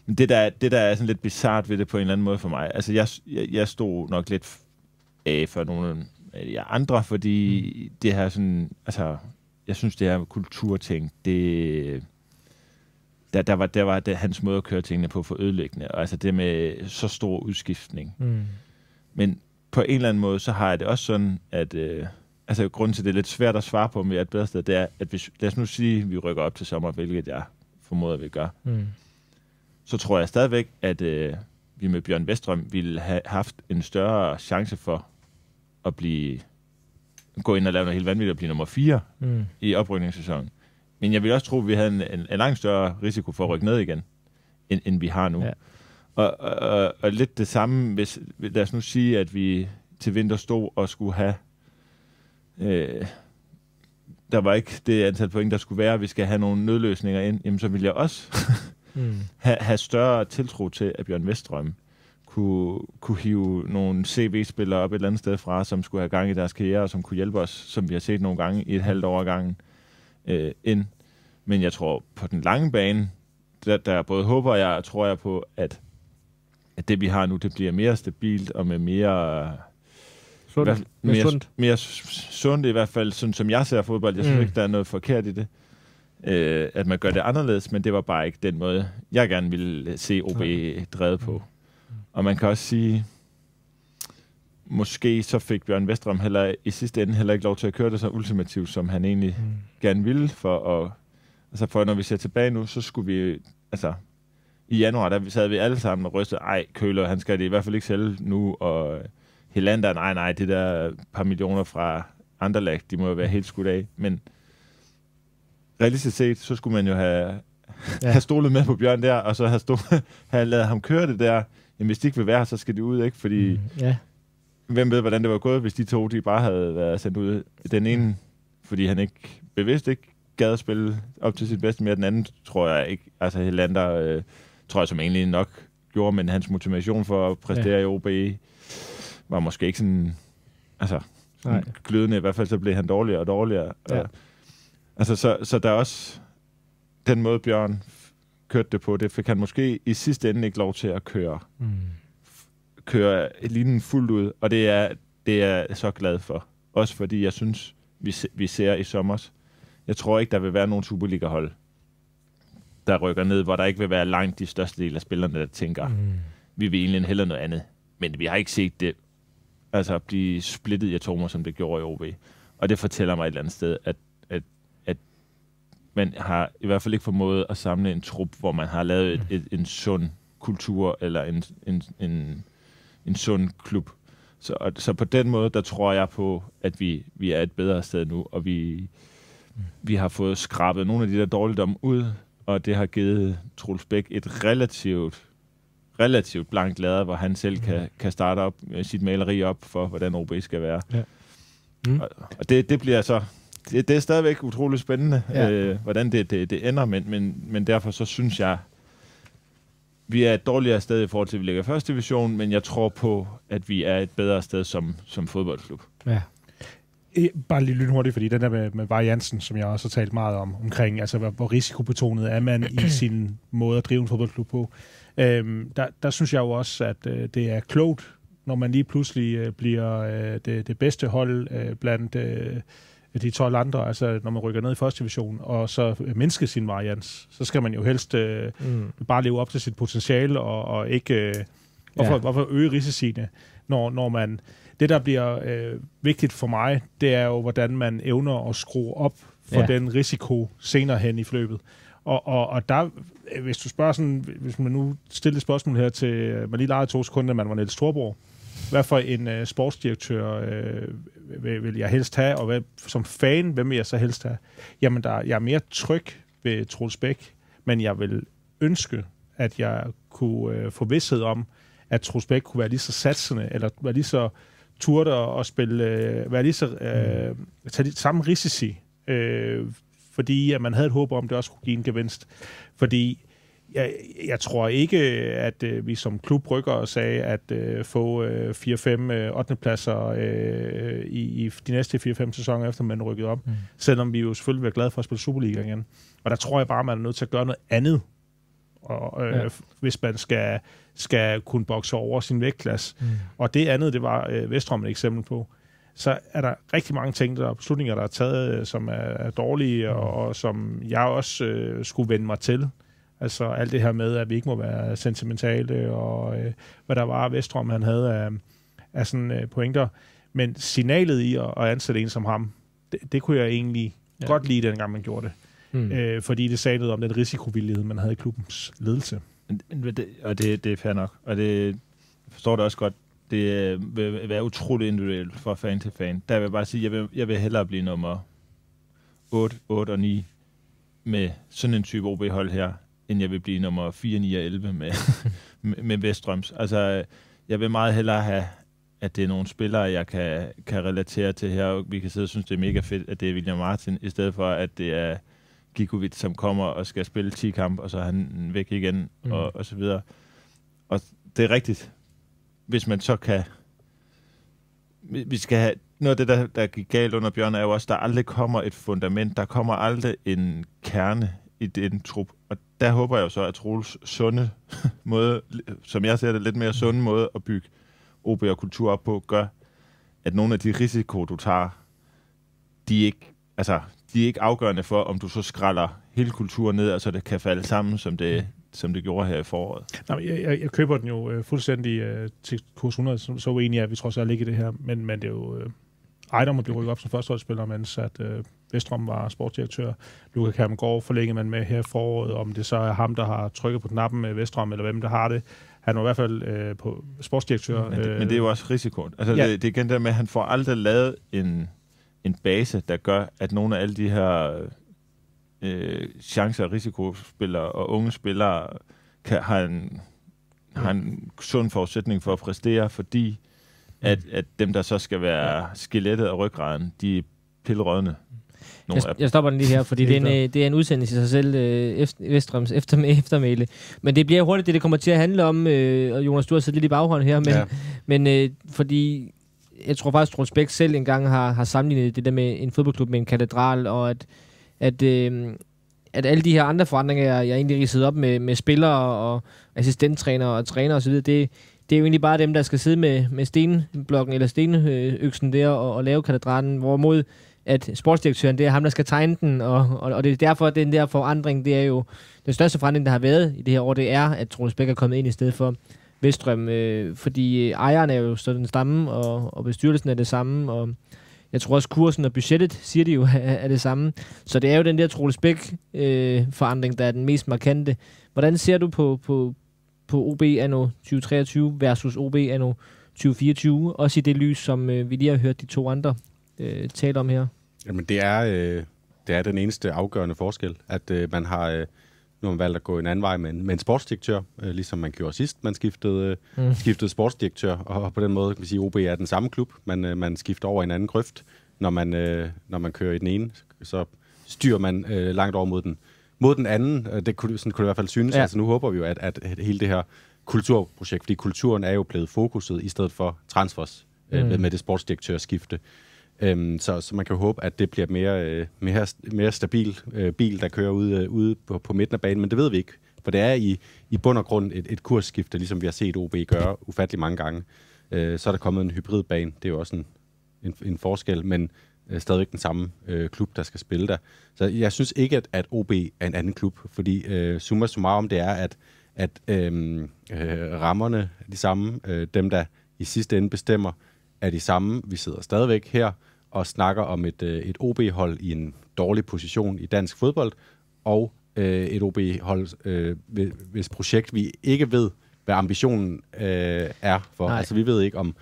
men det der, det der er sådan lidt bizart ved det på en eller anden måde for mig, altså jeg, jeg, jeg stod nok lidt af for nogle af de andre, fordi det her sådan, altså jeg synes det her kulturting, det der, der var, der var det, hans måde at køre tingene på for ødelæggende, og altså det med så stor udskiftning. Mm. Men på en eller anden måde, så har jeg det også sådan, at øh, altså grunden til, at det er lidt svært at svare på, om vi er et bedre sted, det er, at hvis, lad os nu sige, at vi rykker op til sommer, hvilket jeg formoder, vi gør, Mm. så tror jeg stadigvæk, at øh, vi med Bjørn Vestrøm ville have haft en større chance for at blive gå ind og lave noget helt vanvittigt og blive nummer 4 Mm. i oprykningssæsonen. Men jeg vil også tro, at vi havde en, en, en langt større risiko for at rykke ned igen, end, end vi har nu. Ja. Og, og, og, og lidt det samme, hvis, lad os nu sige, at vi til vinter stod og skulle have, øh, der var ikke det antal point, der skulle være, vi skal have nogle nødløsninger ind, jamen så vil jeg også *laughs* Mm. have, have større tiltro til, at Bjørn Vestrøm kunne, kunne hive nogle CV-spillere op et eller andet sted fra, som skulle have gang i deres karriere, og som kunne hjælpe os, som vi har set nogle gange i et halvt år gangen, øh, ind. Men jeg tror, på den lange bane, der, der både håber jeg og tror jeg på, at, at det vi har nu, det bliver mere stabilt og med mere... Sundt. fald Mere mere, sundt. mere sundt i hvert fald, sådan som jeg ser fodbold. Jeg synes Mm. mm. ikke, der er noget forkert i det. Øh, at man gør det anderledes, men det var bare ikke den måde, jeg gerne ville se OB drevet på. Og man kan også sige, måske så fik Bjørn Vestrøm heller i sidste ende heller ikke lov til at køre det så ultimativt, som han egentlig Mm. gerne ville. For, at, altså for når vi ser tilbage nu, så skulle vi, altså i januar, der sad vi alle sammen og rystede, ej, Køler, han skal det i hvert fald ikke sælge nu, og Helander, nej, nej, det der par millioner fra Anderlecht, de må jo være helt skudt af. Men realistisk set, så skulle man jo have, Ja. ja. have stolet med på Bjørn der, og så have, stå, *laughs* have lavet ham køre det der. Jamen, hvis de ikke vil være her, så skal de ud, ikke? Fordi Mm. Ja. Hvem ved, hvordan det var gået, hvis de to de bare havde været sendt ud. Den ene, fordi han ikke bevidst ikke gad at spille op til sit bedste mere. Den anden, tror jeg ikke, altså Helander, øh, tror jeg som egentlig nok gjorde, men hans motivation for at præstere Ja. i OB var måske ikke sådan, altså, Nej. sådan glødende. I hvert fald så blev han dårligere og dårligere. Ja. Og, altså, så, så der er også den måde, Bjørn kørte det på, det fik han måske i sidste ende ikke lov til at køre Mm. Køre linjen fuldt ud, og det er, det er jeg så glad for. Også fordi jeg synes, vi, se- vi ser i sommer, jeg tror ikke, der vil være nogen Superliga-hold, der rykker ned, hvor der ikke vil være langt de største del af spillerne, der tænker, Mm. vi vil egentlig hellere noget andet. Men vi har ikke set det altså blive splittet i atomer, som det gjorde i OB. Og det fortæller mig et eller andet sted, at, at, at man har i hvert fald ikke formået at samle en trup, hvor man har lavet et, et, en sund kultur, eller en, en, en, en sund klub. Så, og, så på den måde, der tror jeg på, at vi, vi er et bedre sted nu, og vi, vi har fået skrabet nogle af de der dårligdomme ud, og det har givet Troels Bæk et relativt relativt blankt lader, hvor han selv kan, kan starte op med sit maleri op for, hvordan OB skal være. Ja. Mm. Og, og det, det bliver så... Det, det er stadigvæk utroligt spændende, ja. øh, hvordan det, det, det ender, men, men, men derfor så synes jeg, vi er et dårligere sted i forhold til, at vi ligger i første division, men jeg tror på, at vi er et bedre sted som, som fodboldklub. Ja. Bare lige lynhurtigt, fordi den der med, med variansen, som jeg også har talt meget om, omkring, altså hvor, hvor risikobetonet er man i sin måde at drive en fodboldklub på. Øhm, der, der synes jeg jo også, at øh, det er klogt, når man lige pludselig øh, bliver øh, det, det bedste hold øh, blandt øh, de 12 andre, altså når man rykker ned i første division, og så mindske sin varians, så skal man jo helst øh, mm. bare leve op til sit potentiale, og, og ikke øh, hvorfor, ja. hvorfor øge risiciene, når, når man... Det, der bliver øh, vigtigt for mig, det er jo, hvordan man evner at skrue op for ja. den risiko senere hen i fløbet. Og, og, og der, hvis du spørger sådan, hvis man nu stiller et spørgsmål her til, man lige legede to sekunder, man var Niels Storborg, hvad for en øh, sportsdirektør øh, vil, vil jeg helst have, og hvad, som fan, hvem vil jeg så helst have? Jamen, der, jeg er mere tryg ved Troels Bæk, men jeg vil ønske, at jeg kunne øh, få vidshed om, at Troels Bæk kunne være lige så satsende, eller være lige så turde og spille, øh, være lige så, øh, tage de samme risici, øh, fordi at man havde et håb om, at det også kunne give en gevinst. Fordi jeg, jeg tror ikke, at øh, vi som klub rykker og sagde, at øh, få øh, 4-5 øh, 8. pladser øh, i, i de næste 4-5 sæsoner, efter man rykket op. Mm. Selvom vi jo selvfølgelig bliver glade for at spille Superliga igen. Og der tror jeg bare, man er nødt til at gøre noget andet, og, øh, ja. hvis man skal, skal kunne bokse over sin vægtklasse. Mm. Og det andet, det var øh, Vestrom et eksempel på så er der rigtig mange ting, der er beslutninger, der er taget, øh, som er, er dårlige, og, og som jeg også øh, skulle vende mig til. Altså alt det her med, at vi ikke må være sentimentale, og øh, hvad der var, Vestrom han havde af, af sådan øh, pointer. Men signalet i at, at ansætte en som ham, det, det kunne jeg egentlig ja. godt lide, dengang man gjorde det. Mm. Øh, fordi det sagde noget om den risikovillighed, man havde i klubbens ledelse. Og det, det er fair nok. Og det jeg forstår det også godt. Det øh, vil være utrolig individuelt fra fan til fan. Der vil jeg bare sige, jeg vil, jeg vil hellere blive nummer 8, 8 og 9 med sådan en type OB-hold her, end jeg vil blive nummer 4, 9 og 11 *laughs* med, med, Vestrøms. Altså, jeg vil meget hellere have, at det er nogle spillere, jeg kan, kan relatere til her. Vi kan sidde og synes, det er mega fedt, at det er William Martin, i stedet for, at det er Gikovic, som kommer og skal spille 10 kamp, og så er han væk igen, mm. og, og så videre. Og det er rigtigt. Hvis man så kan... Vi skal have... Noget af det, der, der gik galt under Bjørn, er jo også, at der aldrig kommer et fundament. Der kommer aldrig en kerne i den trup. Og der håber jeg jo så, at Troels sunde *laughs* måde, som jeg ser det, lidt mere sunde måde at bygge OB og kultur op på, gør, at nogle af de risiko, du tager, de er ikke, altså, de er ikke afgørende for, om du så skralder hele kulturen ned, og så det kan falde sammen, som det, som det gjorde her i foråret. Nej, jeg, jeg, jeg køber den jo øh, fuldstændig øh, til kurs 100, så, så uenig er at vi trods alt ligge i det her, men, men det er jo... Øh, Ejdom at blive rykket op som førsteholdsspiller, mens at øh, Vestrom var sportsdirektør. Luka Kammergaard forlænger man med her foråret, om det så er ham, der har trykket på knappen med Vestrom, eller hvem der har det. Han var i hvert fald øh, på sportsdirektør. Men det, øh, men det er jo også risiko. Altså, ja. det, det er igen der med, at han får aldrig lavet en, en base, der gør, at nogle af alle de her øh, chancer- og risikospillere og unge spillere kan, har, en, har en sund forudsætning for at præstere, fordi at, at dem, der så skal være skelettet og ryggraden, de er pillerødne. Jeg, jeg stopper den lige her, fordi *laughs* det er en, øh, det er en udsendelse i sig selv, øh, Vestrøms efter, eftermæle. Men det bliver hurtigt det, det kommer til at handle om, øh, og Jonas, du har siddet lidt i baghånd her, men, ja. men øh, fordi jeg tror faktisk, Troels Bæk selv engang har, har sammenlignet det der med en fodboldklub med en katedral, og at, at, øh, at alle de her andre forandringer, jeg, jeg egentlig ridset op med, med spillere og assistenttræner og træner osv., det, det er jo egentlig bare dem, der skal sidde med, med stenblokken eller stenøksen der og, og lave katedralen, hvorimod at sportsdirektøren, det er ham, der skal tegne den, og, og, og det er derfor, at den der forandring, det er jo den største forandring, der har været i det her år, det er, at Troels Bæk er kommet ind i stedet for. Vestrøm, øh, fordi ejeren er jo så den samme, og, og bestyrelsen er det samme, og jeg tror også kursen og budgettet, siger de jo, *laughs* er, det samme. Så det er jo den der Troels Bæk-forandring, øh, der er den mest markante. Hvordan ser du på, på, på OB anno 2023 versus OB anno 2024, også i det lys, som øh, vi lige har hørt de to andre øh, tale om her? Jamen, det er, øh, det er den eneste afgørende forskel, at øh, man har... Øh, nu har man valgt at gå en anden vej med en, med en sportsdirektør, øh, ligesom man gjorde sidst. Man skiftede, øh, mm. skiftede sportsdirektør, og på den måde kan vi sige, at OB er den samme klub. Man, øh, man skifter over i en anden grøft, når man, øh, når man kører i den ene. Så styrer man øh, langt over mod den, mod den anden. Det kunne, sådan kunne det i hvert fald synes. Ja. Altså, nu håber vi jo, at, at hele det her kulturprojekt, fordi kulturen er jo blevet fokuset i stedet for transfers øh, mm. med, med det sportsdirektørskifte. Øhm, så, så man kan håbe, at det bliver mere, øh, mere, mere stabil øh, bil, der kører ude, øh, ude på, på midten af banen, men det ved vi ikke. For det er i, i bund og grund et, et kursskifte, ligesom vi har set OB gøre ufattelig mange gange. Øh, så er der kommet en hybridbane, det er jo også en, en, en forskel, men øh, stadigvæk den samme øh, klub, der skal spille der. Så jeg synes ikke, at, at OB er en anden klub, fordi øh, summa summarum, det er, at, at øh, øh, rammerne er de samme. Øh, dem, der i sidste ende bestemmer, er de samme. Vi sidder stadigvæk her og snakker om et, øh, et OB-hold i en dårlig position i dansk fodbold, og øh, et OB-hold, øh, hvis projekt vi ikke ved, hvad ambitionen øh, er for. Nej. Altså vi ved ikke, om,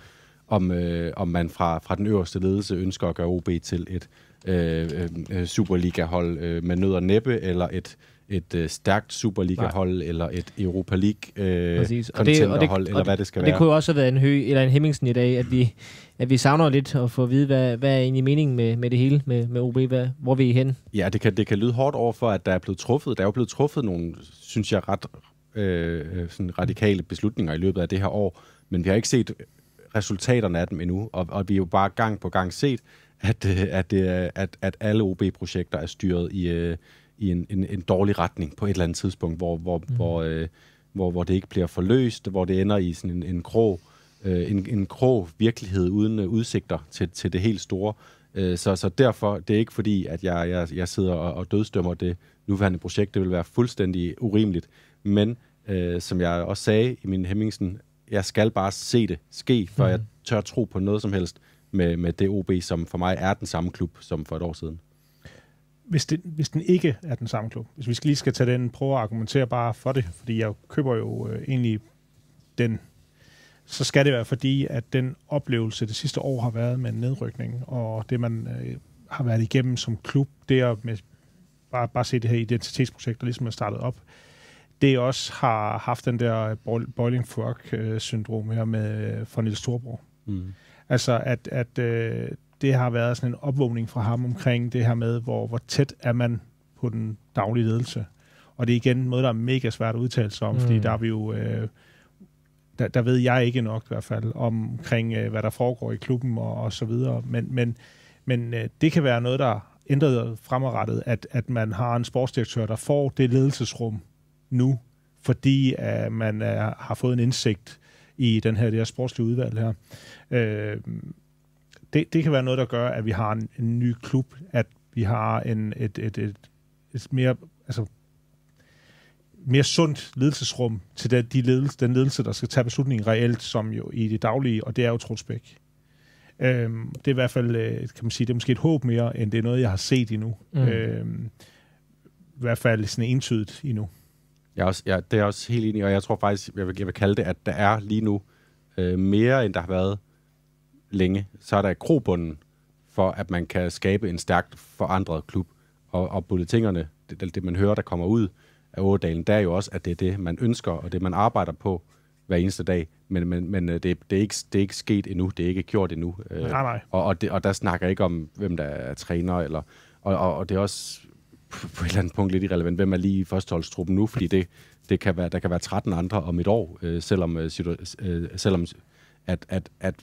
om, øh, om man fra, fra den øverste ledelse ønsker at gøre OB til et øh, øh, Superliga-hold øh, med nød og næppe, eller et et øh, stærkt Superliga-hold, eller et Europa League øh, og det, og det, hold, eller hvad det skal og være. det kunne jo også have været en hø eller en Hemmingsen i dag, at vi, at vi savner lidt at få at vide, hvad, hvad er egentlig meningen med, med det hele, med, med OB, hvad, hvor vi er hen. Ja, det kan, det kan lyde hårdt over for, at der er blevet truffet, der er jo blevet truffet nogle, synes jeg, ret øh, sådan radikale beslutninger i løbet af det her år, men vi har ikke set resultaterne af dem endnu, og, og vi har jo bare gang på gang set, at, øh, at, at, at, at alle OB-projekter er styret i, øh, i en, en, en dårlig retning på et eller andet tidspunkt, hvor, hvor, mm. hvor, øh, hvor, hvor det ikke bliver forløst, hvor det ender i sådan en, en krog, øh, en, en krog virkelighed uden øh, udsigter til, til det helt store. Øh, så, så derfor, det er ikke fordi, at jeg, jeg, jeg sidder og, og dødstømmer det nuværende projekt. Det vil være fuldstændig urimeligt. Men øh, som jeg også sagde i min Hemmingsen, jeg skal bare se det ske, for mm. jeg tør tro på noget som helst med, med det OB, som for mig er den samme klub som for et år siden hvis, det, hvis den ikke er den samme klub, hvis vi skal lige skal tage den, prøve at argumentere bare for det, fordi jeg køber jo øh, egentlig den, så skal det være fordi, at den oplevelse det sidste år har været med nedrykning, og det man øh, har været igennem som klub, det er med bare, bare se det her identitetsprojekt, der ligesom er startet op, det også har haft den der boiling frog-syndrom her med for Niels Storbror. Mm. Altså, at, at øh, det har været sådan en opvågning fra ham omkring det her med, hvor, hvor tæt er man på den daglige ledelse. Og det er igen noget, der er mega svært at udtale sig om, mm. fordi der er vi jo... Øh, der, der ved jeg ikke nok i hvert fald omkring, øh, hvad der foregår i klubben og, og så videre. Men, men, men øh, det kan være noget, der ændret fremadrettet, at, at man har en sportsdirektør, der får det ledelsesrum nu, fordi at man er, har fået en indsigt i den her, det her sportslige udvalg her. Øh, det, det kan være noget, der gør, at vi har en, en ny klub, at vi har en, et, et, et, et mere, altså, mere sundt ledelsesrum til den, de ledelse, den ledelse, der skal tage beslutningen reelt, som jo i det daglige, og det er jo Trotsbæk. Øhm, det er i hvert fald, øh, kan man sige, det er måske et håb mere, end det er noget, jeg har set endnu. Mm. Øhm, I hvert fald sådan entydigt endnu. Jeg er også, ja, det er også helt enig, og jeg tror faktisk, jeg vil, jeg vil kalde det, at der er lige nu øh, mere, end der har været længe, så er der krobunden for, at man kan skabe en stærkt forandret klub. Og, og bulletingerne, det, det man hører, der kommer ud af Ådalen, det er jo også, at det er det, man ønsker, og det man arbejder på hver eneste dag. Men, men, men øh, det, det, er ikke, det er ikke sket endnu, det er ikke gjort endnu. Øh, nej, nej. Og, og, det, og der snakker jeg ikke om, hvem der er træner, eller, og, og, og det er også på et eller andet punkt lidt irrelevant, hvem er lige i førsteholdstruppen nu, fordi det, det kan være, der kan være 13 andre om et år, øh, selvom, øh, øh, selvom at, at, at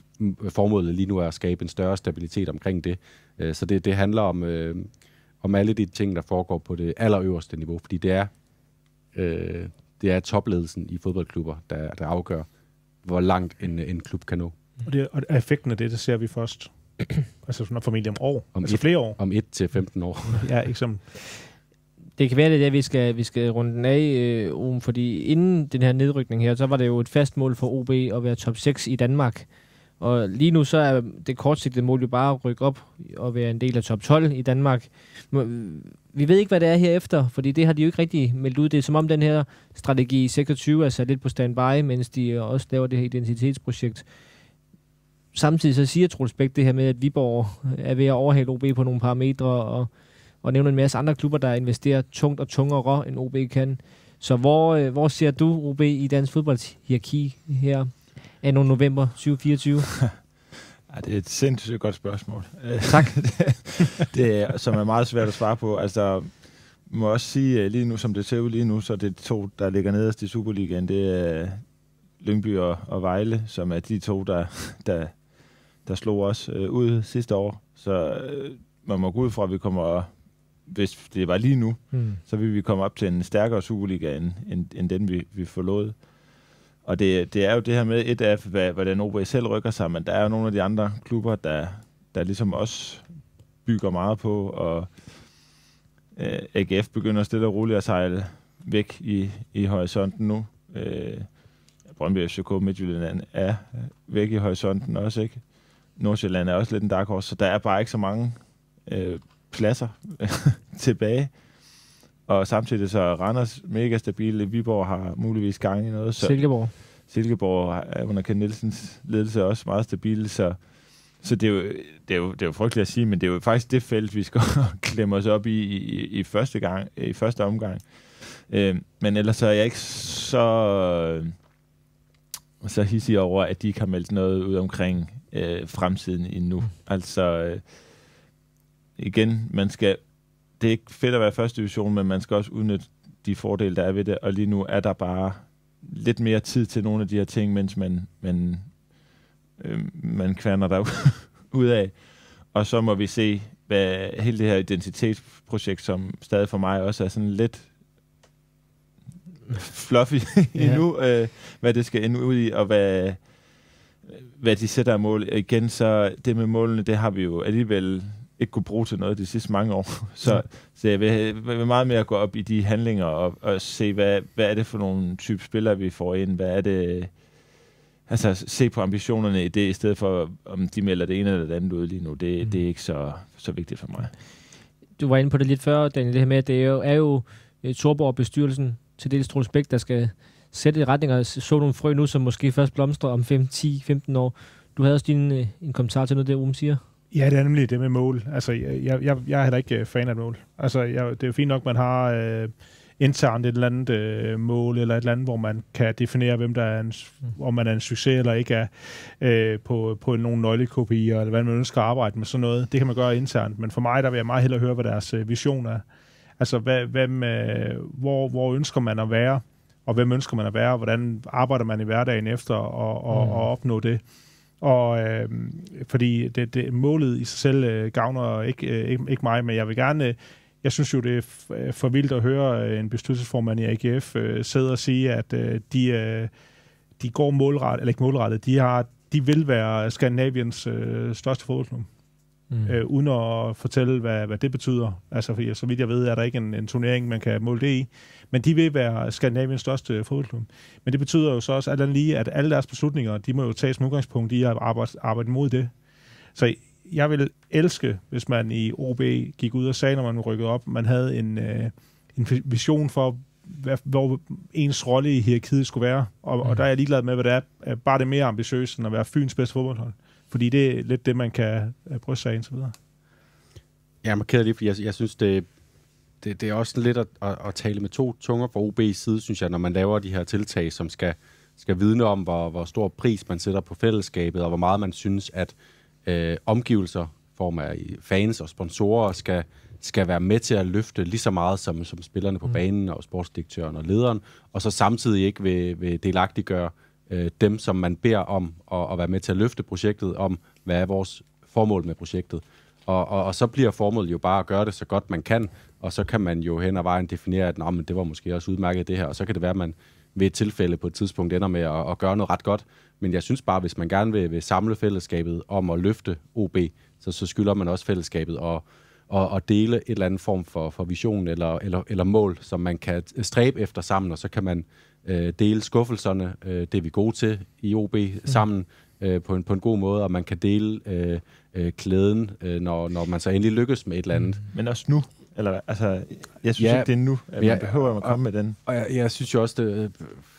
formålet lige nu er at skabe en større stabilitet omkring det. Øh, så det, det handler om, øh, om alle de ting, der foregår på det allerøverste niveau, fordi det er, øh, det er topledelsen i fodboldklubber, der, der afgør, hvor langt en, en klub kan nå. Og, det, og effekten af det, det ser vi først, *clears throat* altså når familie om år, om altså et, flere år. Om 1 til 15 år. *laughs* ja, ikke som det kan være, det er, at vi skal, vi skal runde den af, øh, um, fordi inden den her nedrykning her, så var det jo et fast mål for OB at være top 6 i Danmark. Og lige nu så er det kortsigtede mål jo bare at rykke op og være en del af top 12 i Danmark. Vi ved ikke, hvad det er herefter, fordi det har de jo ikke rigtig meldt ud. Det er som om den her strategi 26 er sat lidt på standby, mens de også laver det her identitetsprojekt. Samtidig så siger Troels Bæk det her med, at Viborg er ved at overhale OB på nogle parametre, og, og nævner en masse andre klubber, der investerer tungt og tungere, end OB kan. Så hvor, øh, hvor ser du OB i dansk fodboldhierarki her af november 2024? *laughs* Ja, det er et sindssygt godt spørgsmål. *laughs* Tak. *laughs* det er, som er meget svært at svare på. Altså, må også sige, lige nu, som det ser ud lige nu, så er det to, der ligger nederst i Superligaen. Det er Lyngby og, og Vejle, som er de to, der, der, der slog os øh, ud sidste år. Så øh, man må gå ud fra, at vi kommer, hvis det var lige nu, mm. så vil vi komme op til en stærkere Superliga, end, end, end den vi, vi forlod. Og det, det er jo det her med, et af, hvad, hvordan OB selv rykker sig, men der er jo nogle af de andre klubber, der, der ligesom også bygger meget på, og øh, AGF begynder stille og roligt at sejle væk i, i horisonten nu. Øh, Brøndby FCK Midtjylland er væk i horisonten også, ikke? Nordsjælland er også lidt en dark horse, så der er bare ikke så mange øh, pladser *laughs* tilbage. Og samtidig så er Randers mega stabile. Viborg har muligvis gang i noget. Så Silkeborg. Silkeborg er under Ken Nielsens ledelse også meget stabile, så, så det, er jo, det, er jo, det er jo frygteligt at sige, men det er jo faktisk det felt, vi skal *laughs* klemme os op i, i, i første gang, i første omgang. Øh, men ellers så er jeg ikke så, så hissig over, at de ikke har meldt noget ud omkring øh, fremtiden endnu. Altså, øh, igen, man skal det er ikke fedt at være første division, men man skal også udnytte de fordele, der er ved det, og lige nu er der bare lidt mere tid til nogle af de her ting, mens man, man, øh, man kværner der *laughs* ud af. Og så må vi se, hvad hele det her identitetsprojekt, som stadig for mig også er sådan lidt fluffy *laughs* endnu, øh, hvad det skal ende ud i, og hvad, hvad de sætter af mål. Igen, så det med målene, det har vi jo alligevel ikke kunne bruge til noget de sidste mange år. *laughs* Så, så jeg vil, vil meget mere gå op i de handlinger og, og se, hvad, hvad er det for nogle type spillere, vi får ind? Hvad er det... Altså, se på ambitionerne i det, i stedet for, om de melder det ene eller det andet ud lige nu. Det, mm. det er ikke så, så vigtigt for mig. Du var inde på det lidt før, Daniel, det her med, at det er jo, er jo uh, Torborg-bestyrelsen, til dels Troels Bæk, der skal sætte i retning og så nogle frø nu, som måske først blomstrer om 5, 10, 15 år. Du havde også din, uh, en kommentar til noget, det Rum siger. Ja, det er nemlig det med mål. Altså, jeg, jeg, jeg er heller ikke øh, fan af mål. Altså, jeg, det er jo fint nok, man har øh, internt et eller andet øh, mål, eller et eller andet, hvor man kan definere, hvem der er en, mm. om man er en succes eller ikke er øh, på, på nogle nøglekopier, eller hvad man ønsker at arbejde med sådan noget. Det kan man gøre internt, men for mig, der vil jeg meget hellere høre, hvad deres øh, vision er. Altså, hvad, hvem, øh, hvor, hvor ønsker man at være, og hvem ønsker man at være, og hvordan arbejder man i hverdagen efter at, og, mm. og opnå det. Og øh, fordi det, det, målet i sig selv øh, gavner ikke, øh, ikke, ikke mig, men jeg vil gerne... Øh, jeg synes jo, det er øh, for vildt at høre øh, en bestyrelsesformand i AGF øh, sidde og sige, at øh, de, øh, de går målrettet, eller ikke målrettet, de, har, de vil være Skandinaviens øh, største fodboldklub mm. øh, uden at fortælle, hvad, hvad det betyder. Altså, for, så vidt jeg ved, er der ikke en, en turnering, man kan måle det i. Men de vil være Skandinaviens største fodboldklub. Men det betyder jo så også alt lige, at alle deres beslutninger, de må jo tages med udgangspunkt i at arbejde, arbejde mod det. Så jeg vil elske, hvis man i OB gik ud og sagde, når man rykkede op, man havde en, øh, en vision for, hvad, hvor ens rolle i hierarkiet skulle være. Og, mm. og der er jeg ligeglad med, hvad det er. Bare det mere ambitiøst, end at være Fyns bedste fodboldhold. Fordi det er lidt det, man kan øh, bryste sig af indtil videre. Jeg er markeret lige, for jeg, jeg synes, det, det, det er også lidt at, at, at tale med to tunger fra OB's side, synes jeg, når man laver de her tiltag, som skal, skal vidne om, hvor, hvor stor pris man sætter på fællesskabet, og hvor meget man synes, at øh, omgivelser, form af fans og sponsorer, skal, skal være med til at løfte lige så meget som, som spillerne på mm. banen og sportsdirektøren og lederen, og så samtidig ikke vil, vil delagtiggøre øh, dem, som man beder om at, at være med til at løfte projektet, om hvad er vores formål med projektet. Og, og, og så bliver formålet jo bare at gøre det så godt man kan, og så kan man jo hen ad vejen definere, at men det var måske også udmærket det her, og så kan det være, at man ved et tilfælde på et tidspunkt ender med at, at gøre noget ret godt. Men jeg synes bare, hvis man gerne vil, vil samle fællesskabet om at løfte OB, så, så skylder man også fællesskabet og, og, og dele et eller andet form for, for vision eller, eller, eller mål, som man kan stræbe efter sammen, og så kan man øh, dele skuffelserne, øh, det er vi gode til i OB, mm. sammen øh, på, en, på en god måde, og man kan dele øh, øh, klæden, øh, når, når man så endelig lykkes med et eller andet. Men også nu, eller altså, jeg synes ja, ikke, det er nu, at man ja, behøver at komme og, med den. Og jeg, jeg synes jo også, det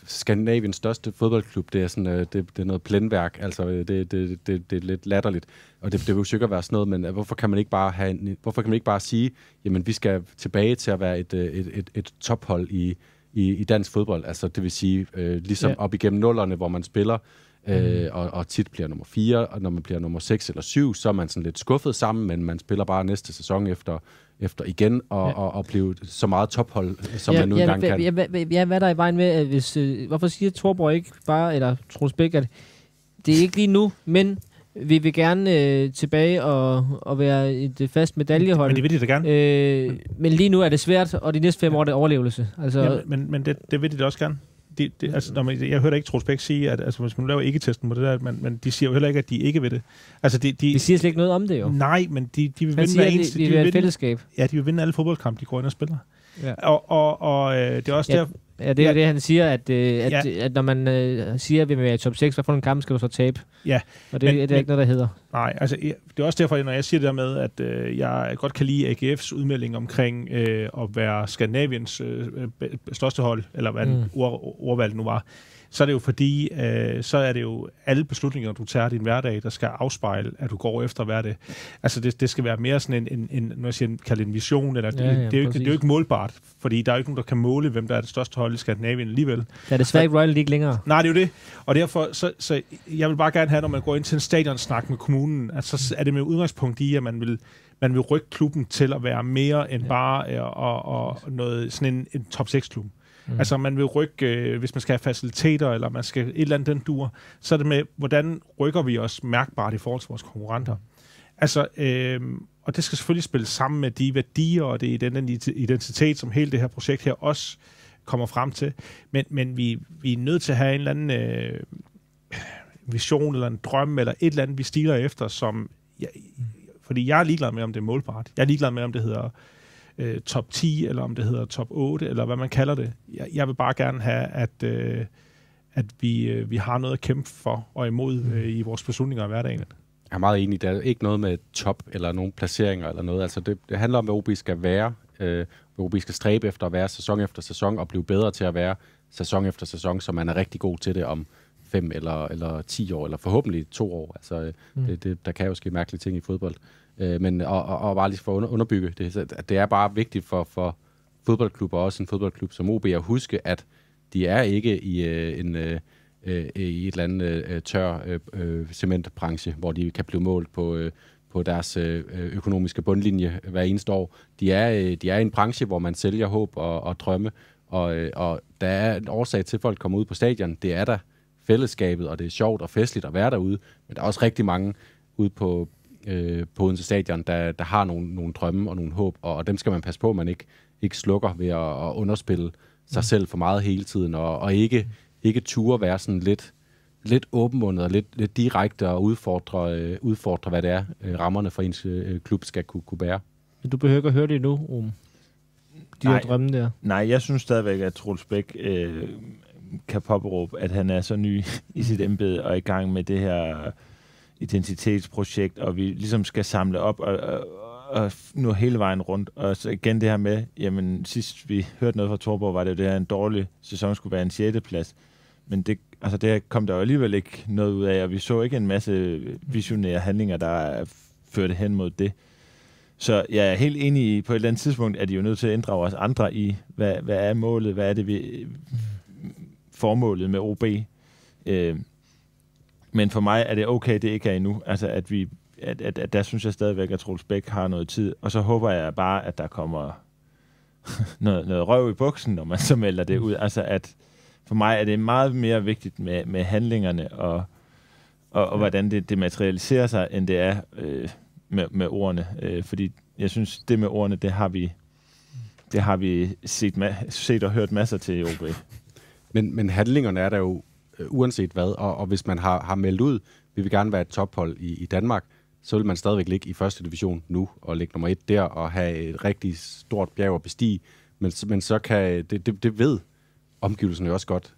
Skandinaviens største fodboldklub, det er, sådan, øh, det, det er noget plænværk, altså det, det, det, det er lidt latterligt, og det, det vil jo sikkert være sådan noget, men hvorfor kan man ikke bare, have en, hvorfor kan man ikke bare sige, jamen vi skal tilbage til at være et, et, et, et tophold i, i, i dansk fodbold, altså det vil sige, øh, ligesom ja. op igennem nullerne, hvor man spiller, øh, mm. og, og tit bliver nummer 4, og når man bliver nummer 6 eller 7, så er man sådan lidt skuffet sammen, men man spiller bare næste sæson efter efter igen og, ja. og, og blive så meget tophold, som ja, man nu ja, engang kan. Ja, ja, ja, hvad er der i vejen med, at hvis, øh, hvorfor siger Torborg ikke bare, eller Troels Bæk, at det er ikke lige nu, men vi vil gerne øh, tilbage og, og være et øh, fast medaljehold. Men det vil de da gerne. Øh, men lige nu er det svært, og de næste fem år er det overlevelse. Altså, ja, men men det, det vil de da også gerne det, det, altså, når man, jeg hørte ikke Troels Bæk sige, at altså, hvis man laver ikke-testen på det der, men, men de siger jo heller ikke, at de ikke vil det. Altså, de, de, de siger slet ikke noget om det jo. Nej, men de, de vil vinde siger, hver eneste. De, de, de vil vinde, fællesskab. Ja, de vil vinde alle fodboldkampe, de går ind og spiller. Ja. Og, og, og øh, det er også ja, der... Ja, det er ja. det, han siger, at, øh, at, ja. at når man øh, siger, at vi vil være i top 6, hvad for en kamp skal du så tabe? Ja. Og det, men, det er ikke noget, der hedder. Nej, altså det er også derfor, når jeg siger det der med, at øh, jeg godt kan lide AGF's udmelding omkring øh, at være Skandinaviens øh, største hold, eller hvad mm. ord, nu var så er det jo fordi, øh, så er det jo alle beslutninger, du tager i din hverdag, der skal afspejle, at du går efter hverdag. Altså det, det skal være mere sådan en, en, en når jeg siger, kalde en vision, eller ja, det, ja, det, er jo ikke, det er jo ikke målbart, fordi der er jo ikke nogen, der kan måle, hvem der er det største hold i Skandinavien alligevel. Ja, det er desværre ikke Royal League længere. Nej, det er jo det. Og derfor, så, så jeg vil bare gerne have, når man går ind til en stadionsnak med kommunen, at så er det med udgangspunkt i, at man vil man vil rykke klubben til at være mere end ja. bare øh, og, og noget, sådan en, en top 6-klub. Mm. Altså man vil rykke, øh, hvis man skal have faciliteter, eller man skal et eller andet den dur, så er det med, hvordan rykker vi os mærkbart i forhold til vores konkurrenter. Altså, øh, og det skal selvfølgelig spille sammen med de værdier og det den identitet, som hele det her projekt her også kommer frem til. Men, men vi, vi er nødt til at have en eller anden øh, vision eller en drøm eller et eller andet, vi stiger efter, som... Jeg, fordi jeg er ligeglad med, om det er målbart. Jeg er ligeglad med, om det hedder øh, top 10, eller om det hedder top 8, eller hvad man kalder det. Jeg, jeg vil bare gerne have, at, øh, at vi, øh, vi har noget at kæmpe for og imod mm. øh, i vores beslutninger i hverdagen. Jeg er meget enig. Der er ikke noget med top eller nogle placeringer eller noget. Altså det, det handler om, hvad OB skal være. Øh, hvad OB skal stræbe efter at være sæson efter sæson og blive bedre til at være sæson efter sæson, så man er rigtig god til det om fem eller, eller ti år, eller forhåbentlig to år. Altså, mm. det, det, der kan jo ske mærkelige ting i fodbold. Øh, men, og, og, og bare lige for at underbygge det, at det er bare vigtigt for, for fodboldklubber, også en fodboldklub som OB, at huske, at de er ikke i øh, en... Øh, øh, i et eller andet øh, tør øh, øh, cementbranche, hvor de kan blive målt på, øh, på deres øh, øh, økonomiske bundlinje hver eneste år. De er, øh, de er i en branche, hvor man sælger håb og, og drømme, og, øh, og der er en årsag til, at folk kommer ud på stadion. Det er der fællesskabet, og det er sjovt og festligt at være derude, men der er også rigtig mange ude på, øh, på Odense Stadion, der, der har nogle, nogle drømme og nogle håb, og, og dem skal man passe på, at man ikke, ikke slukker ved at, at underspille sig mm. selv for meget hele tiden, og, og ikke, ikke ture være sådan lidt, lidt åbenmundet og lidt, lidt direkte og udfordre, øh, udfordre, hvad det er, øh, rammerne for ens øh, klub skal kunne, kunne bære. Men du behøver ikke at høre det nu, om de nej, her drømme der. Nej, jeg synes stadigvæk, at Troels Bæk øh, kan påberåbe, at han er så ny *laughs* i sit embede og er i gang med det her identitetsprojekt, og vi ligesom skal samle op og, og, og nå hele vejen rundt. Og så igen det her med, jamen sidst vi hørte noget fra Torborg, var det jo det her, en dårlig sæson skulle være en 6. plads. Men det, altså det kom der jo alligevel ikke noget ud af, og vi så ikke en masse visionære handlinger, der førte hen mod det. Så jeg er helt enig i, på et eller andet tidspunkt, at de jo nødt til at inddrage os andre i, hvad, hvad er målet, hvad er det, vi, formålet med OB. Øh, men for mig er det okay, det ikke er endnu. Altså, at vi, at, at, at der synes jeg stadigvæk, at Troels Bæk har noget tid. Og så håber jeg bare, at der kommer *laughs* noget, noget røv i buksen, når man så melder det ud. Altså, at for mig er det meget mere vigtigt med, med handlingerne og, og, og hvordan det, det materialiserer sig, end det er øh, med, med ordene. Øh, fordi jeg synes, det med ordene, det har vi, det har vi set, set og hørt masser til i OB. *laughs* Men, men handlingerne er der jo øh, uanset hvad, og, og hvis man har, har meldt ud, vi vil gerne være et tophold i, i Danmark, så vil man stadigvæk ligge i første division nu, og ligge nummer et der, og have et rigtig stort bjerg at bestige. Men, men så kan, det, det, det ved omgivelserne jo også godt.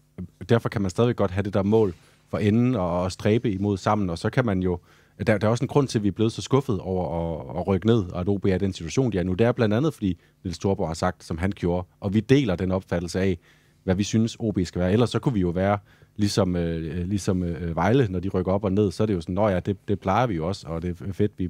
Derfor kan man stadigvæk godt have det der mål for enden og, og stræbe imod sammen, og så kan man jo der, der er også en grund til, at vi er blevet så skuffet over at, at rykke ned, og at OB er i den situation, de er nu. Det er blandt andet, fordi Nils Storborg har sagt, som han gjorde, og vi deler den opfattelse af, hvad vi synes, OB skal være. Ellers så kunne vi jo være ligesom, øh, ligesom øh, Vejle, når de rykker op og ned, så er det jo sådan, at ja, det, det plejer vi jo også, og det er fedt, vi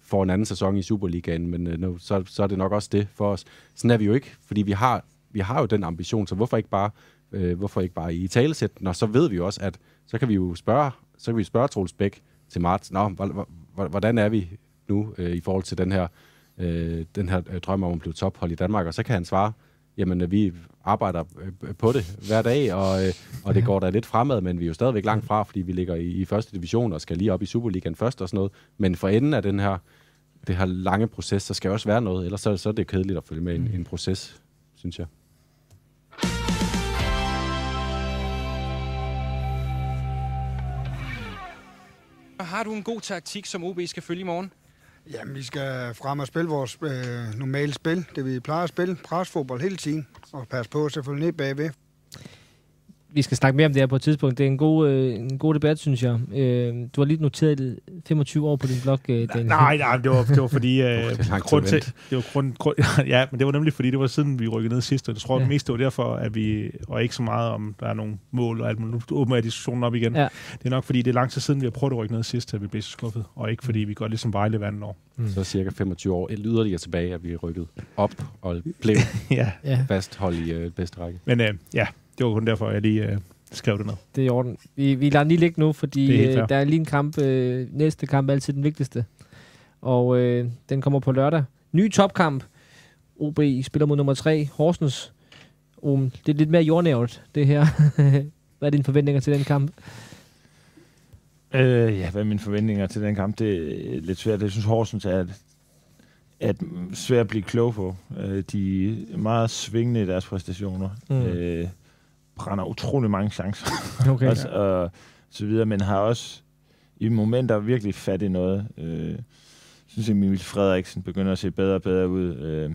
får en anden sæson i Superligaen, men øh, nu, så, så er det nok også det for os. Sådan er vi jo ikke, fordi vi har, vi har jo den ambition, så hvorfor ikke bare, øh, hvorfor ikke bare i talesæt, når så ved vi jo også, at så kan vi jo spørge, så kan vi spørge Troels Bæk til marts, Nå, hvordan er vi nu øh, i forhold til den her, øh, den her øh, drøm om at blive tophold i Danmark, og så kan han svare, jamen vi arbejder øh, på det hver dag, og, øh, og det går da lidt fremad, men vi er jo stadigvæk langt fra, fordi vi ligger i, i første division og skal lige op i Superligaen først og sådan noget. Men for enden af den her, det her lange proces, så skal også være noget, ellers så, så er det kedeligt at følge med i en, en proces, synes jeg. Har du en god taktik, som OB skal følge i morgen? Jamen, vi skal frem og spille vores øh, normale spil. Det vi plejer at spille. Presfodbold hele tiden. Og passe på selvfølgelig ned bagved vi skal snakke mere om det her på et tidspunkt. Det er en god, øh, en god debat, synes jeg. Øh, du har lige noteret 25 år på din blog, øh, Daniel. Nej, nej, det var, det var fordi... *laughs* Øh, grund til, det var grund, grund, *laughs* ja, men det var nemlig fordi, det var siden vi rykkede ned sidst, og jeg tror ja. det mest det var derfor, at vi... Og ikke så meget om, der er nogle mål og alt muligt. Nu åbner jeg diskussionen op igen. Ja. Det er nok fordi, det er lang tid siden, vi har prøvet at rykke ned sidst, at vi blev så skuffet. Og ikke fordi, vi går ligesom Vejle hver år. Mm. Så cirka 25 år yderligere tilbage, at vi er rykket op og blev *laughs* ja. fasthold i øh, bedste række. Men øh, ja, det var kun derfor, jeg lige... Øh, skrev det ned. Det er i orden. Vi, vi lader lige ligge nu, fordi er øh, der er lige en kamp. Øh, næste kamp er altid den vigtigste. Og øh, den kommer på lørdag. Ny topkamp. OB spiller mod nummer 3, Horsens. Um, det er lidt mere jordnævnt, det her. *laughs* hvad er dine forventninger til den kamp? Øh, ja, hvad er mine forventninger til den kamp? Det er lidt svært. Jeg synes, Horsens er et, at svært at blive klog på. Øh, de er meget svingende i deres præstationer. Mm. Øh, brænder utrolig mange chancer. *laughs* Okay. også, og så videre, men har også i momenter virkelig fat i noget. Øh, synes jeg, Emil Frederiksen begynder at se bedre og bedre ud. Øh,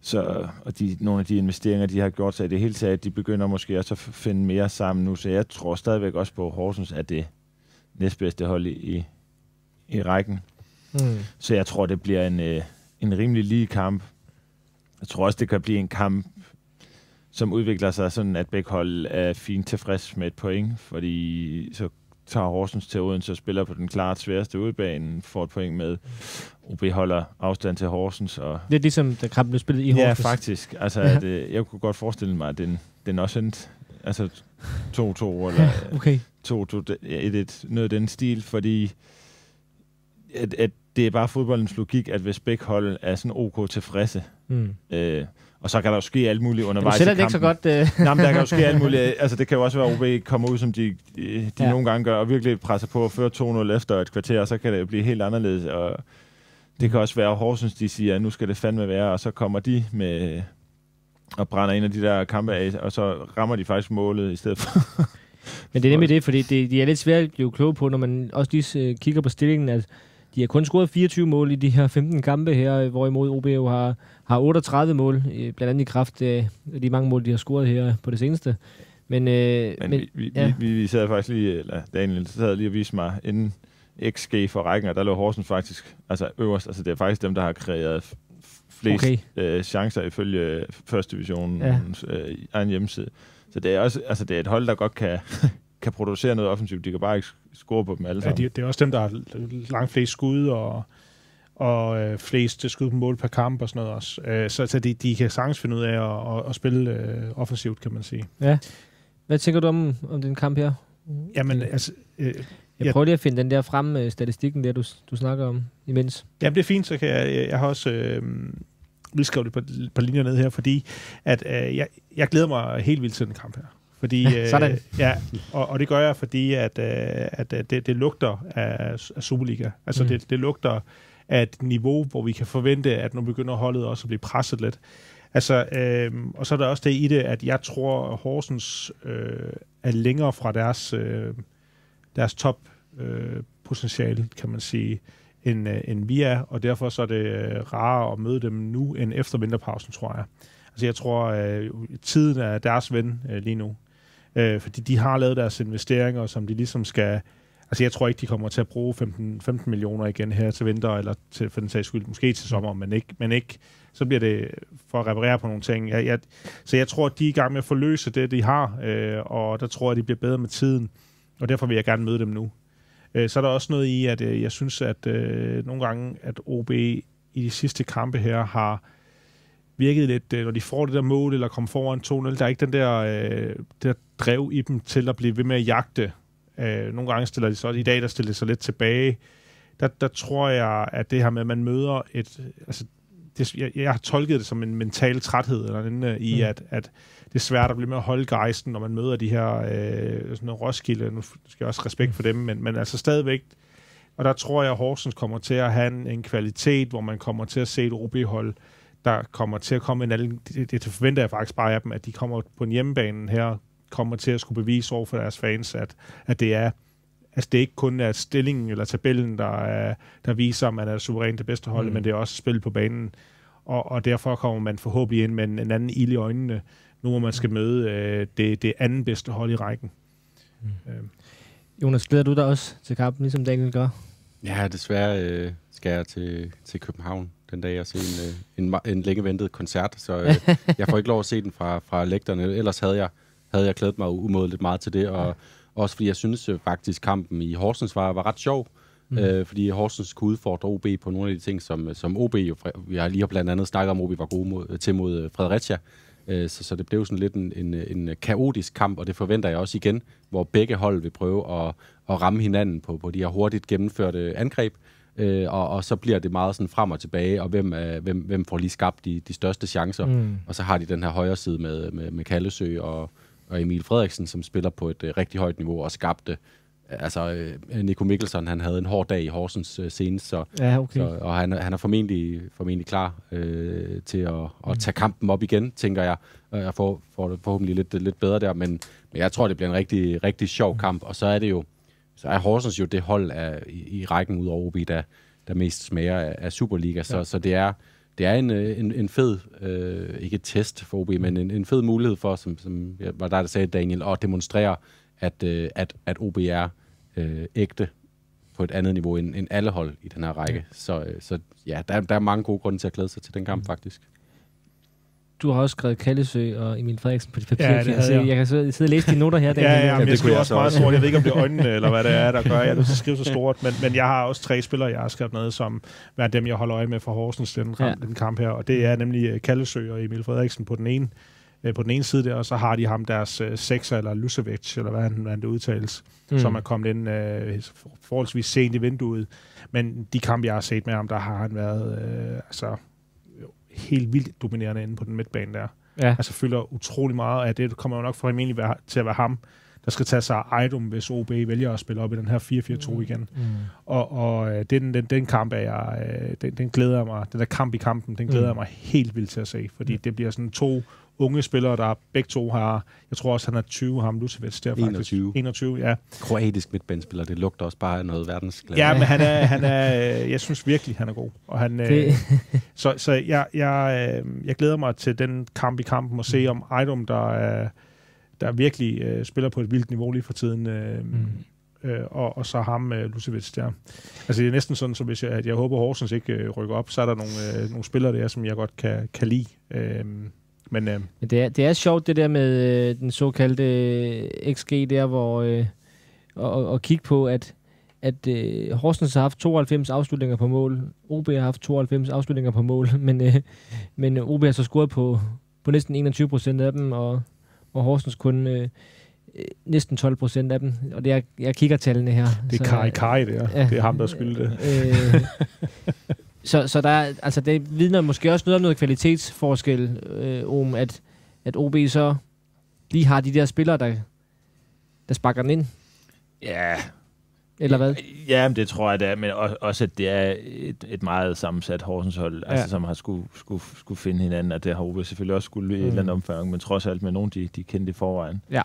så, og de, nogle af de investeringer, de har gjort sig i det hele taget, de begynder måske også at finde mere sammen nu. Så jeg tror stadigvæk også på, at Horsens er det næstbedste hold i, i, i rækken. Mm. Så jeg tror, det bliver en, øh, en rimelig lige kamp. Jeg tror også, det kan blive en kamp, som udvikler sig sådan, at begge hold er fint tilfreds med et point, fordi så tager Horsens til Odense og spiller på den klart sværeste udbane, får et point med. OB holder afstand til Horsens. Og det er ligesom, da kampen blev spillet i Horsens. Ja, faktisk. Altså, ja. At, øh, jeg kunne godt forestille mig, at den, den også endte altså 2-2 eller okay. 2-2, noget af den stil, fordi at, at det er bare fodboldens logik, at hvis begge hold er sådan ok tilfredse, mm. øh, og så kan der jo ske alt muligt undervejs i kampen. Det ikke så godt. Uh... Nej, men der kan jo ske alt muligt. *laughs* Altså, det kan jo også være, at OB kommer ud, som de, de ja. nogle gange gør, og virkelig presser på at føre 2-0 efter et kvarter, og så kan det jo blive helt anderledes. Og det kan også være, at Horsens de siger, at nu skal det fandme være, og så kommer de med og brænder en af de der kampe af, og så rammer de faktisk målet i stedet for. *laughs* Men det er nemlig *laughs* det, fordi det, de er lidt svært at blive klog på, når man også lige kigger på stillingen, at de har kun scoret 24 mål i de her 15 kampe her, hvorimod OB jo har, har 38 mål, blandt andet i kraft af de mange mål, de har scoret her på det seneste. Men, øh, men, men vi, ja. vi, vi sad faktisk lige, eller Daniel sad lige og viste mig, inden XG for rækken, og der lå Horsens faktisk altså øverst. Altså det er faktisk dem, der har kreeret flest okay. øh, chancer ifølge første divisionens ja. øh, egen hjemmeside. Så det er også altså det er et hold, der godt kan, *laughs* kan producere noget offensivt. De kan bare ikke score på dem alle sammen. Ja, det, det er også dem, der har langt flest skud og, og øh, flest skud på mål per kamp og sådan noget også. Øh, så så de, de kan sagtens finde ud af at, at, at spille øh, offensivt, kan man sige. Ja. Hvad tænker du om, om den kamp her? Jamen, altså... Øh, jeg prøver lige at finde den der frem, øh, statistikken der, du, du snakker om imens. Jamen, det er fint, så kan jeg... Jeg har også... Øh, skrev det på, på linjer ned her, fordi at, øh, jeg, jeg glæder mig helt vildt til den kamp her. Fordi, *laughs* Sådan. Øh, ja, og, og det gør jeg, fordi at, øh, at øh, det, det lugter af, af Superliga. Altså mm. det, det lugter af et niveau, hvor vi kan forvente, at nu begynder holdet også at blive presset lidt. Altså, øh, og så er der også det i det, at jeg tror, at Horsens øh, er længere fra deres, øh, deres top øh, målpotentiale, kan man sige, end, øh, end vi er, og derfor så er det øh, rarere at møde dem nu end efter vinterpausen, tror jeg. Altså jeg tror, øh, tiden er deres ven øh, lige nu. Øh, fordi de har lavet deres investeringer, som de ligesom skal... Altså jeg tror ikke, de kommer til at bruge 15, 15 millioner igen her til vinter, eller til, for den sags skyld, måske til sommer, men ikke, men ikke så bliver det for at reparere på nogle ting. Jeg, jeg, så jeg tror, at de er i gang med at forløse det, de har, øh, og der tror jeg, de bliver bedre med tiden, og derfor vil jeg gerne møde dem nu. Øh, så er der også noget i, at øh, jeg synes, at øh, nogle gange, at OB i de sidste kampe her har virket lidt, øh, når de får det der mål, eller kommer foran 2-0, der er ikke den der, øh, der drev i dem til at blive ved med at jagte. Øh, nogle gange stiller de så, i dag der stiller de sig lidt tilbage. Der, der tror jeg, at det her med, at man møder et, altså det, jeg, jeg har tolket det som en mental træthed eller anden, øh, i, mm. at, at det er svært at blive med at holde gejsten, når man møder de her øh, sådan noget Roskilde. Nu skal jeg også respekt for dem, men, men altså stadigvæk, og der tror jeg, at Horsens kommer til at have en, en kvalitet, hvor man kommer til at se et OB-hold, der kommer til at komme en anden, det, det forventer jeg faktisk bare af dem, at de kommer på en hjemmebane her, kommer til at skulle bevise over for deres fans, at, at det er altså det er ikke kun er stillingen eller tabellen, der, er, der viser, at man er suverænt det bedste hold, mm. men det er også spil på banen. Og, og derfor kommer man forhåbentlig ind med en, en anden ild i øjnene, nu hvor man skal møde øh, det, det anden bedste hold i rækken. Mm. Øh. Jonas, glæder du dig også til kampen, ligesom Daniel gør? Ja, desværre øh, skal jeg til, til København den dag og se en, øh, en, en længe ventet koncert, så øh, *laughs* jeg får ikke lov at se den fra, fra lægterne. Ellers havde jeg, havde jeg glædet mig umådeligt meget til det, og ja også fordi jeg synes øh, faktisk, kampen i Horsens var, var ret sjov. Mm. Øh, fordi Horsens kunne udfordre OB på nogle af de ting, som, som OB jo, vi har lige blandt andet snakket om, OB var gode mod, til mod øh, Fredericia. Øh, så, så det blev sådan lidt en, en, en kaotisk kamp, og det forventer jeg også igen, hvor begge hold vil prøve at, at ramme hinanden på, på de her hurtigt gennemførte angreb. Øh, og, og så bliver det meget sådan frem og tilbage, og hvem, øh, hvem, hvem får lige skabt de, de største chancer. Mm. Og så har de den her højre side med, med, med Kallesø og, og Emil Frederiksen, som spiller på et øh, rigtig højt niveau og skabte altså øh, Nico Mikkelsen, han havde en hård dag i Horsens øh, senest, så, ja, okay. så, og han, han er formentlig, formentlig klar øh, til at, at tage kampen op igen, tænker jeg. Jeg får, får det forhåbentlig lidt, lidt bedre der, men, men jeg tror, det bliver en rigtig, rigtig sjov kamp, og så er det jo, så er Horsens jo det hold af, i, i rækken ud over OB, der, der mest smager af, af Superliga, så, ja. så det er det er en, øh, en, en fed, øh, ikke et test for OB, men en, en fed mulighed for, som, som var der, der sagde Daniel, at demonstrere, at, øh, at, at OB er øh, ægte på et andet niveau end, end alle hold i den her række. Ja. Så, øh, så ja, der, der er mange gode grunde til at glæde sig til den kamp, mm. faktisk du har også skrevet Kallesø og Emil Frederiksen på dit papir. Ja, det jeg, jeg. jeg kan sidde, sidde og læse dine noter her. ja, ja, ja, men jeg skriver også meget stort. Jeg ved ikke, om det er øjnene, eller hvad det er, der gør. Jeg vil skrive så stort, men, men jeg har også tre spillere, jeg har skrevet noget, som er dem, jeg holder øje med for Horsens, den, ja. den kamp her. Og det er nemlig øh, Kallesø og Emil Frederiksen på den ene øh, på den ene side der, og så har de ham deres øh, sekser, eller Lusevic, eller hvad han, hvad det udtales, mm. som er kommet ind øh, forholdsvis sent i vinduet. Men de kampe, jeg har set med ham, der har han været øh, altså, helt vildt dominerende inde på den midtbane der. Ja. Altså fylder utrolig meget af det. kommer jo nok formentlig være, til at være ham, der skal tage sig af Ejdum, hvis OB vælger at spille op i den her 4-4-2 mm. igen. Mm. Og, og øh, den, den, den kamp er jeg, øh, den, den glæder mig, den der kamp i kampen, den glæder mm. mig helt vildt til at se, fordi mm. det bliver sådan to unge spillere, der begge to har, jeg tror også, han er 20, ham Lucevic, der 21. faktisk. 21, ja. Kroatisk midtbanespiller, det lugter også bare af noget verdensklasse. Ja, men han er, han er, øh, jeg synes virkelig, han er god. Og han, øh, så så jeg, jeg, øh, jeg glæder mig til den kamp i kampen og se, om Ejdom, der, er, der virkelig øh, spiller på et vildt niveau lige for tiden, øh, mm. Øh, og, og så ham, øh, Lucevic, der. Altså det er næsten sådan, så hvis jeg, at jeg håber, Horsens ikke øh, rykker op, så er der nogle, øh, nogle spillere der, som jeg godt kan, kan lide. Øh, men, øh, Men det, er, det er sjovt, det der med øh, den såkaldte øh, XG der, hvor øh, og, og kigge på, at at øh, Horsens har haft 92 afslutninger på mål. OB har haft 92 afslutninger på mål, *laughs* men, øh, men OB har så scoret på, på næsten 21 procent af dem, og, og Horsens kun øh, øh næsten 12 procent af dem. Og det er, jeg kigger tallene her. Det er Kari Kari, det er. Ja, det er ham, der skylder det. Øh, *laughs* Så, så der, altså det vidner måske også noget om noget kvalitetsforskel, øh, om at, at OB så lige har de der spillere, der, der sparker den ind. Ja. Eller hvad? Ja, men det tror jeg, det er. Men også, at det er et, et meget sammensat Horsens hold, ja. altså, som har skulle, skulle, skulle finde hinanden, og det har OB selvfølgelig også skulle i mm. et eller andet omfang, men trods alt med nogen, de, de kendte i forvejen. Ja.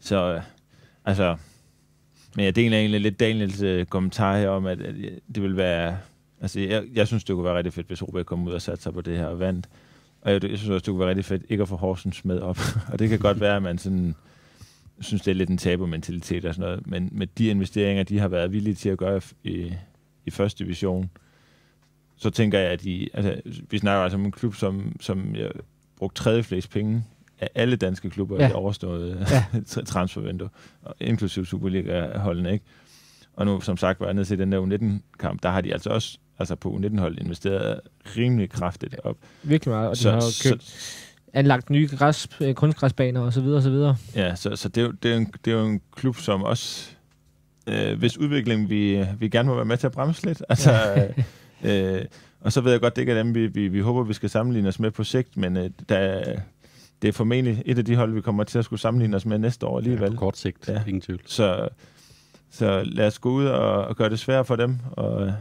Så, altså, men jeg deler egentlig lidt Daniels øh, kommentar her om, at, at det vil være... Altså, jeg, jeg synes, det kunne være rigtig fedt, hvis OB kom ud og satte sig på det her og vandt. Og jeg, jeg synes også, det kunne være rigtig fedt ikke at få Horsens med op. *laughs* og det kan godt være, at man sådan synes, det er lidt en tabu-mentalitet og sådan noget. Men med de investeringer, de har været villige til at gøre i, i første division, så tænker jeg, at de, altså, vi snakker altså om en klub, som, som jeg brugte tredje flest penge af alle danske klubber ja. i overstået ja. *laughs* transfervindue, inklusive Superliga-holdene, ikke? Og nu, som sagt, var jeg nede til den der U19-kamp, der har de altså også altså på U19-holdet investeret rimelig kraftigt op. Virkelig meget, og de så, har jo købt, så, anlagt nye græs, øh, kunstgræsbaner og så videre og så videre. Ja, så, så det, er jo, det, er en, det er jo en klub, som også, øh, hvis udvikling vi, vi gerne må være med til at bremse lidt. Altså, *laughs* øh, og så ved jeg godt, det ikke er dem, vi, vi, vi håber, vi skal sammenligne os med på sigt, men øh, der, det er formentlig et af de hold, vi kommer til at skulle sammenligne os med næste år alligevel. Ja, på kort sigt, ja. ingen tvivl. Så, så lad os gå ud og, og gøre det svært for dem, og øh,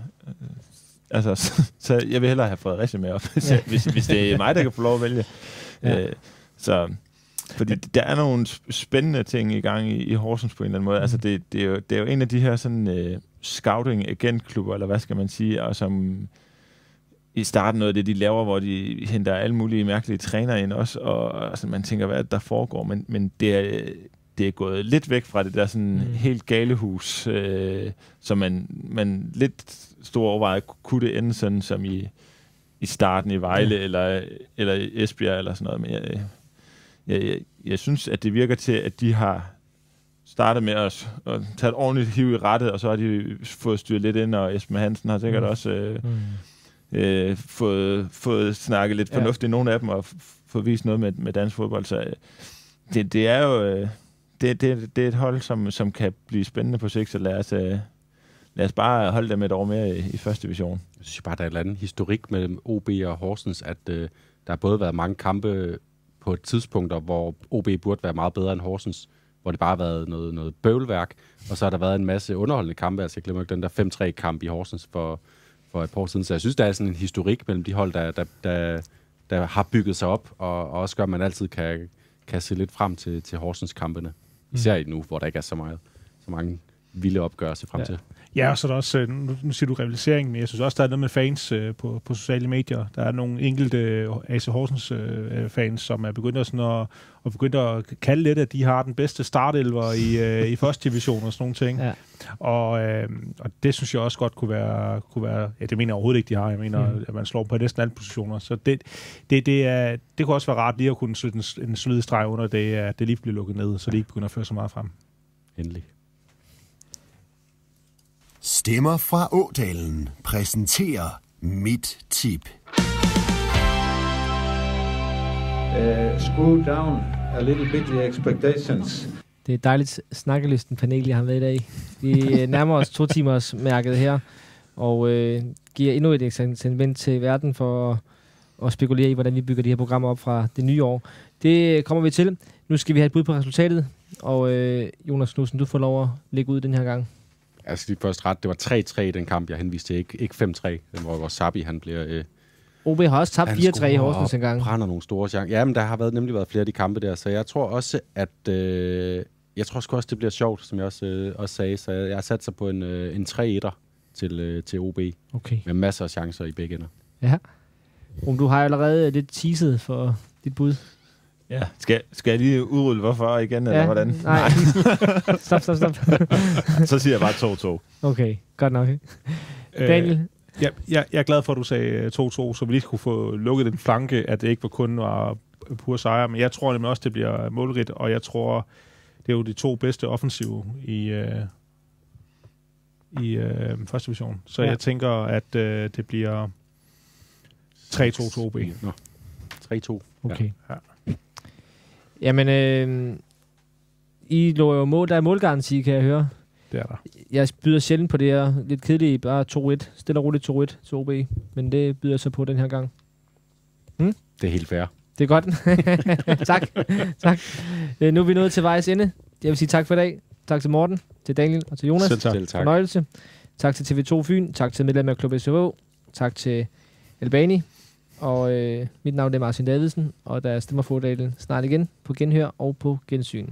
altså, *laughs* så, så jeg vil hellere have Fredericia med op, *laughs* ja. hvis, hvis det er mig, der kan få lov at vælge. Ja. Øh, så fordi der er nogle spændende ting i gang i, i Horsens på en eller anden måde. Altså det, det, er, jo, det er jo en af de her sådan uh, scouting agentklubber, eller hvad skal man sige, og som i starten noget af det, de laver, hvor de henter alle mulige mærkelige træner ind også, og altså, man tænker, hvad der foregår, men, men det, er, det er gået lidt væk fra det der sådan mm. helt galehus, øh, som man, man lidt stor overvejet kunne det ende sådan, som i i starten i Vejle ja. eller, eller i Esbjerg eller sådan noget. Men jeg, jeg, jeg, jeg synes, at det virker til, at de har startet med at, at tage et ordentligt hiv i rettet, og så har de fået styret lidt ind, og Esben Hansen har sikkert mm. også øh, mm. øh, fået, fået snakket lidt fornuftigt ja. nogle af dem, og fået vist noget med, med dansk fodbold. Så øh, det, det er jo... Øh, det, det, det er et hold, som, som kan blive spændende på sigt, så lad os, øh, lad os bare holde dem et år mere i, i første division. Jeg synes bare, der er et eller andet historik mellem OB og Horsens, at øh, der har både været mange kampe på et tidspunkt, hvor OB burde være meget bedre end Horsens, hvor det bare har været noget, noget bøvlværk, og så har der været en masse underholdende kampe. Altså, jeg glemmer ikke den der 5-3-kamp i Horsens for, for et par år siden. Så jeg synes, der er sådan en historik mellem de hold, der, der, der, der har bygget sig op, og, og også gør, at man altid kan, kan se lidt frem til, til Horsens-kampene. Især mm. nu, hvor der ikke er så meget så mange vilde opgør frem ja. til. Ja, og så er der også, øh, nu, nu siger du rivalisering, men jeg synes også, der er noget med fans øh, på, på sociale medier. Der er nogle enkelte øh, AC Horsens øh, fans, som er begyndt at, sådan at, at, begyndt at kalde lidt, at de har den bedste startelver i, øh, i første division og sådan nogle ting. Ja. Og, øh, og det synes jeg også godt kunne være, kunne være ja, det mener jeg overhovedet ikke, de har. Jeg mener, mm. at man slår på næsten alle positioner. Så det, det, det, er, det kunne også være rart lige at kunne sætte en, en solid streg under det, at det lige bliver lukket ned, så de ikke begynder at føre så meget frem. Endelig. Stemmer fra Ådalen præsenterer mit tip. Uh, screw down a little bit the expectations. Det er dejligt snakkelisten panel, jeg har med i dag. Vi nærmer os to timers mærket her, og øh, giver endnu et eksperiment til verden for at, at spekulere i, hvordan vi bygger de her programmer op fra det nye år. Det kommer vi til. Nu skal vi have et bud på resultatet, og øh, Jonas Knudsen, du får lov at lægge ud den her gang. Altså, lige først ret, det var 3-3 i den kamp, jeg henviste til, ikke, ikke 5-3, den hvor Sabi, han bliver... Øh, OB har også tabt 4-3 i Horsens engang. brænder nogle store chancer. Ja, men der har været, nemlig været flere af de kampe der, så jeg tror også, at... Øh, jeg tror også, det bliver sjovt, som jeg også, øh, også sagde, så jeg, jeg har sat sig på en, øh, en 3-1'er til, øh, til OB. Okay. Med masser af chancer i begge ender. Ja. Om du har allerede lidt teaset for dit bud. Ja. Skal, skal jeg lige udrulle hvorfor igen, eller ja, hvordan? *laughs* Nej. *laughs* stop, stop, stop. *laughs* så siger jeg bare 2-2. Okay, godt nok. Daniel? Øh, ja, jeg, jeg er glad for, at du sagde 2-2, så vi lige kunne få lukket den flanke, at det ikke var kun var pur sejr, men jeg tror nemlig også, det bliver målrigt, og jeg tror, det er jo de to bedste offensive i, øh, i øh, første division. Så ja. jeg tænker, at øh, det bliver 3-2 til OB. Nå. 3-2. Okay. Ja. Jamen, øh, I lå jo mål. Der er målgaranti, kan jeg høre. Det er der. Jeg byder sjældent på det her lidt kedelige, bare 2-1. Stille og roligt 2-1 til OB. Men det byder jeg så på den her gang. Hmm? Det er helt fair. Det er godt. *laughs* tak. tak. Øh, nu er vi nået til vejs ende. Jeg vil sige tak for i dag. Tak til Morten, til Daniel og til Jonas. Selv tak. Selv tak. Fornøjelse. Tak til TV2 Fyn. Tak til medlem af Klub SVO. Tak til Albani. Og øh, mit navn er Martin Davidsen, og der er Stemmerfordalen snart igen på genhør og på gensyn.